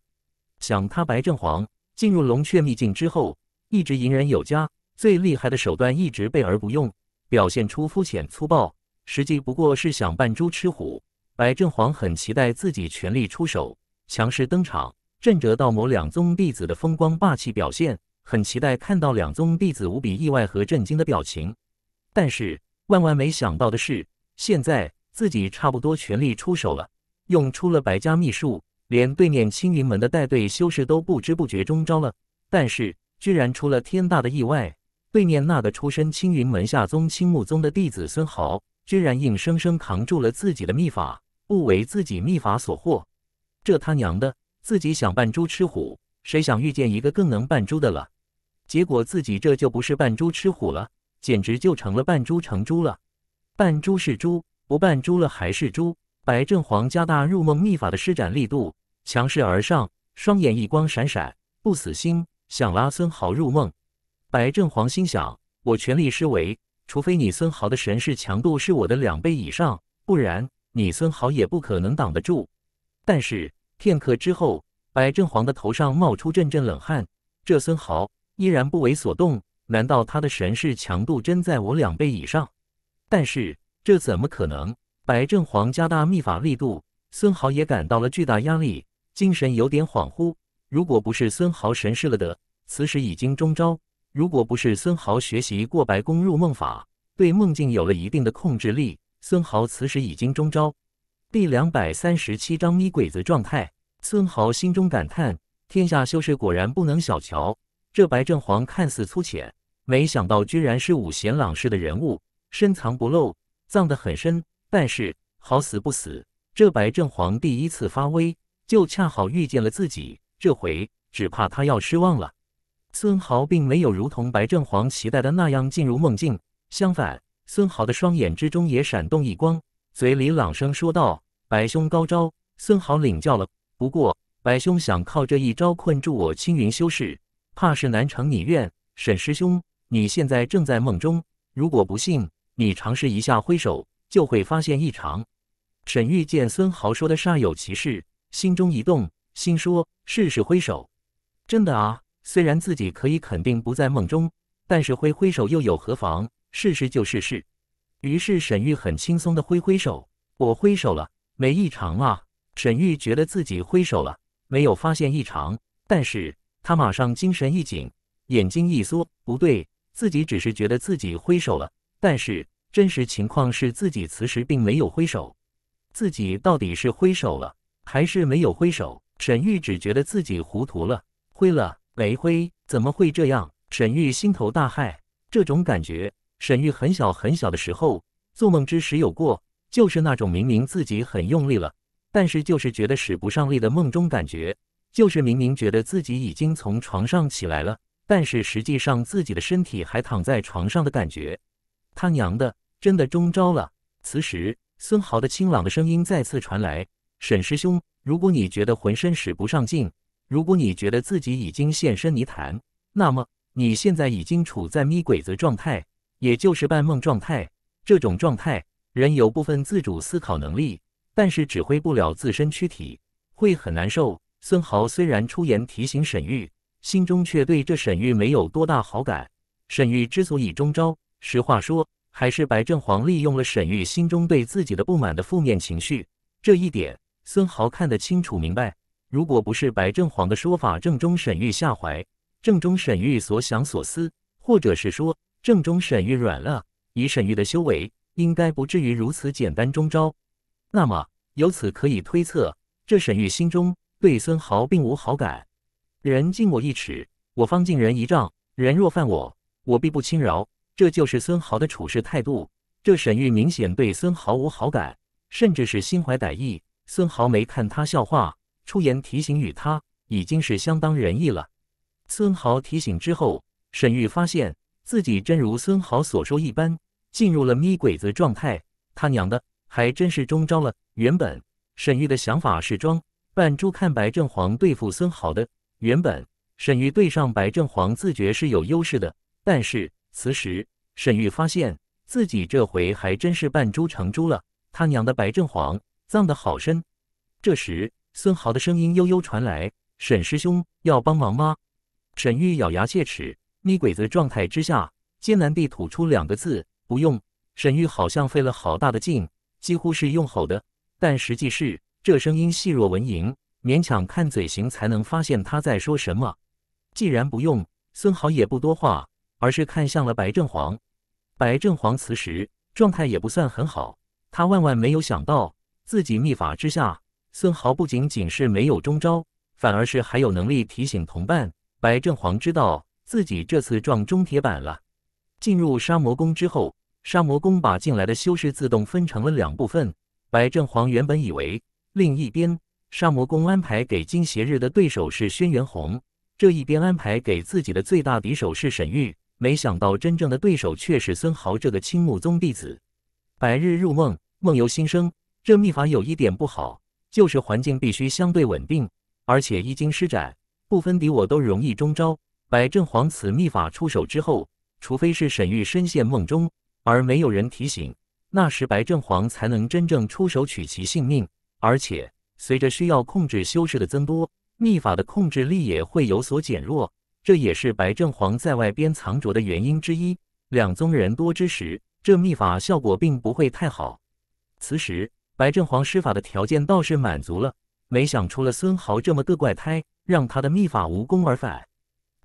想他白振煌进入龙雀秘境之后，一直隐忍有加，最厉害的手段一直备而不用，表现出肤浅粗暴，实际不过是想扮猪吃虎。白振煌很期待自己全力出手，强势登场，震折道魔两宗弟子的风光霸气表现，很期待看到两宗弟子无比意外和震惊的表情。但是万万没想到的是，现在自己差不多全力出手了，用出了百家秘术，连对面青云门的带队修士都不知不觉中招了。但是居然出了天大的意外，对面那个出身青云门下宗青木宗的弟子孙豪，居然硬生生扛住了自己的秘法，不为自己秘法所惑。这他娘的，自己想扮猪吃虎，谁想遇见一个更能扮猪的了？结果自己这就不是扮猪吃虎了。简直就成了扮猪成猪了，扮猪是猪，不扮猪了还是猪。白正黄加大入梦秘法的施展力度，强势而上，双眼一光闪闪，不死心，想拉孙豪入梦。白正黄心想：我全力施为，除非你孙豪的神识强度是我的两倍以上，不然你孙豪也不可能挡得住。但是片刻之后，白正黄的头上冒出阵阵冷汗，这孙豪依然不为所动。难道他的神识强度真在我两倍以上？但是这怎么可能？白正黄加大秘法力度，孙豪也感到了巨大压力，精神有点恍惚。如果不是孙豪神识了的，此时已经中招；如果不是孙豪学习过白宫入梦法，对梦境有了一定的控制力，孙豪此时已经中招。第两百三十七章咪鬼子状态，孙豪心中感叹：天下修士果然不能小瞧这白正黄，看似粗浅。没想到居然是五贤朗式的人物，深藏不露，藏得很深。但是好死不死，这白正黄第一次发威，就恰好遇见了自己。这回只怕他要失望了。孙豪并没有如同白正黄期待的那样进入梦境，相反，孙豪的双眼之中也闪动一光，嘴里朗声说道：“白兄高招！”孙豪领教了。不过，白兄想靠这一招困住我青云修士，怕是难成你愿。沈师兄。你现在正在梦中，如果不信，你尝试一下挥手，就会发现异常。沈玉见孙豪说的煞有其事，心中一动，心说：试试挥手。真的啊，虽然自己可以肯定不在梦中，但是挥挥手又有何妨？试试就试试。于是沈玉很轻松的挥挥手，我挥手了，没异常啊。沈玉觉得自己挥手了，没有发现异常，但是他马上精神一紧，眼睛一缩，不对。自己只是觉得自己挥手了，但是真实情况是自己此时并没有挥手。自己到底是挥手了，还是没有挥手？沈玉只觉得自己糊涂了，挥了没挥？怎么会这样？沈玉心头大骇，这种感觉，沈玉很小很小的时候做梦之时有过，就是那种明明自己很用力了，但是就是觉得使不上力的梦中感觉，就是明明觉得自己已经从床上起来了。但是实际上自己的身体还躺在床上的感觉，他娘的，真的中招了！此时，孙豪的清朗的声音再次传来：“沈师兄，如果你觉得浑身使不上劲，如果你觉得自己已经现身泥潭，那么你现在已经处在咪鬼子状态，也就是半梦状态。这种状态，人有部分自主思考能力，但是指挥不了自身躯体，会很难受。”孙豪虽然出言提醒沈玉。心中却对这沈玉没有多大好感。沈玉之所以中招，实话说，还是白正黄利用了沈玉心中对自己的不满的负面情绪。这一点，孙豪看得清楚明白。如果不是白正黄的说法正中沈玉下怀，正中沈玉所想所思，或者是说正中沈玉软了，以沈玉的修为，应该不至于如此简单中招。那么由此可以推测，这沈玉心中对孙豪并无好感。人敬我一尺，我方敬人一丈。人若犯我，我必不轻饶。这就是孙豪的处事态度。这沈玉明显对孙豪无好感，甚至是心怀歹意。孙豪没看他笑话，出言提醒与他，已经是相当仁义了。孙豪提醒之后，沈玉发现自己真如孙豪所说一般，进入了咪鬼子状态。他娘的，还真是中招了。原本沈玉的想法是装扮猪看白正黄对付孙豪的。原本沈玉对上白正黄自觉是有优势的，但是此时沈玉发现自己这回还真是扮猪成猪了。他娘的，白正黄葬得好深！这时孙豪的声音悠悠传来：“沈师兄要帮忙吗？”沈玉咬牙切齿，逆鬼子状态之下，艰难地吐出两个字：“不用。”沈玉好像费了好大的劲，几乎是用吼的，但实际是这声音细若蚊蝇。勉强看嘴型才能发现他在说什么。既然不用，孙豪也不多话，而是看向了白正黄。白正黄此时状态也不算很好，他万万没有想到，自己秘法之下，孙豪不仅仅是没有中招，反而是还有能力提醒同伴。白正黄知道自己这次撞中铁板了。进入杀魔宫之后，杀魔宫把进来的修士自动分成了两部分。白正黄原本以为另一边杀魔宫安排给金邪日的对手是轩辕红，这一边安排给自己的最大敌手是沈玉。没想到真正的对手却是孙豪这个青木宗弟子。百日入梦，梦游心生。这秘法有一点不好，就是环境必须相对稳定，而且一经施展，不分敌我都容易中招。百正皇此秘法出手之后，除非是沈玉深陷梦中，而没有人提醒，那时白正皇才能真正出手取其性命。而且随着需要控制修士的增多，秘法的控制力也会有所减弱。这也是白正黄在外边藏着的原因之一。两宗人多之时，这秘法效果并不会太好。此时，白正黄施法的条件倒是满足了，没想出了孙豪这么个怪胎，让他的秘法无功而返。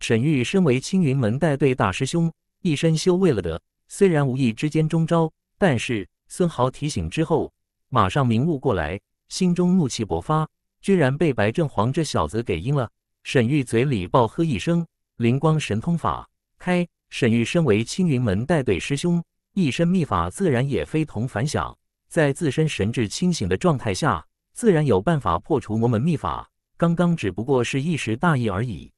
沈玉身为青云门带队大师兄，一身修为了得，虽然无意之间中招，但是孙豪提醒之后，马上明悟过来，心中怒气勃发，居然被白正黄这小子给阴了。沈玉嘴里暴喝一声：“灵光神通法开！”沈玉身为青云门带队师兄，一身秘法自然也非同凡响。在自身神智清醒的状态下，自然有办法破除魔门秘法。刚刚只不过是一时大意而已。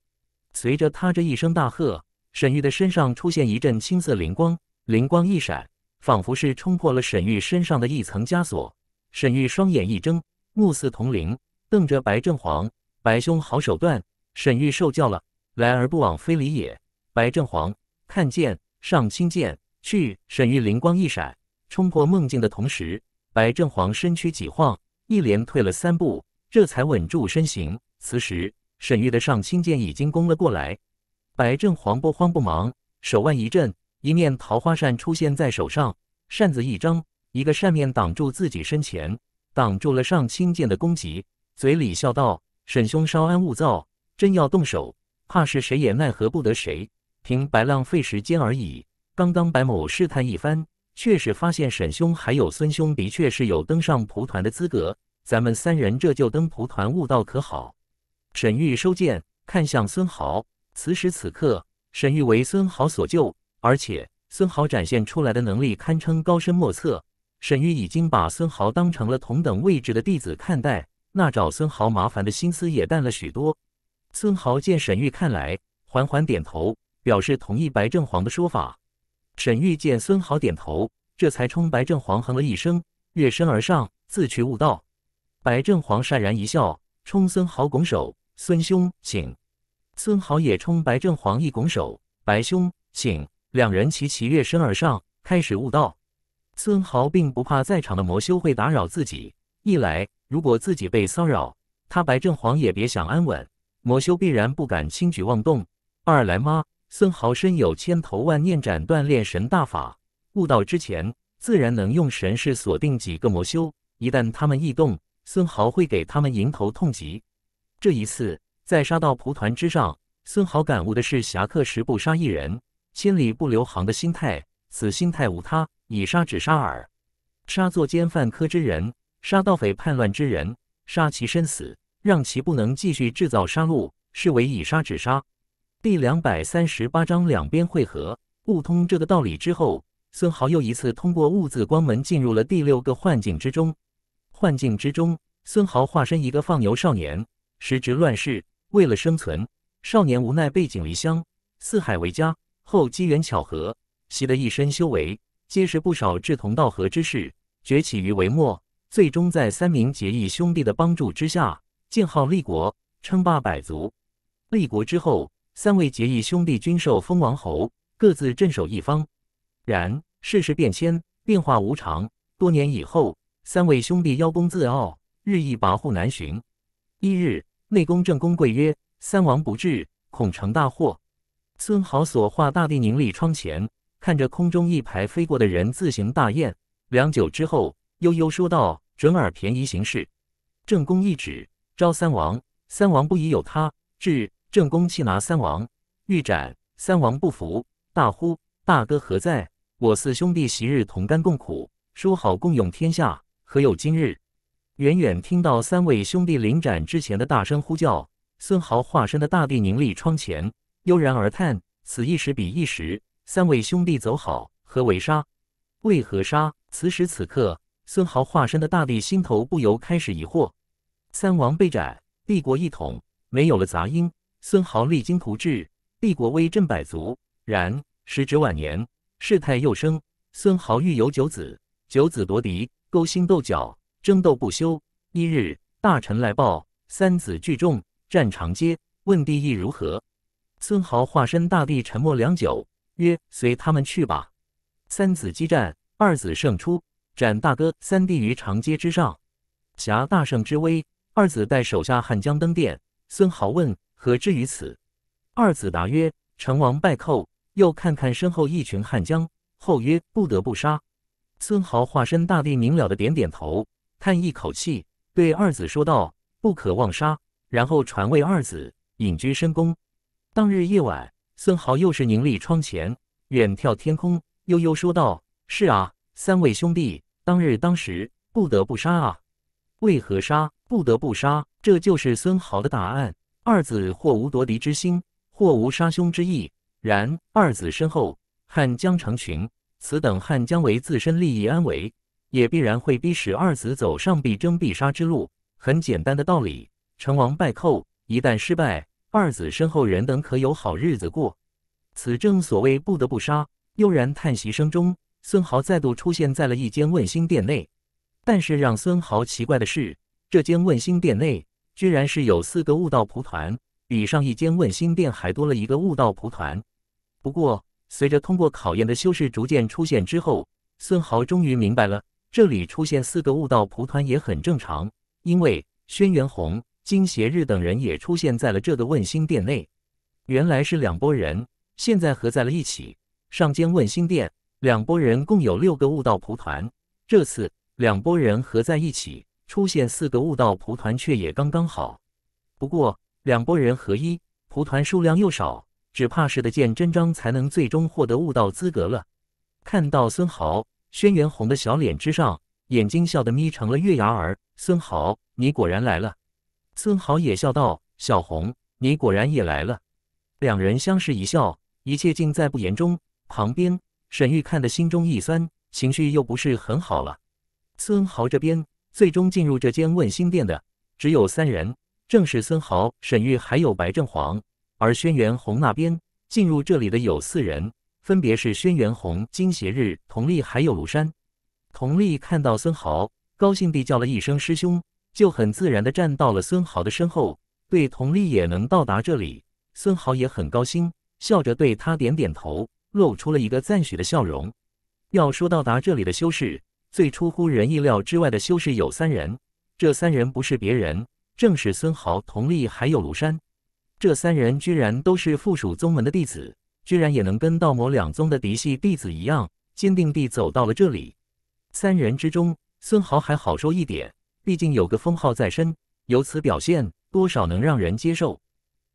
随着他这一声大喝，沈玉的身上出现一阵青色灵光，灵光一闪，仿佛是冲破了沈玉身上的一层枷锁。沈玉双眼一睁，目似铜铃，瞪着白正黄：“白兄好手段！”沈玉受教了，来而不往非礼也。白正黄看见上清剑去，沈玉灵光一闪，冲破梦境的同时，白正黄身躯几晃，一连退了三步，这才稳住身形。此时，沈玉的上清剑已经攻了过来。白正黄不慌不忙，手腕一震，一面桃花扇出现在手上，扇子一张，一个扇面挡住自己身前，挡住了上清剑的攻击，嘴里笑道：“沈兄稍安勿躁。”真要动手，怕是谁也奈何不得谁。凭白浪费时间而已。刚刚白某试探一番，确实发现沈兄还有孙兄的确是有登上蒲团的资格。咱们三人这就登蒲团悟道，可好？沈玉收剑，看向孙豪。此时此刻，沈玉为孙豪所救，而且孙豪展现出来的能力堪称高深莫测。沈玉已经把孙豪当成了同等位置的弟子看待，那找孙豪麻烦的心思也淡了许多。孙豪见沈玉看来，缓缓点头，表示同意白正黄的说法。沈玉见孙豪点头，这才冲白正黄哼了一声，跃身而上，自去悟道。白正黄讪然一笑，冲孙豪拱手：“孙兄，请。”孙豪也冲白正黄一拱手：“白兄，请。”两人齐齐跃身而上，开始悟道。孙豪并不怕在场的魔修会打扰自己，一来，如果自己被骚扰，他白正黄也别想安稳。魔修必然不敢轻举妄动。二来嘛，孙豪身有千头万念斩断炼神大法，悟道之前自然能用神识锁定几个魔修。一旦他们异动，孙豪会给他们迎头痛击。这一次在杀到蒲团之上，孙豪感悟的是侠客十步杀一人，千里不留行的心态。此心态无他，以杀止杀耳。杀作奸犯科之人，杀盗匪叛乱之人，杀其身死。让其不能继续制造杀戮，是为以杀止杀。第两百三十八章两边汇合，悟通这个道理之后，孙豪又一次通过悟字光门进入了第六个幻境之中。幻境之中，孙豪化身一个放牛少年，时值乱世，为了生存，少年无奈背井离乡，四海为家。后机缘巧合，习得一身修为，结识不少志同道合之士，崛起于帷末，最终在三名结义兄弟的帮助之下。建号立国，称霸百族。立国之后，三位结义兄弟均受封王侯，各自镇守一方。然世事变迁，变化无常。多年以后，三位兄弟邀功自傲，日益跋扈难寻。一日，内宫正宫跪曰：“三王不至，恐成大祸。”孙豪所化大帝凝立窗前，看着空中一排飞过的人，自行大宴。良久之后，悠悠说道：“准尔便宜行事。”正宫一指。招三王，三王不疑有他。至正宫气拿三王，欲斩三王不服，大呼：“大哥何在？我四兄弟昔日同甘共苦，说好共用天下，何有今日？”远远听到三位兄弟临斩之前的大声呼叫，孙豪化身的大帝凝立窗前，悠然而叹：“此一时彼一时，三位兄弟走好，何为杀？为何杀？”此时此刻，孙豪化身的大帝心头不由开始疑惑：三王被斩，帝国一统，没有了杂音。孙豪励精图治，帝国威震百族。然时值晚年，事态又生，孙豪育有九子，九子夺嫡，勾心斗角。争斗不休。一日，大臣来报，三子聚众，战长街，问帝意如何？孙豪化身大帝，沉默良久，曰：“随他们去吧。”三子激战，二子胜出，斩大哥、三弟于长街之上，挟大胜之威。二子带手下汉江登殿。孙豪问：“何至于此？”二子答曰：“成王败寇，又看看身后一群汉江，后曰：不得不杀。”孙豪化身大帝，明了的点点头。叹一口气，对二子说道：“不可妄杀。”然后传位二子，隐居深宫。当日夜晚，孙豪又是凝立窗前，远眺天空，悠悠说道：“是啊，三位兄弟，当日当时不得不杀啊！为何杀？不得不杀，这就是孙豪的答案。二子或无夺嫡之心，或无杀兄之意。然二子身后汉将成群，此等汉将为自身利益安危。”也必然会逼使二子走上必争必杀之路。很简单的道理，成王败寇，一旦失败，二子身后人等可有好日子过。此正所谓不得不杀。悠然叹息声中，孙豪再度出现在了一间问心殿内。但是让孙豪奇怪的是，这间问心殿内居然是有四个悟道蒲团，比上一间问心殿还多了一个悟道蒲团。不过，随着通过考验的修士逐渐出现之后，孙豪终于明白了。这里出现四个悟道蒲团也很正常，因为轩辕红、金邪日等人也出现在了这个问心殿内。原来是两拨人，现在合在了一起。上间问心殿，两拨人共有六个悟道蒲团，这次两拨人合在一起，出现四个悟道蒲团却也刚刚好。不过两拨人合一，蒲团数量又少，只怕是得见真章才能最终获得悟道资格了。看到孙豪。轩辕红的小脸之上，眼睛笑得眯成了月牙儿。孙豪，你果然来了。孙豪也笑道：“小红，你果然也来了。”两人相视一笑，一切尽在不言中。旁边，沈玉看得心中一酸，情绪又不是很好了。孙豪这边最终进入这间问心殿的只有三人，正是孙豪、沈玉还有白正黄。而轩辕红那边进入这里的有四人。分别是轩辕红、金邪日、佟丽还有庐山。佟丽看到孙豪，高兴地叫了一声师兄，就很自然地站到了孙豪的身后。对佟丽也能到达这里，孙豪也很高兴，笑着对他点点头，露出了一个赞许的笑容。要说到达这里的修士，最出乎人意料之外的修士有三人，这三人不是别人，正是孙豪、佟丽还有庐山。这三人居然都是附属宗门的弟子。居然也能跟道魔两宗的嫡系弟子一样坚定地走到了这里。三人之中，孙豪还好说一点，毕竟有个封号在身，由此表现多少能让人接受。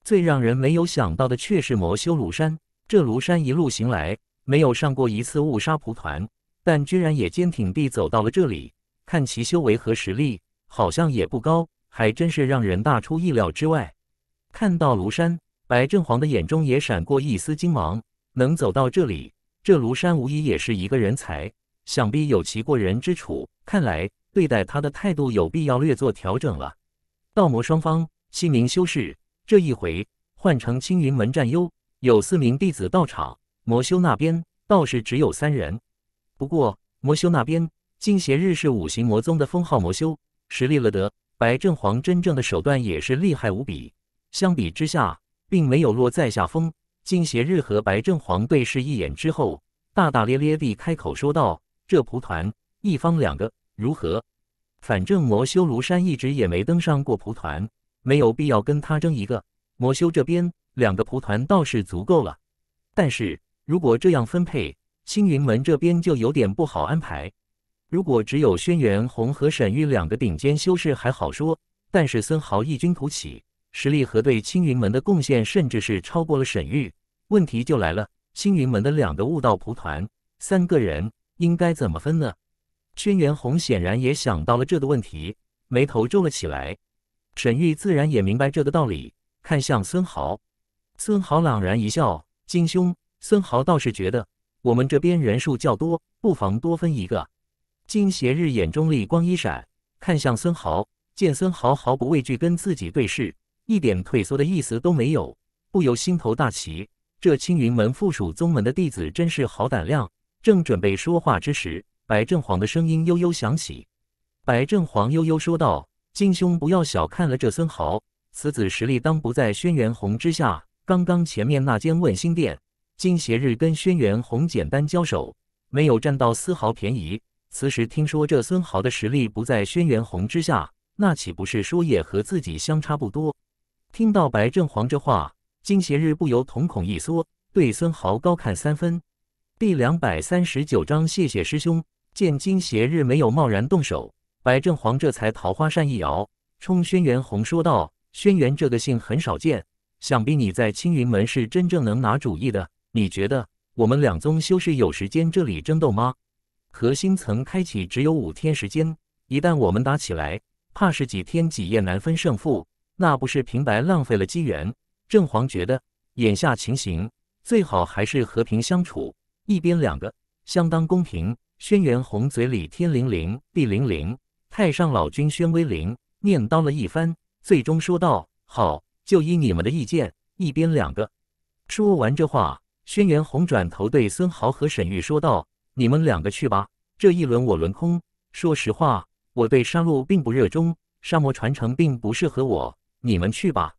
最让人没有想到的却是魔修庐山。这庐山一路行来没有上过一次雾杀蒲团，但居然也坚挺地走到了这里。看其修为和实力，好像也不高，还真是让人大出意料之外。看到庐山。白正黄的眼中也闪过一丝惊芒，能走到这里，这庐山无疑也是一个人才，想必有其过人之处。看来对待他的态度有必要略作调整了。道魔双方七名修士，这一回换成青云门占优，有四名弟子到场。魔修那边倒是只有三人，不过魔修那边金邪日是五行魔宗的封号魔修，实力了得。白正黄真正的手段也是厉害无比，相比之下。并没有落在下风。金邪日和白正黄对视一眼之后，大大咧咧地开口说道：“这蒲团一方两个如何？反正魔修庐山一直也没登上过蒲团，没有必要跟他争一个。魔修这边两个蒲团倒是足够了。但是如果这样分配，青云门这边就有点不好安排。如果只有轩辕红和沈玉两个顶尖修士还好说，但是孙豪异军突起。”实力和对青云门的贡献，甚至是超过了沈玉。问题就来了，青云门的两个悟道蒲团，三个人应该怎么分呢？轩辕红显然也想到了这个问题，眉头皱了起来。沈玉自然也明白这个道理，看向孙豪。孙豪朗然一笑：“金兄，孙豪倒是觉得我们这边人数较多，不妨多分一个。”金邪日眼中厉光一闪，看向孙豪，见孙豪毫不畏惧跟自己对视，一点退缩的意思都没有，不由心头大奇。这青云门附属宗门的弟子真是好胆量。正准备说话之时，白正黄的声音悠悠响起。白正黄悠悠说道：“金兄不要小看了这孙豪，此子实力当不在轩辕红之下。刚刚前面那间问心殿，金邪日跟轩辕红简单交手，没有占到丝毫便宜。此时听说这孙豪的实力不在轩辕红之下，那岂不是说也和自己相差不多？”听到白正黄这话，金邪日不由瞳孔一缩，对孙豪高看三分。第两百三十九章，谢谢师兄。见金邪日没有贸然动手，白正黄这才桃花扇一摇，冲轩辕红说道：“轩辕这个姓很少见，想必你在青云门是真正能拿主意的。你觉得我们两宗修士有时间这里争斗吗？核心层开启只有五天时间，一旦我们打起来，怕是几天几夜难分胜负，那不是平白浪费了机缘？正黄觉得眼下情形最好还是和平相处。”一边两个相当公平。轩辕红嘴里天灵灵地灵灵，太上老君宣威灵，念叨了一番，最终说道：“好，就依你们的意见。”一边两个说完这话，轩辕红转头对孙豪和沈玉说道：“你们两个去吧，这一轮我轮空。说实话，我对杀戮并不热衷，沙漠传承并不适合我。你们去吧。”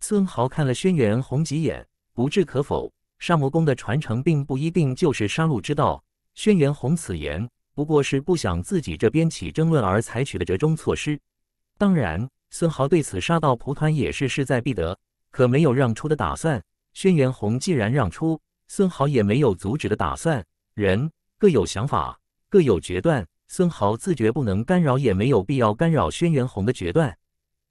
孙豪看了轩辕红几眼，不置可否。沙魔宫的传承并不一定就是杀戮之道。轩辕红此言不过是不想自己这边起争论而采取的折中措施。当然，孙豪对此杀到蒲团也是势在必得，可没有让出的打算。轩辕红既然让出，孙豪也没有阻止的打算。人各有想法，各有决断。孙豪自觉不能干扰，也没有必要干扰轩辕红的决断。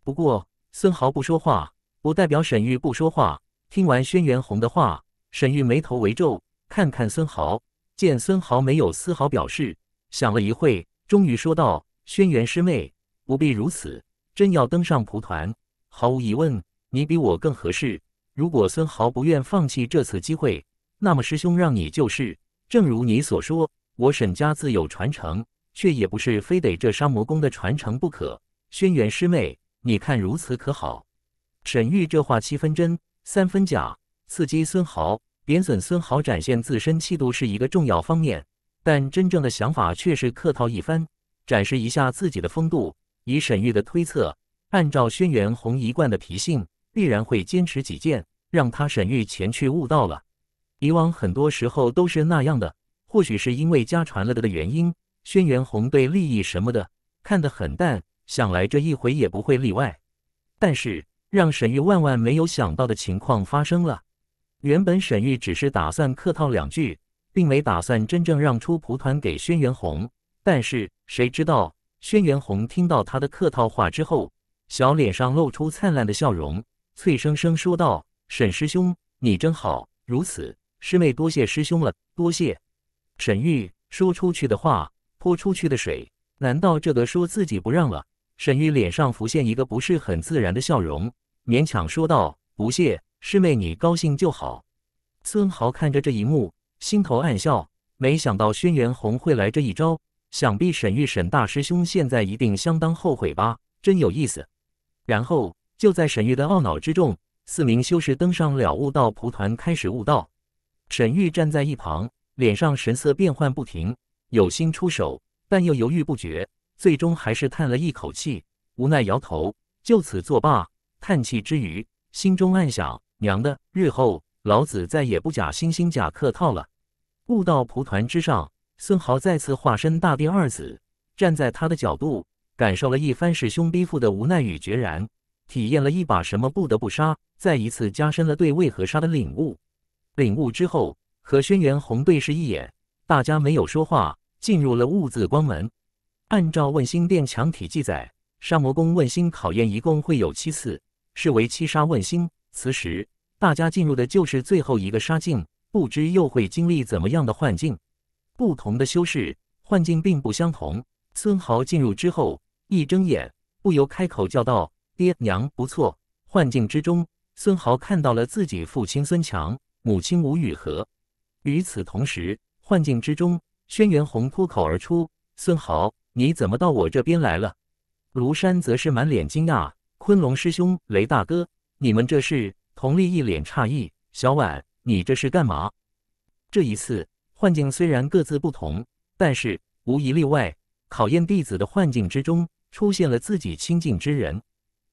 不过，孙豪不说话，不代表沈玉不说话。听完轩辕红的话。沈玉眉头微皱，看看孙豪，见孙豪没有丝毫表示，想了一会，终于说道：“轩辕师妹，不必如此。真要登上蒲团，毫无疑问，你比我更合适。如果孙豪不愿放弃这次机会，那么师兄让你就是。正如你所说，我沈家自有传承，却也不是非得这杀魔宫的传承不可。轩辕师妹，你看如此可好？”沈玉这话七分真，三分假，刺激孙豪。贬损孙豪展现自身气度是一个重要方面，但真正的想法却是客套一番，展示一下自己的风度。以沈玉的推测，按照轩辕红一贯的脾性，必然会坚持己见，让他沈玉前去悟道了。以往很多时候都是那样的，或许是因为家传了的的原因，轩辕红对利益什么的看得很淡，想来这一回也不会例外。但是让沈玉万万没有想到的情况发生了。原本沈玉只是打算客套两句，并没打算真正让出蒲团给轩辕红。但是谁知道，轩辕红听到他的客套话之后，小脸上露出灿烂的笑容，脆生生说道：“沈师兄，你真好。如此，师妹多谢师兄了，多谢。”沈玉说出去的话，泼出去的水，难道这个说自己不让了？沈玉脸上浮现一个不是很自然的笑容，勉强说道：“不谢。”师妹，你高兴就好。孙豪看着这一幕，心头暗笑，没想到轩辕红会来这一招。想必沈玉沈大师兄现在一定相当后悔吧？真有意思。然后就在沈玉的懊恼之中，四名修士登上了悟道蒲团，开始悟道。沈玉站在一旁，脸上神色变幻不停，有心出手，但又犹豫不决，最终还是叹了一口气，无奈摇头，就此作罢。叹气之余，心中暗想。娘的！日后老子再也不假惺惺、假客套了。悟道蒲团之上，孙豪再次化身大地二子，站在他的角度，感受了一番师兄逼父的无奈与决然，体验了一把什么不得不杀，再一次加深了对为何杀的领悟。领悟之后，和轩辕红对视一眼，大家没有说话，进入了兀自光门。按照问心殿墙体记载，杀魔宫问心考验一共会有七次，是为七杀问心。此时，大家进入的就是最后一个杀境，不知又会经历怎么样的幻境。不同的修士幻境并不相同。孙豪进入之后，一睁眼，不由开口叫道：“爹娘，不错！”幻境之中，孙豪看到了自己父亲孙强，母亲吴雨荷。与此同时，幻境之中，轩辕红脱口而出：“孙豪，你怎么到我这边来了？”庐山则是满脸惊讶：“昆龙师兄，雷大哥，你们这是？”佟丽一脸诧异：“小婉，你这是干嘛？”这一次幻境虽然各自不同，但是无一例外。考验弟子的幻境之中，出现了自己亲近之人。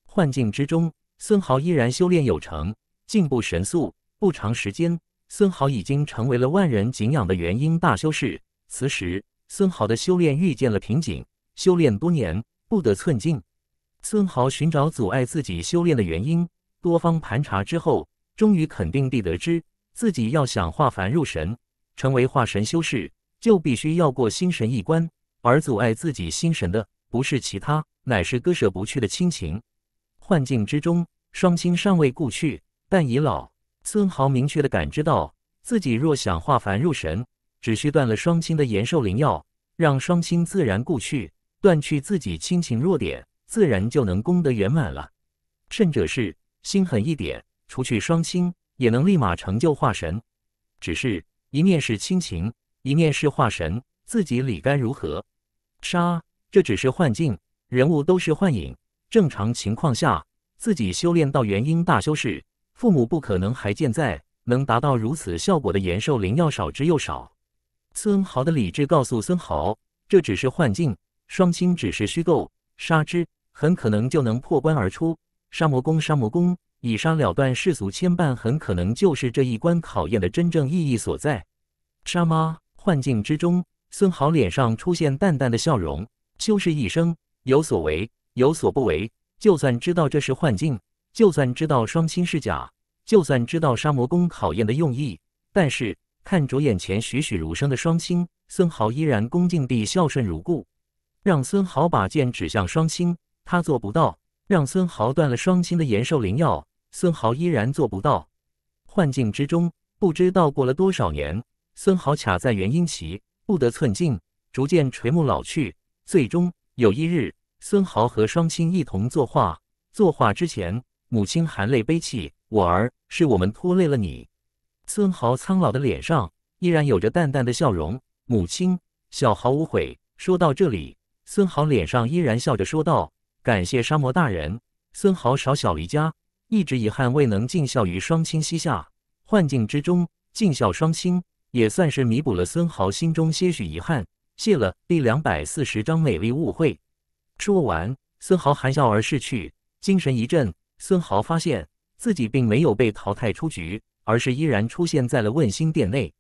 幻境之中，孙豪依然修炼有成，进步神速。不长时间，孙豪已经成为了万人敬仰的元婴大修士。此时，孙豪的修炼遇见了瓶颈，修炼多年不得寸进。孙豪寻找阻碍自己修炼的原因，多方盘查之后，终于肯定地得知，自己要想化凡入神，成为化神修士，就必须要过心神一关。而阻碍自己心神的，不是其他，乃是割舍不去的亲情。幻境之中，双亲尚未故去，但已老。孙豪明确的感知到，自己若想化凡入神，只需断了双亲的延寿灵药，让双亲自然故去，断去自己亲情弱点，自然就能功德圆满了。甚者是心狠一点，除去双亲，也能立马成就化神。只是一面是亲情，一面是化神，自己理该如何？杀，这只是幻境，人物都是幻影。正常情况下，自己修炼到元婴大修士，父母不可能还健在，能达到如此效果的延寿灵药少之又少。孙豪的理智告诉孙豪，这只是幻境，双亲只是虚构，杀之很可能就能破关而出。杀魔宫，杀魔宫，以杀了断世俗牵绊，很可能就是这一关考验的真正意义所在。杀吗？幻境之中。孙豪脸上出现淡淡的笑容。修士一生有所为，有所不为。就算知道这是幻境，就算知道双亲是假，就算知道杀魔宫考验的用意，但是看着眼前栩栩如生的双亲，孙豪依然恭敬地孝顺如故。让孙豪把剑指向双亲，他做不到；让孙豪断了双亲的延寿灵药，孙豪依然做不到。幻境之中，不知道过了多少年，孙豪卡在元婴期。不得寸进，逐渐垂暮老去。最终有一日，孙豪和双亲一同作画。作画之前，母亲含泪悲泣：“我儿，是我们拖累了你。”孙豪苍老的脸上依然有着淡淡的笑容。母亲，小豪无悔。说到这里，孙豪脸上依然笑着说道：“感谢沙魔大人。”孙豪少小离家，一直遗憾未能尽孝于双亲膝下。幻境之中，尽孝双亲。也算是弥补了孙豪心中些许遗憾。谢了。第两百四十章美丽误会。说完，孙豪含笑而逝去。精神一振，孙豪发现自己并没有被淘汰出局，而是依然出现在了问心殿内。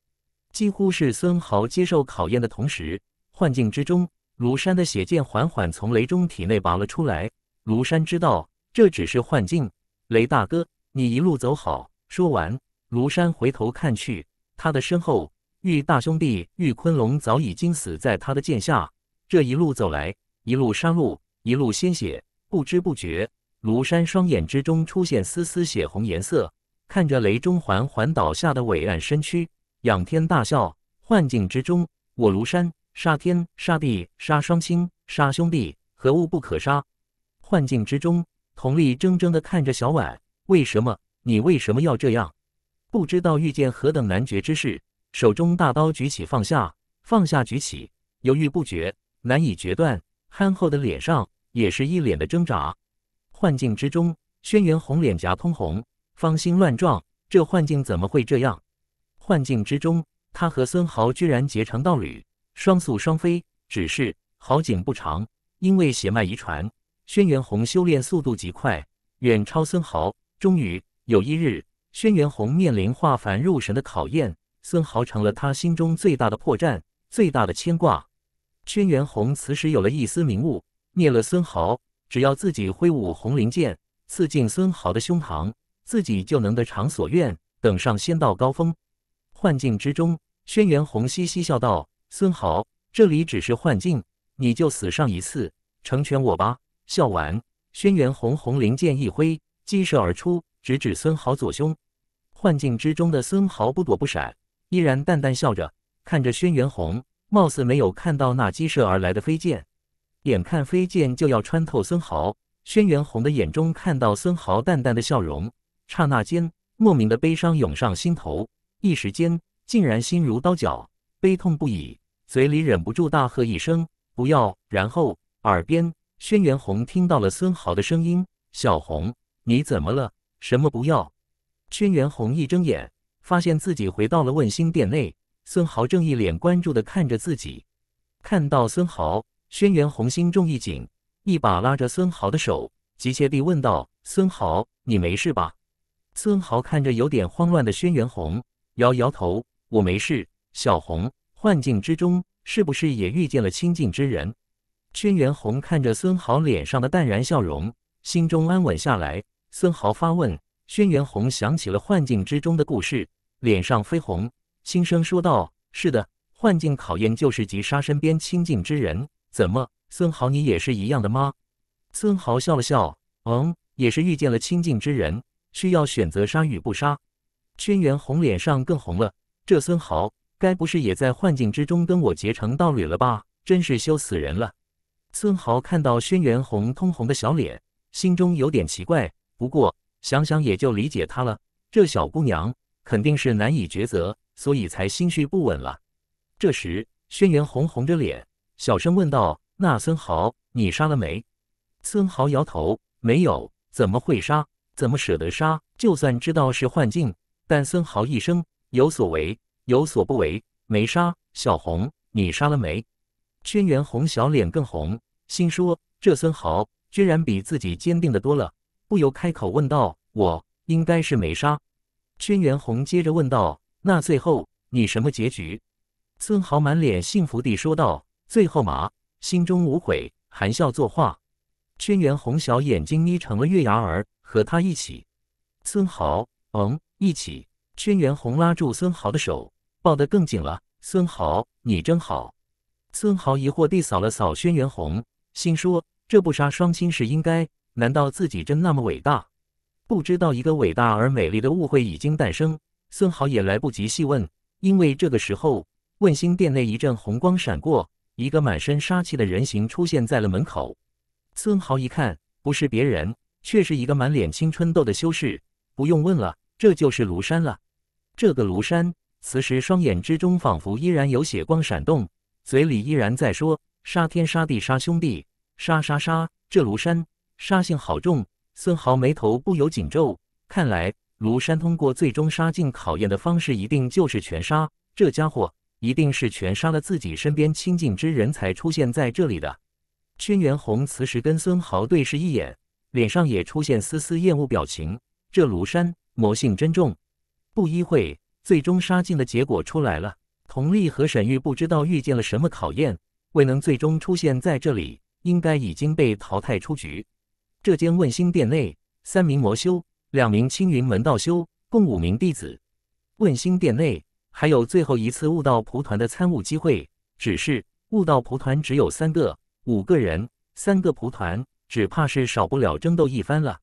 几乎是孙豪接受考验的同时，幻境之中，庐山的血剑缓缓从雷中体内拔了出来。庐山知道这只是幻境。雷大哥，你一路走好。说完，庐山回头看去。他的身后，玉大兄弟玉昆龙早已经死在他的剑下。这一路走来，一路杀戮，一路鲜血，不知不觉，庐山双眼之中出现丝丝血红颜色，看着雷中缓缓倒下的伟岸身躯，仰天大笑。幻境之中，我庐山杀天杀地杀双亲杀兄弟，何物不可杀？幻境之中，佟丽怔怔地看着小婉，为什么？你为什么要这样？不知道遇见何等难决之事，手中大刀举起放下，放下举起，犹豫不决，难以决断。憨厚的脸上也是一脸的挣扎。幻境之中，轩辕红脸颊通红，芳心乱撞。这幻境怎么会这样？幻境之中，他和孙豪居然结成道侣，双宿双飞。只是好景不长，因为血脉遗传，轩辕红修炼速度极快，远超孙豪。终于有一日。轩辕红面临化凡入神的考验，孙豪成了他心中最大的破绽，最大的牵挂。轩辕红此时有了一丝明悟，灭了孙豪，只要自己挥舞红绫剑，刺进孙豪的胸膛，自己就能得偿所愿，等上仙道高峰。幻境之中，轩辕红嘻嘻笑道：“孙豪，这里只是幻境，你就死上一次，成全我吧。”笑完，轩辕红红绫剑一挥，击射而出，直指孙豪左胸。幻境之中的孙豪不躲不闪，依然淡淡笑着看着轩辕红，貌似没有看到那激射而来的飞剑。眼看飞剑就要穿透孙豪，轩辕红的眼中看到孙豪淡淡的笑容，刹那间莫名的悲伤涌上心头，一时间竟然心如刀绞，悲痛不已，嘴里忍不住大喝一声：“不要！”然后耳边轩辕红听到了孙豪的声音：“小红，你怎么了？什么不要？”轩辕红一睁眼，发现自己回到了问心殿内，孙豪正一脸关注的看着自己，看到孙豪。轩辕红心中一紧，一把拉着孙豪的手，急切地问道：“孙豪，你没事吧？”孙豪看着有点慌乱的轩辕红，摇摇头：“我没事。”小红，幻境之中是不是也遇见了亲近之人？轩辕红看着孙豪脸上的淡然笑容，心中安稳下来。孙豪发问，轩辕红想起了幻境之中的故事，脸上绯红，轻声说道：“是的，幻境考验就是击杀身边亲近之人。”怎么，孙豪，你也是一样的吗？孙豪笑了笑，嗯，也是遇见了亲近之人，需要选择杀与不杀。轩辕红脸上更红了，这孙豪该不是也在幻境之中跟我结成道侣了吧？真是羞死人了。孙豪看到轩辕红通红的小脸，心中有点奇怪，不过想想也就理解他了。这小姑娘肯定是难以抉择，所以才心绪不稳了。这时，轩辕红红着脸。小声问道：“那孙豪，你杀了没？”孙豪摇头：“没有，怎么会杀？怎么舍得杀？就算知道是幻境，但孙豪一生有所为，有所不为，没杀。”小红，你杀了没？轩辕红小脸更红，心说这孙豪居然比自己坚定的多了，不由开口问道：“我应该是没杀。”轩辕红接着问道：“那最后你什么结局？”孙豪满脸幸福地说道。最后嘛，心中无悔，含笑作画。轩辕红小眼睛眯成了月牙儿，和他一起。孙豪，嗯，一起。轩辕红拉住孙豪的手，抱得更紧了。孙豪，你真好。孙豪疑惑地扫了扫轩辕红，心说：这不杀双亲是应该？难道自己真那么伟大？不知道一个伟大而美丽的误会已经诞生。孙豪也来不及细问，因为这个时候，问心殿内一阵红光闪过。一个满身杀气的人形出现在了门口，孙豪一看，不是别人，却是一个满脸青春痘的修士。不用问了，这就是庐山了。这个庐山此时双眼之中仿佛依然有血光闪动，嘴里依然在说：“杀天杀地杀兄弟，杀杀杀！”这庐山杀性好重。孙豪眉头不由紧皱，看来庐山通过最终杀境考验的方式，一定就是全杀。这家伙。一定是全杀了自己身边亲近之人才出现在这里的。轩辕红此时跟孙豪对视一眼，脸上也出现丝丝厌恶表情。这庐山魔性真重。不一会，最终杀境的结果出来了。佟丽和沈玉不知道遇见了什么考验，未能最终出现在这里，应该已经被淘汰出局。这间问心殿内，三名魔修，两名青云门道修，共五名弟子。问心殿内。还有最后一次悟道蒲团的参悟机会，只是悟道蒲团只有三个，五个人，三个蒲团，只怕是少不了争斗一番了。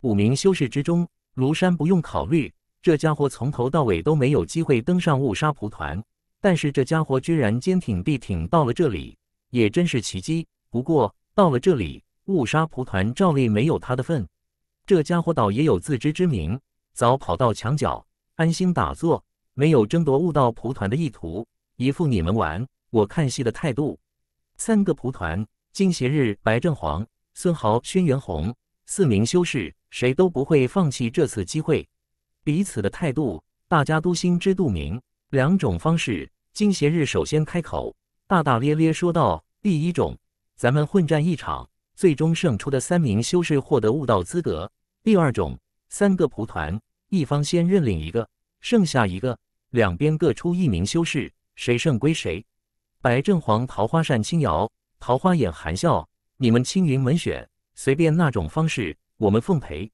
五名修士之中，庐山不用考虑，这家伙从头到尾都没有机会登上雾杀蒲团，但是这家伙居然坚挺地挺到了这里，也真是奇迹。不过到了这里，雾杀蒲团照例没有他的份。这家伙倒也有自知之明，早跑到墙角安心打坐。没有争夺悟道蒲团的意图，一副你们玩我看戏的态度。三个蒲团，金邪日、白正黄、孙豪、轩辕红四名修士，谁都不会放弃这次机会。彼此的态度，大家都心知肚明。两种方式，金邪日首先开口，大大咧咧说道：“第一种，咱们混战一场，最终胜出的三名修士获得悟道资格；第二种，三个蒲团，一方先认领一个，剩下一个。”两边各出一名修士，谁胜归谁。白正黄桃花扇轻摇，桃花眼含笑。你们青云门选，随便那种方式，我们奉陪。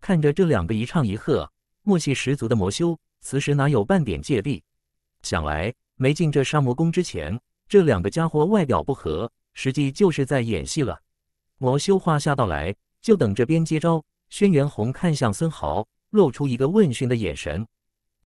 看着这两个一唱一和，默契十足的魔修，此时哪有半点芥蒂？想来没进这杀魔宫之前，这两个家伙外表不合，实际就是在演戏了。魔修话下道来，就等这边接招。轩辕红看向孙豪，露出一个问询的眼神。